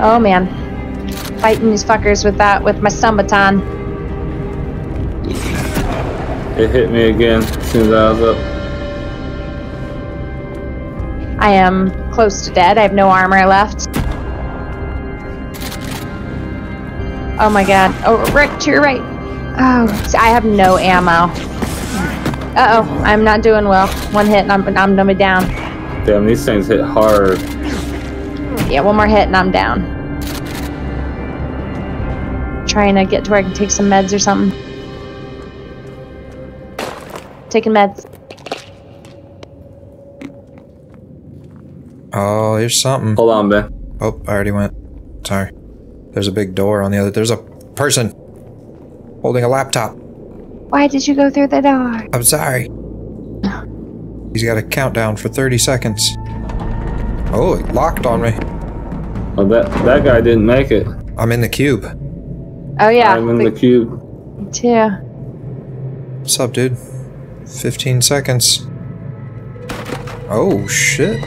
[SPEAKER 3] Oh man. Fighting these fuckers with that, with my stun baton.
[SPEAKER 2] It hit me again as soon as I was up.
[SPEAKER 3] I am close to dead. I have no armor left. Oh my god. Oh, Rick, to your right. Oh, I have no ammo. Uh oh, I'm not doing well. One hit and I'm, I'm gonna down.
[SPEAKER 2] Damn, these things hit hard.
[SPEAKER 3] Yeah, one more hit and I'm down. Trying to get to where I can take some meds or something. Taking meds.
[SPEAKER 1] Oh, here's something.
[SPEAKER 2] Hold on, Ben.
[SPEAKER 1] Oh, I already went. Sorry. There's a big door on the other. There's a person holding a laptop.
[SPEAKER 3] Why did you go through the door?
[SPEAKER 1] I'm sorry. He's got a countdown for 30 seconds. Oh, it locked on me.
[SPEAKER 2] Oh, that that guy didn't make it.
[SPEAKER 1] I'm in the cube.
[SPEAKER 3] Oh yeah,
[SPEAKER 2] I'm in
[SPEAKER 3] me
[SPEAKER 2] the cube.
[SPEAKER 3] too.
[SPEAKER 1] What's up, dude? 15 seconds. Oh, shit.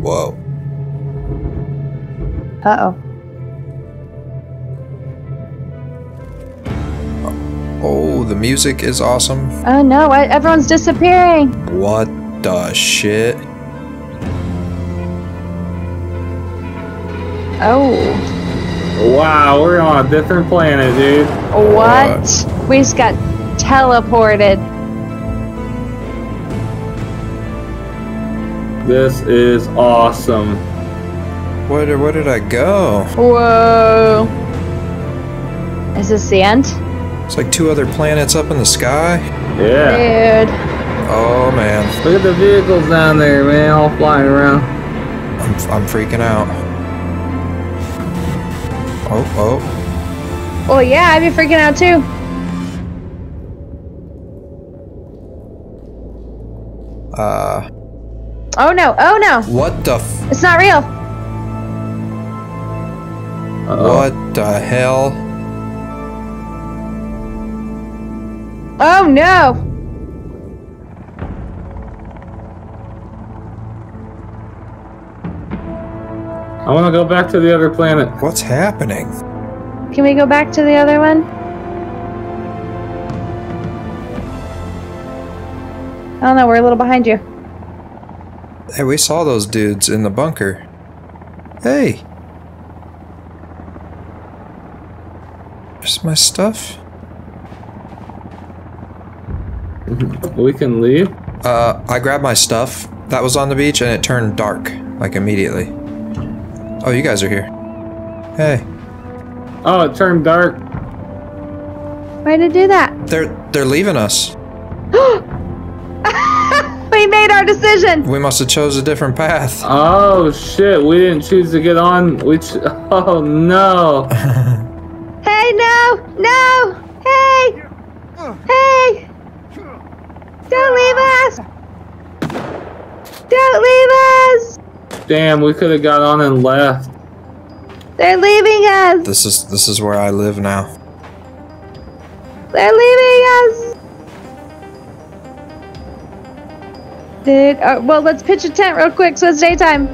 [SPEAKER 1] Whoa.
[SPEAKER 3] Uh oh.
[SPEAKER 1] Oh, the music is awesome.
[SPEAKER 3] Oh no, everyone's disappearing.
[SPEAKER 1] What the shit?
[SPEAKER 3] Oh,
[SPEAKER 2] Wow, we're on a different planet, dude.
[SPEAKER 3] what? We just got teleported.
[SPEAKER 2] This is awesome.
[SPEAKER 1] Where did, where did I go?
[SPEAKER 3] Whoa. Is this the end?
[SPEAKER 1] It's like two other planets up in the sky.
[SPEAKER 2] Yeah.
[SPEAKER 3] Dude.
[SPEAKER 1] Oh man,
[SPEAKER 2] Look at the vehicles down there, man, all flying around.
[SPEAKER 1] I'm, I'm freaking out. Oh, oh.
[SPEAKER 3] Well, yeah, I'd be freaking out too.
[SPEAKER 1] Uh,
[SPEAKER 3] Oh no, oh no.
[SPEAKER 1] what the f-
[SPEAKER 3] It's not real.
[SPEAKER 2] Uh-oh.
[SPEAKER 1] What the hell?
[SPEAKER 3] Oh no.
[SPEAKER 2] I want to go back to the other planet.
[SPEAKER 1] What's happening?
[SPEAKER 3] Can we go back to the other one? Oh no, we're a little behind you.
[SPEAKER 1] Hey, we saw those dudes in the bunker. Hey! Where's my stuff?
[SPEAKER 2] We can leave.
[SPEAKER 1] Uh, I grabbed my stuff that was on the beach and it turned dark, like immediately. Oh, you guys are here. Hey,
[SPEAKER 2] Oh, it turned dark.
[SPEAKER 3] Why'd it do that?
[SPEAKER 1] they're they're leaving us.
[SPEAKER 3] We made our decision.
[SPEAKER 1] We must have chose a different path.
[SPEAKER 2] Oh shit, we didn't choose to get on. We oh no.
[SPEAKER 3] Hey, no, no, hey, hey, don't leave us. Don't leave us.
[SPEAKER 2] Damn, we could have got on and left.
[SPEAKER 3] They're leaving us.
[SPEAKER 1] This is this is where I live now.
[SPEAKER 3] They're leaving us. Dude, uh, well, let's pitch a tent real quick so it's daytime.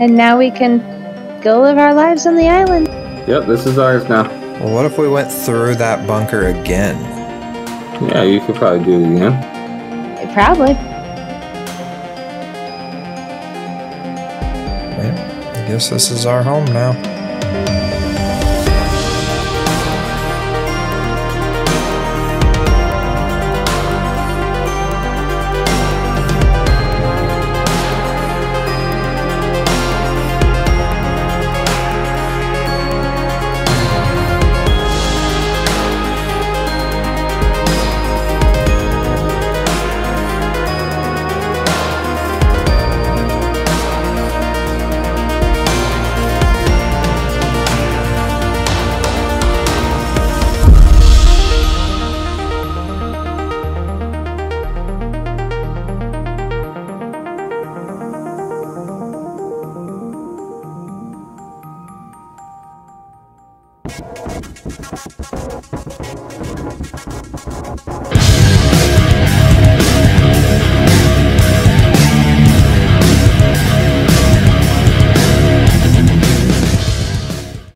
[SPEAKER 3] And now we can go live our lives on the island.
[SPEAKER 2] Yep, this is ours now.
[SPEAKER 1] Well, what if we went through that bunker again?
[SPEAKER 2] Yeah, you could probably do it again.
[SPEAKER 3] Probably.
[SPEAKER 1] Yeah, I guess this is our home now.